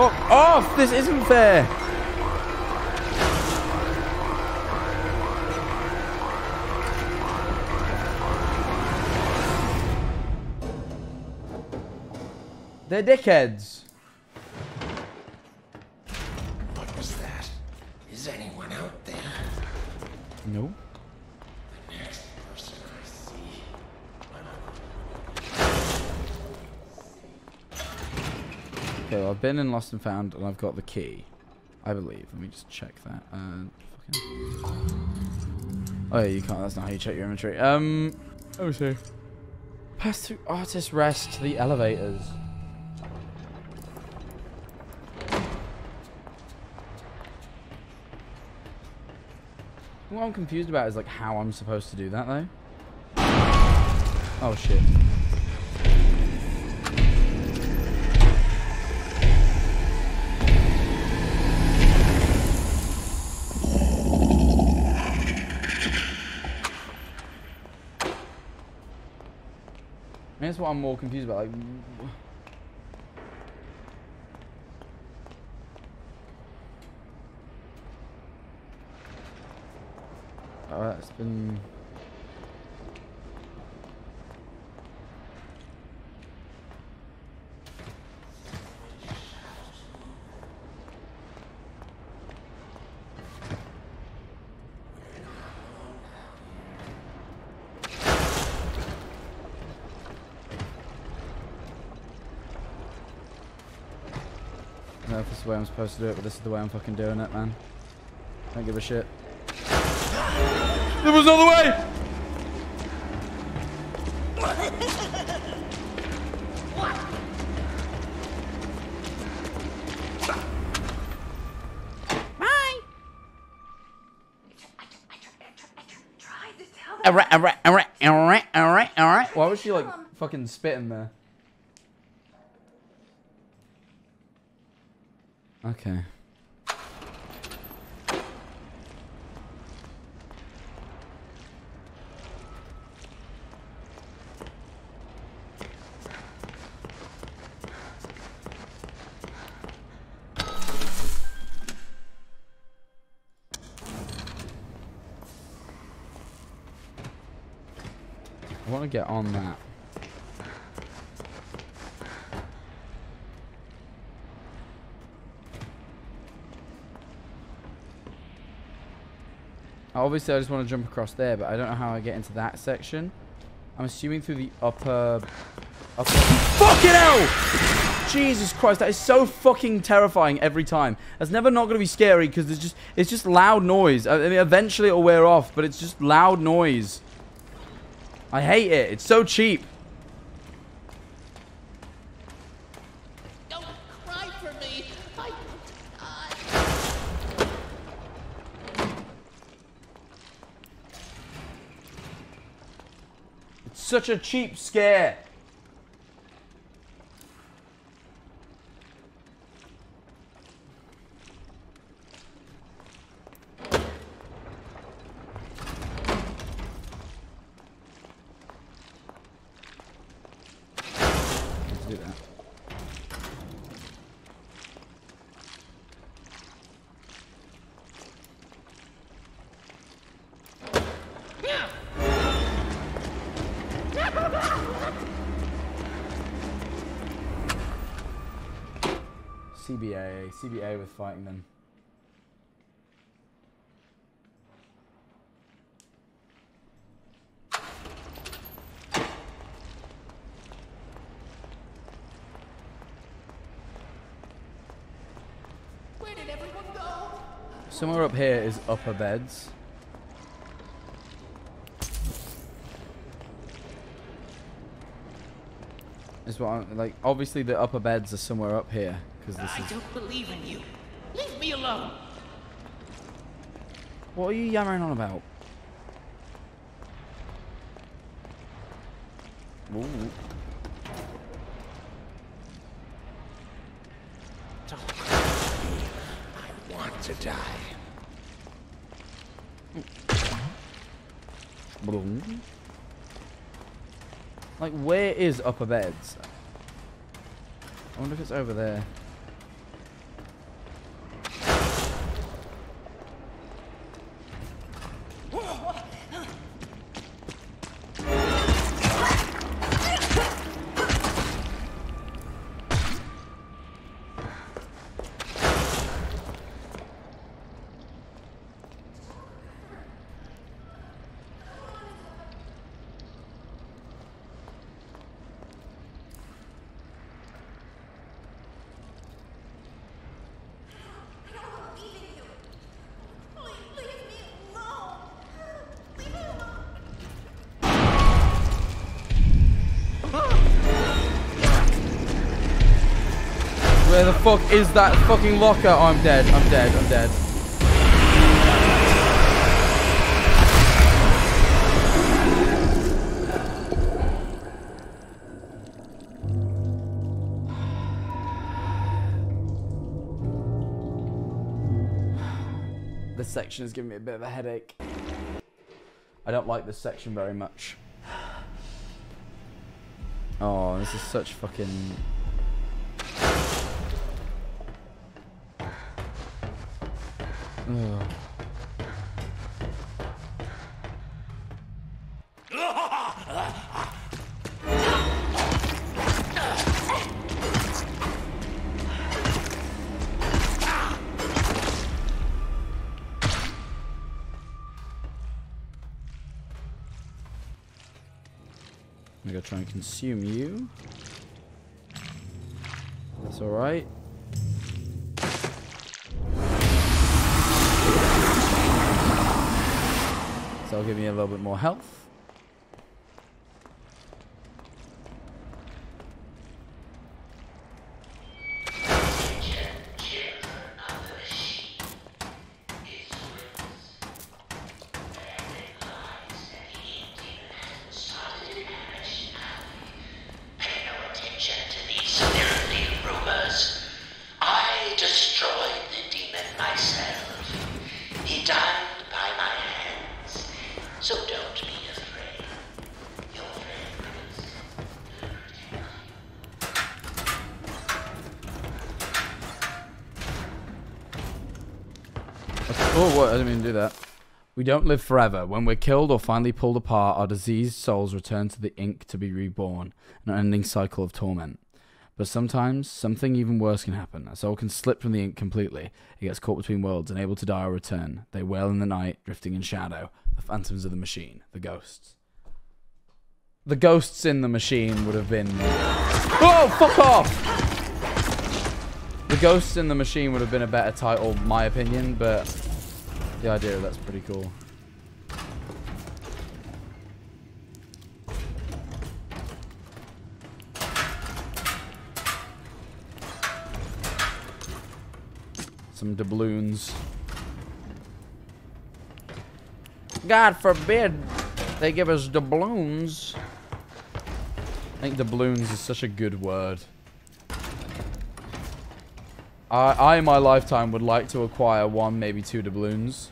Fuck off! This isn't fair! They're dickheads. What was that? Is anyone out there? No. The next person I see. Okay, well, I've been in Lost and Found, and I've got the key. I believe. Let me just check that. Uh, fucking... Oh, yeah, you can't. That's not how you check your inventory. Um, oh, see. Pass through artist rest to the elevators. What I'm confused about is like how I'm supposed to do that though. Oh shit. That's what I'm more confused about. Like, oh, that's been. I don't know if this is the way I'm supposed to do it, but this is the way I'm fucking doing it, man. Don't give a shit. There was another way! Bye. Alright, alright, alright, alright, alright, alright. Why was she like fucking spitting there? Okay. I want to get on that. Obviously, I just want to jump across there, but I don't know how I get into that section. I'm assuming through the upper... upper fucking hell! Jesus Christ, that is so fucking terrifying every time. That's never not going to be scary because it's just it's just loud noise. I mean, eventually it'll wear off, but it's just loud noise. I hate it. It's so cheap. Such a cheap scare. Let's do that. CBA, with fighting them. Where did everyone go? Somewhere up here is upper beds. Is what I'm, like obviously the upper beds are somewhere up here because this I is don't believe in you. Leave me alone. What are you yammering on about? Ooh. I want to die. Boom. Like, where is upper beds? I wonder if it's over there. Fuck is that fucking locker? Oh, I'm dead. I'm dead. I'm dead. This section is giving me a bit of a headache. I don't like this section very much. Oh, this is such fucking I'm gonna try and consume you. That's alright. I'll give me a little bit more health. Pay no attention to these filthy rumors. I destroyed the demon myself. He died by my hands. So don't be afraid. Your friends. Oh, what? I didn't mean to do that. We don't live forever. When we're killed or finally pulled apart, our diseased souls return to the ink to be reborn, an unending cycle of torment. But sometimes, something even worse can happen. A soul can slip from the ink completely. It gets caught between worlds, unable to die or return. They wail in the night, drifting in shadow. The phantoms of the machine. The ghosts. The ghosts in the machine would have been... Oh, fuck off! The ghosts in the machine would have been a better title, my opinion, but the idea of that's pretty cool. Some doubloons. God forbid they give us doubloons. I think doubloons is such a good word. I, I, in my lifetime, would like to acquire one, maybe two doubloons.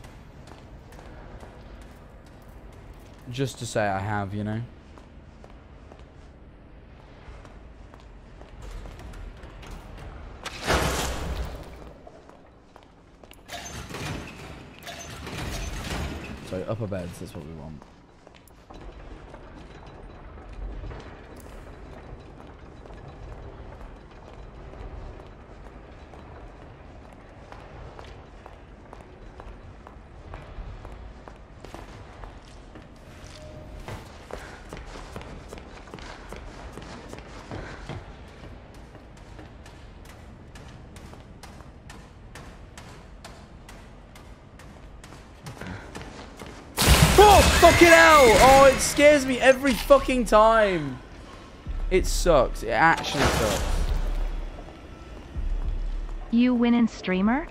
Just to say I have, you know? So upper beds, that's what we want. Scares me every fucking time. It sucks. It actually sucks. You win in streamer?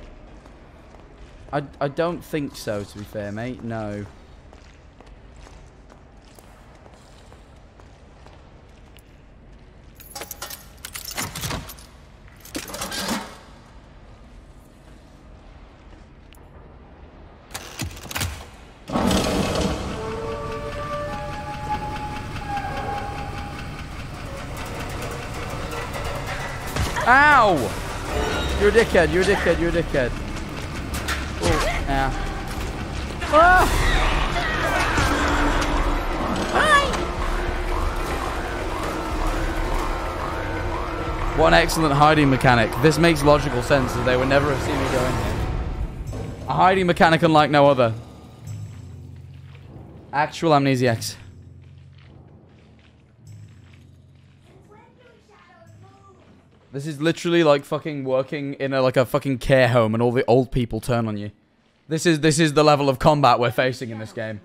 I, I don't think so, to be fair, mate. No. Dickhead, you're a dickhead, you're a dickhead. Oh, yeah. Ah! What an excellent hiding mechanic. This makes logical sense as they would never have seen me go in here. A hiding mechanic unlike no other. Actual amnesiacs. This is literally like fucking working in a like a fucking care home and all the old people turn on you. This is this is the level of combat we're facing in this game.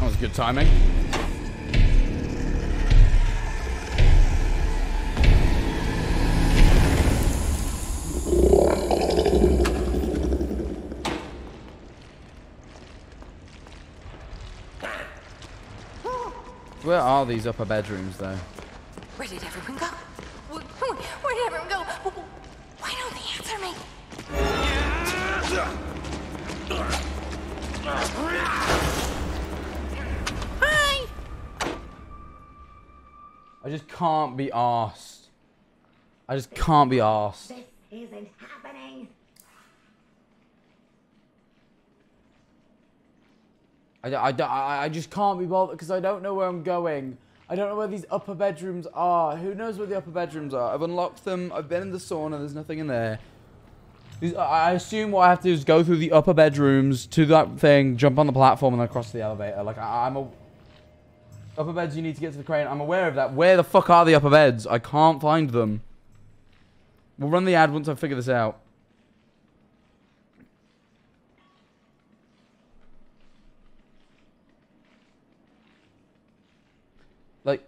That was good timing. Where are these upper bedrooms though? Where did everyone go? Where, where did everyone go? Why don't they answer me? Hi! I just can't be arsed. I just can't be arsed. This isn't happening. I, I, I, I just can't be bothered because I don't know where I'm going. I don't know where these upper bedrooms are. Who knows where the upper bedrooms are? I've unlocked them. I've been in the sauna. There's nothing in there. I assume what I have to do is go through the upper bedrooms to that thing, jump on the platform, and then cross the elevator. Like, I, I'm a... Upper beds, you need to get to the crane. I'm aware of that. Where the fuck are the upper beds? I can't find them. We'll run the ad once I figure this out. Like...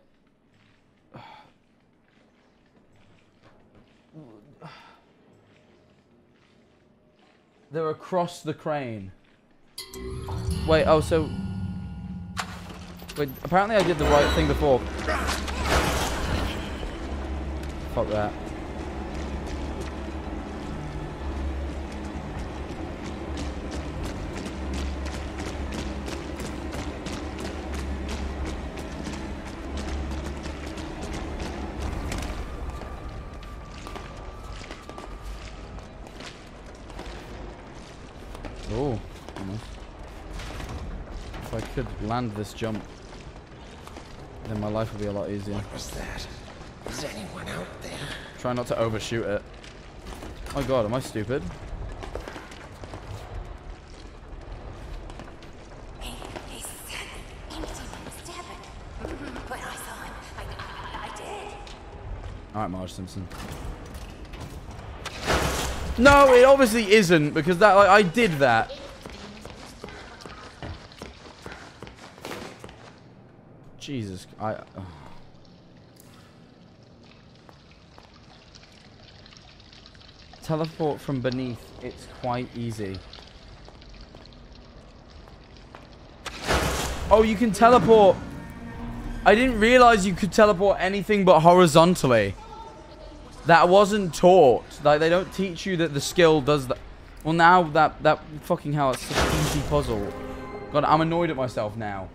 They're across the crane. Wait, oh, so... Wait, apparently I did the right thing before. Fuck that. Oh, almost. If I could land this jump, then my life will be a lot easier. What was that? Is anyone out there? Try not to overshoot it. Oh god, am I stupid? Alright, Marge Simpson. No, it obviously isn't, because that like, I did that. Jesus, I... Uh. Teleport from beneath, it's quite easy. Oh, you can teleport. I didn't realize you could teleport anything but horizontally. That wasn't taught. Like, they don't teach you that the skill does that. Well, now that, that fucking hell, it's a an easy puzzle. God, I'm annoyed at myself now.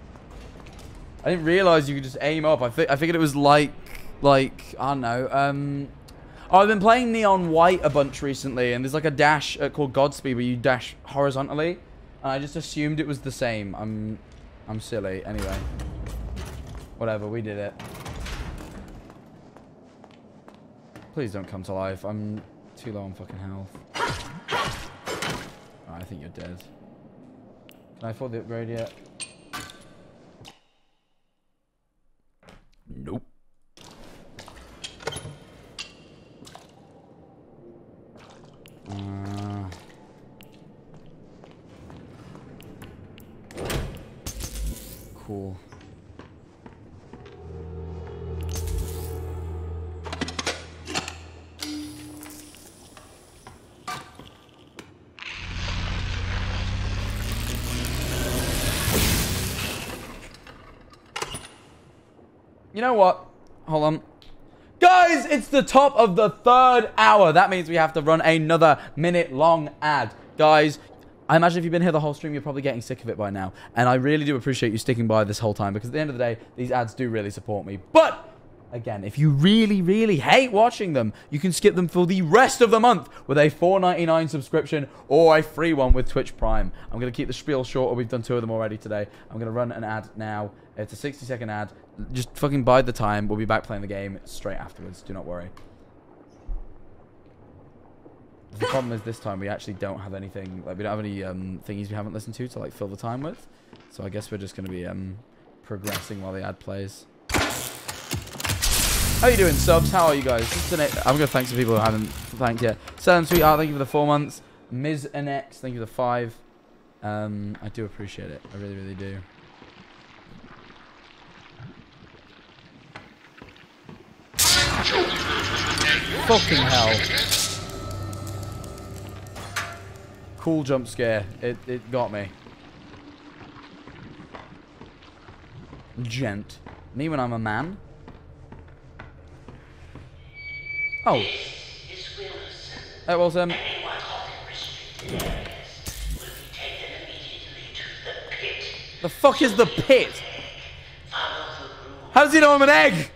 I didn't realize you could just aim up. I, fi I figured it was like, like, I don't know. Um, oh, I've been playing Neon White a bunch recently, and there's like a dash uh, called Godspeed where you dash horizontally. And I just assumed it was the same. I'm, I'm silly. Anyway. Whatever, we did it. Please don't come to life. I'm too low on fucking health. [COUGHS] Oh, I think you're dead. Can I afford the upgrade yet? Nope. Uh, cool. You know what? Hold on. Guys, it's the top of the third hour. That means we have to run another minute long ad. Guys, I imagine if you've been here the whole stream, you're probably getting sick of it by now. And I really do appreciate you sticking by this whole time because at the end of the day, these ads do really support me. But Again, if you really, really hate watching them, you can skip them for the rest of the month with a $4.99 subscription or a free one with Twitch Prime. I'm going to keep the spiel shorter. We've done two of them already today. I'm going to run an ad now. It's a 60 second ad. Just fucking bide the time. We'll be back playing the game straight afterwards. Do not worry. The [LAUGHS] problem is this time we actually don't have anything, like we don't have any um, thingies we haven't listened to to like fill the time with. So I guess we're just going to be um, progressing while the ad plays. How you doing, subs? How are you guys? I'm going to thank some people who haven't thanked yet. Seven Sweetheart, thank you for the four months. Ms. Annex, thank you for the five. Um, I do appreciate it. I really, really do. Fucking hell. Cool jump scare. It, it got me. Gent. Me when I'm a man? Oh. That was, um... The fuck is the pit? How does he know I'm an egg?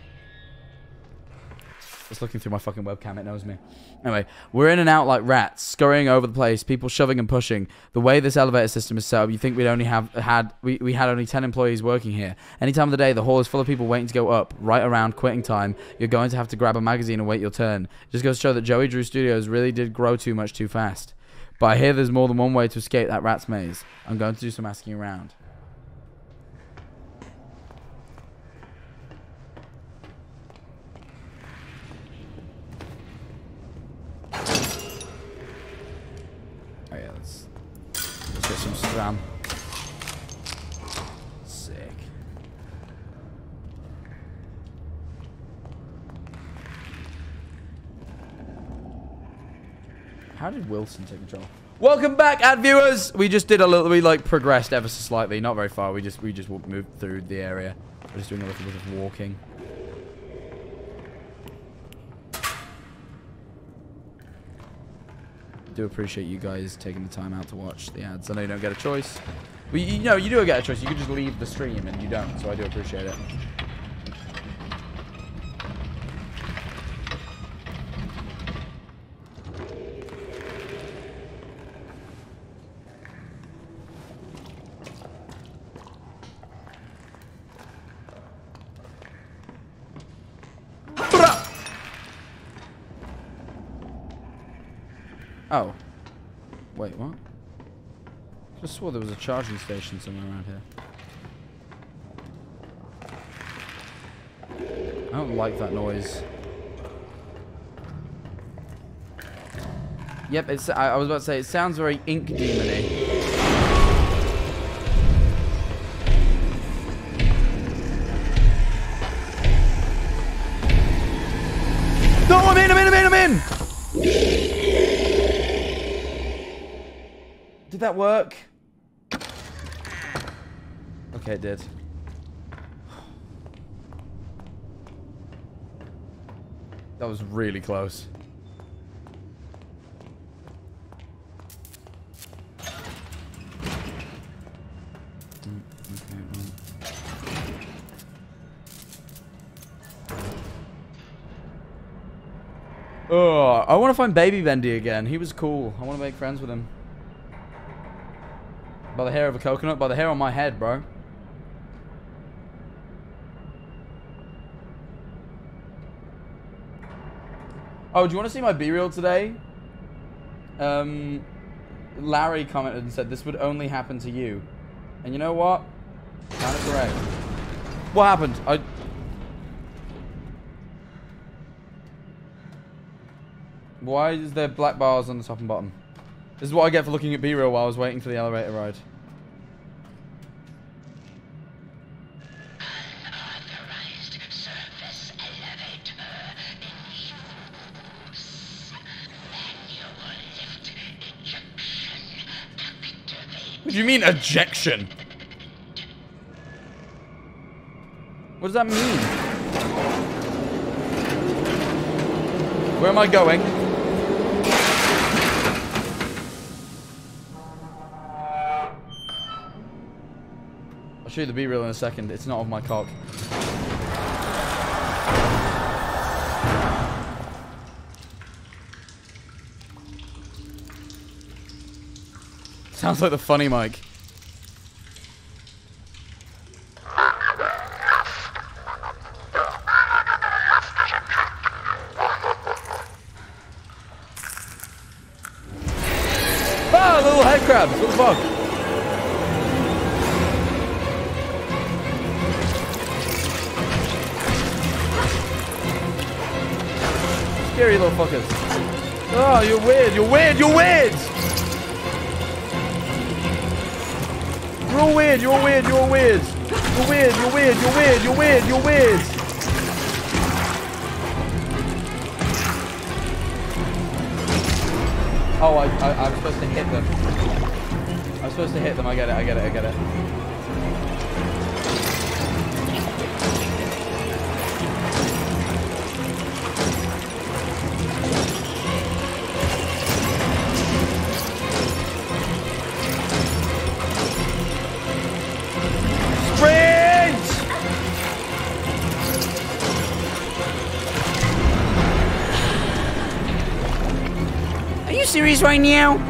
Just looking through my fucking webcam, it knows me. Anyway, we're in and out like rats, scurrying over the place, people shoving and pushing. The way this elevator system is set up, you think we'd only have had we, we had only 10 employees working here. Any time of the day, the hall is full of people waiting to go up, right around quitting time. You're going to have to grab a magazine and wait your turn. Just goes to show that Joey Drew Studios really did grow too much too fast. But I hear there's more than one way to escape that rat's maze. I'm going to do some asking around. Oh yeah, let's, let's get some SRAM. Sick. How did Wilson take control? Welcome back, ad viewers. We just did a little. We like progressed ever so slightly, not very far. We just we just moved through the area. We're just doing a little bit of walking. Do appreciate you guys taking the time out to watch the ads. I know you don't get a choice. Well, you, you know, you do get a choice. You could just leave the stream, and you don't, so I do appreciate it. Oh. Wait, what? Just swore there was a charging station somewhere around here. I don't like that noise. Yep, it's. I, I was about to say it sounds very ink demony. That work? Okay, it did. That was really close. Oh, I want to find Baby Bendy again. He was cool. I want to make friends with him. By the hair of a coconut? By the hair on my head, bro. Oh, do you want to see my B-reel today? Um, Larry commented and said, this would only happen to you. And you know what? Kind of correct. What happened? I... Why is there black bars on the top and bottom? This is what I get for looking at B-reel while I was waiting for the elevator ride. You mean ejection? What does that mean? Where am I going? I'll show you the B-reel in a second. It's not of my cock. Sounds like the funny mic. Right now?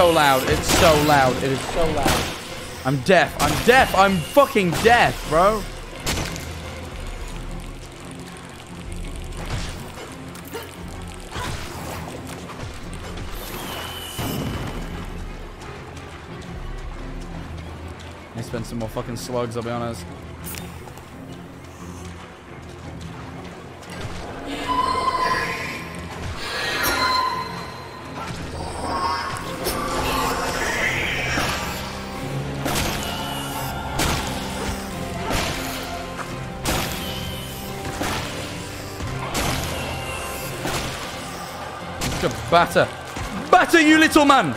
So loud. It's so loud. It is so loud. I'm deaf. I'm deaf. I'm fucking deaf, bro. I spend some more fucking slugs, I'll be honest. Batter. Batter, you little man!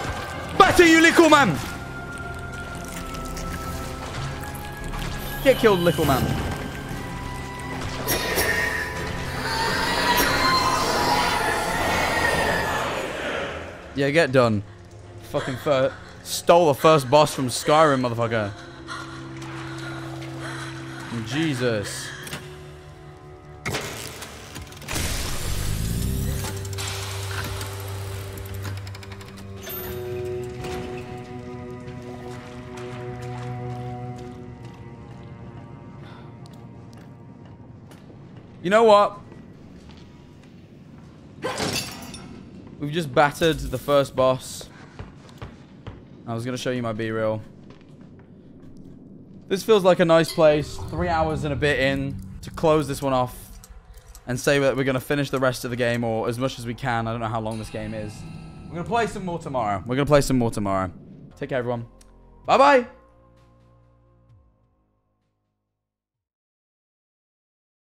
Batter, you little man! Get killed, little man. Yeah, get done. Fucking stole the first boss from Skyrim, motherfucker. Jesus. You know what? We've just battered the first boss. I was going to show you my B-reel. This feels like a nice place. Three hours and a bit in to close this one off and say that we're going to finish the rest of the game or as much as we can. I don't know how long this game is. We're going to play some more tomorrow. We're going to play some more tomorrow. Take care, everyone. Bye-bye.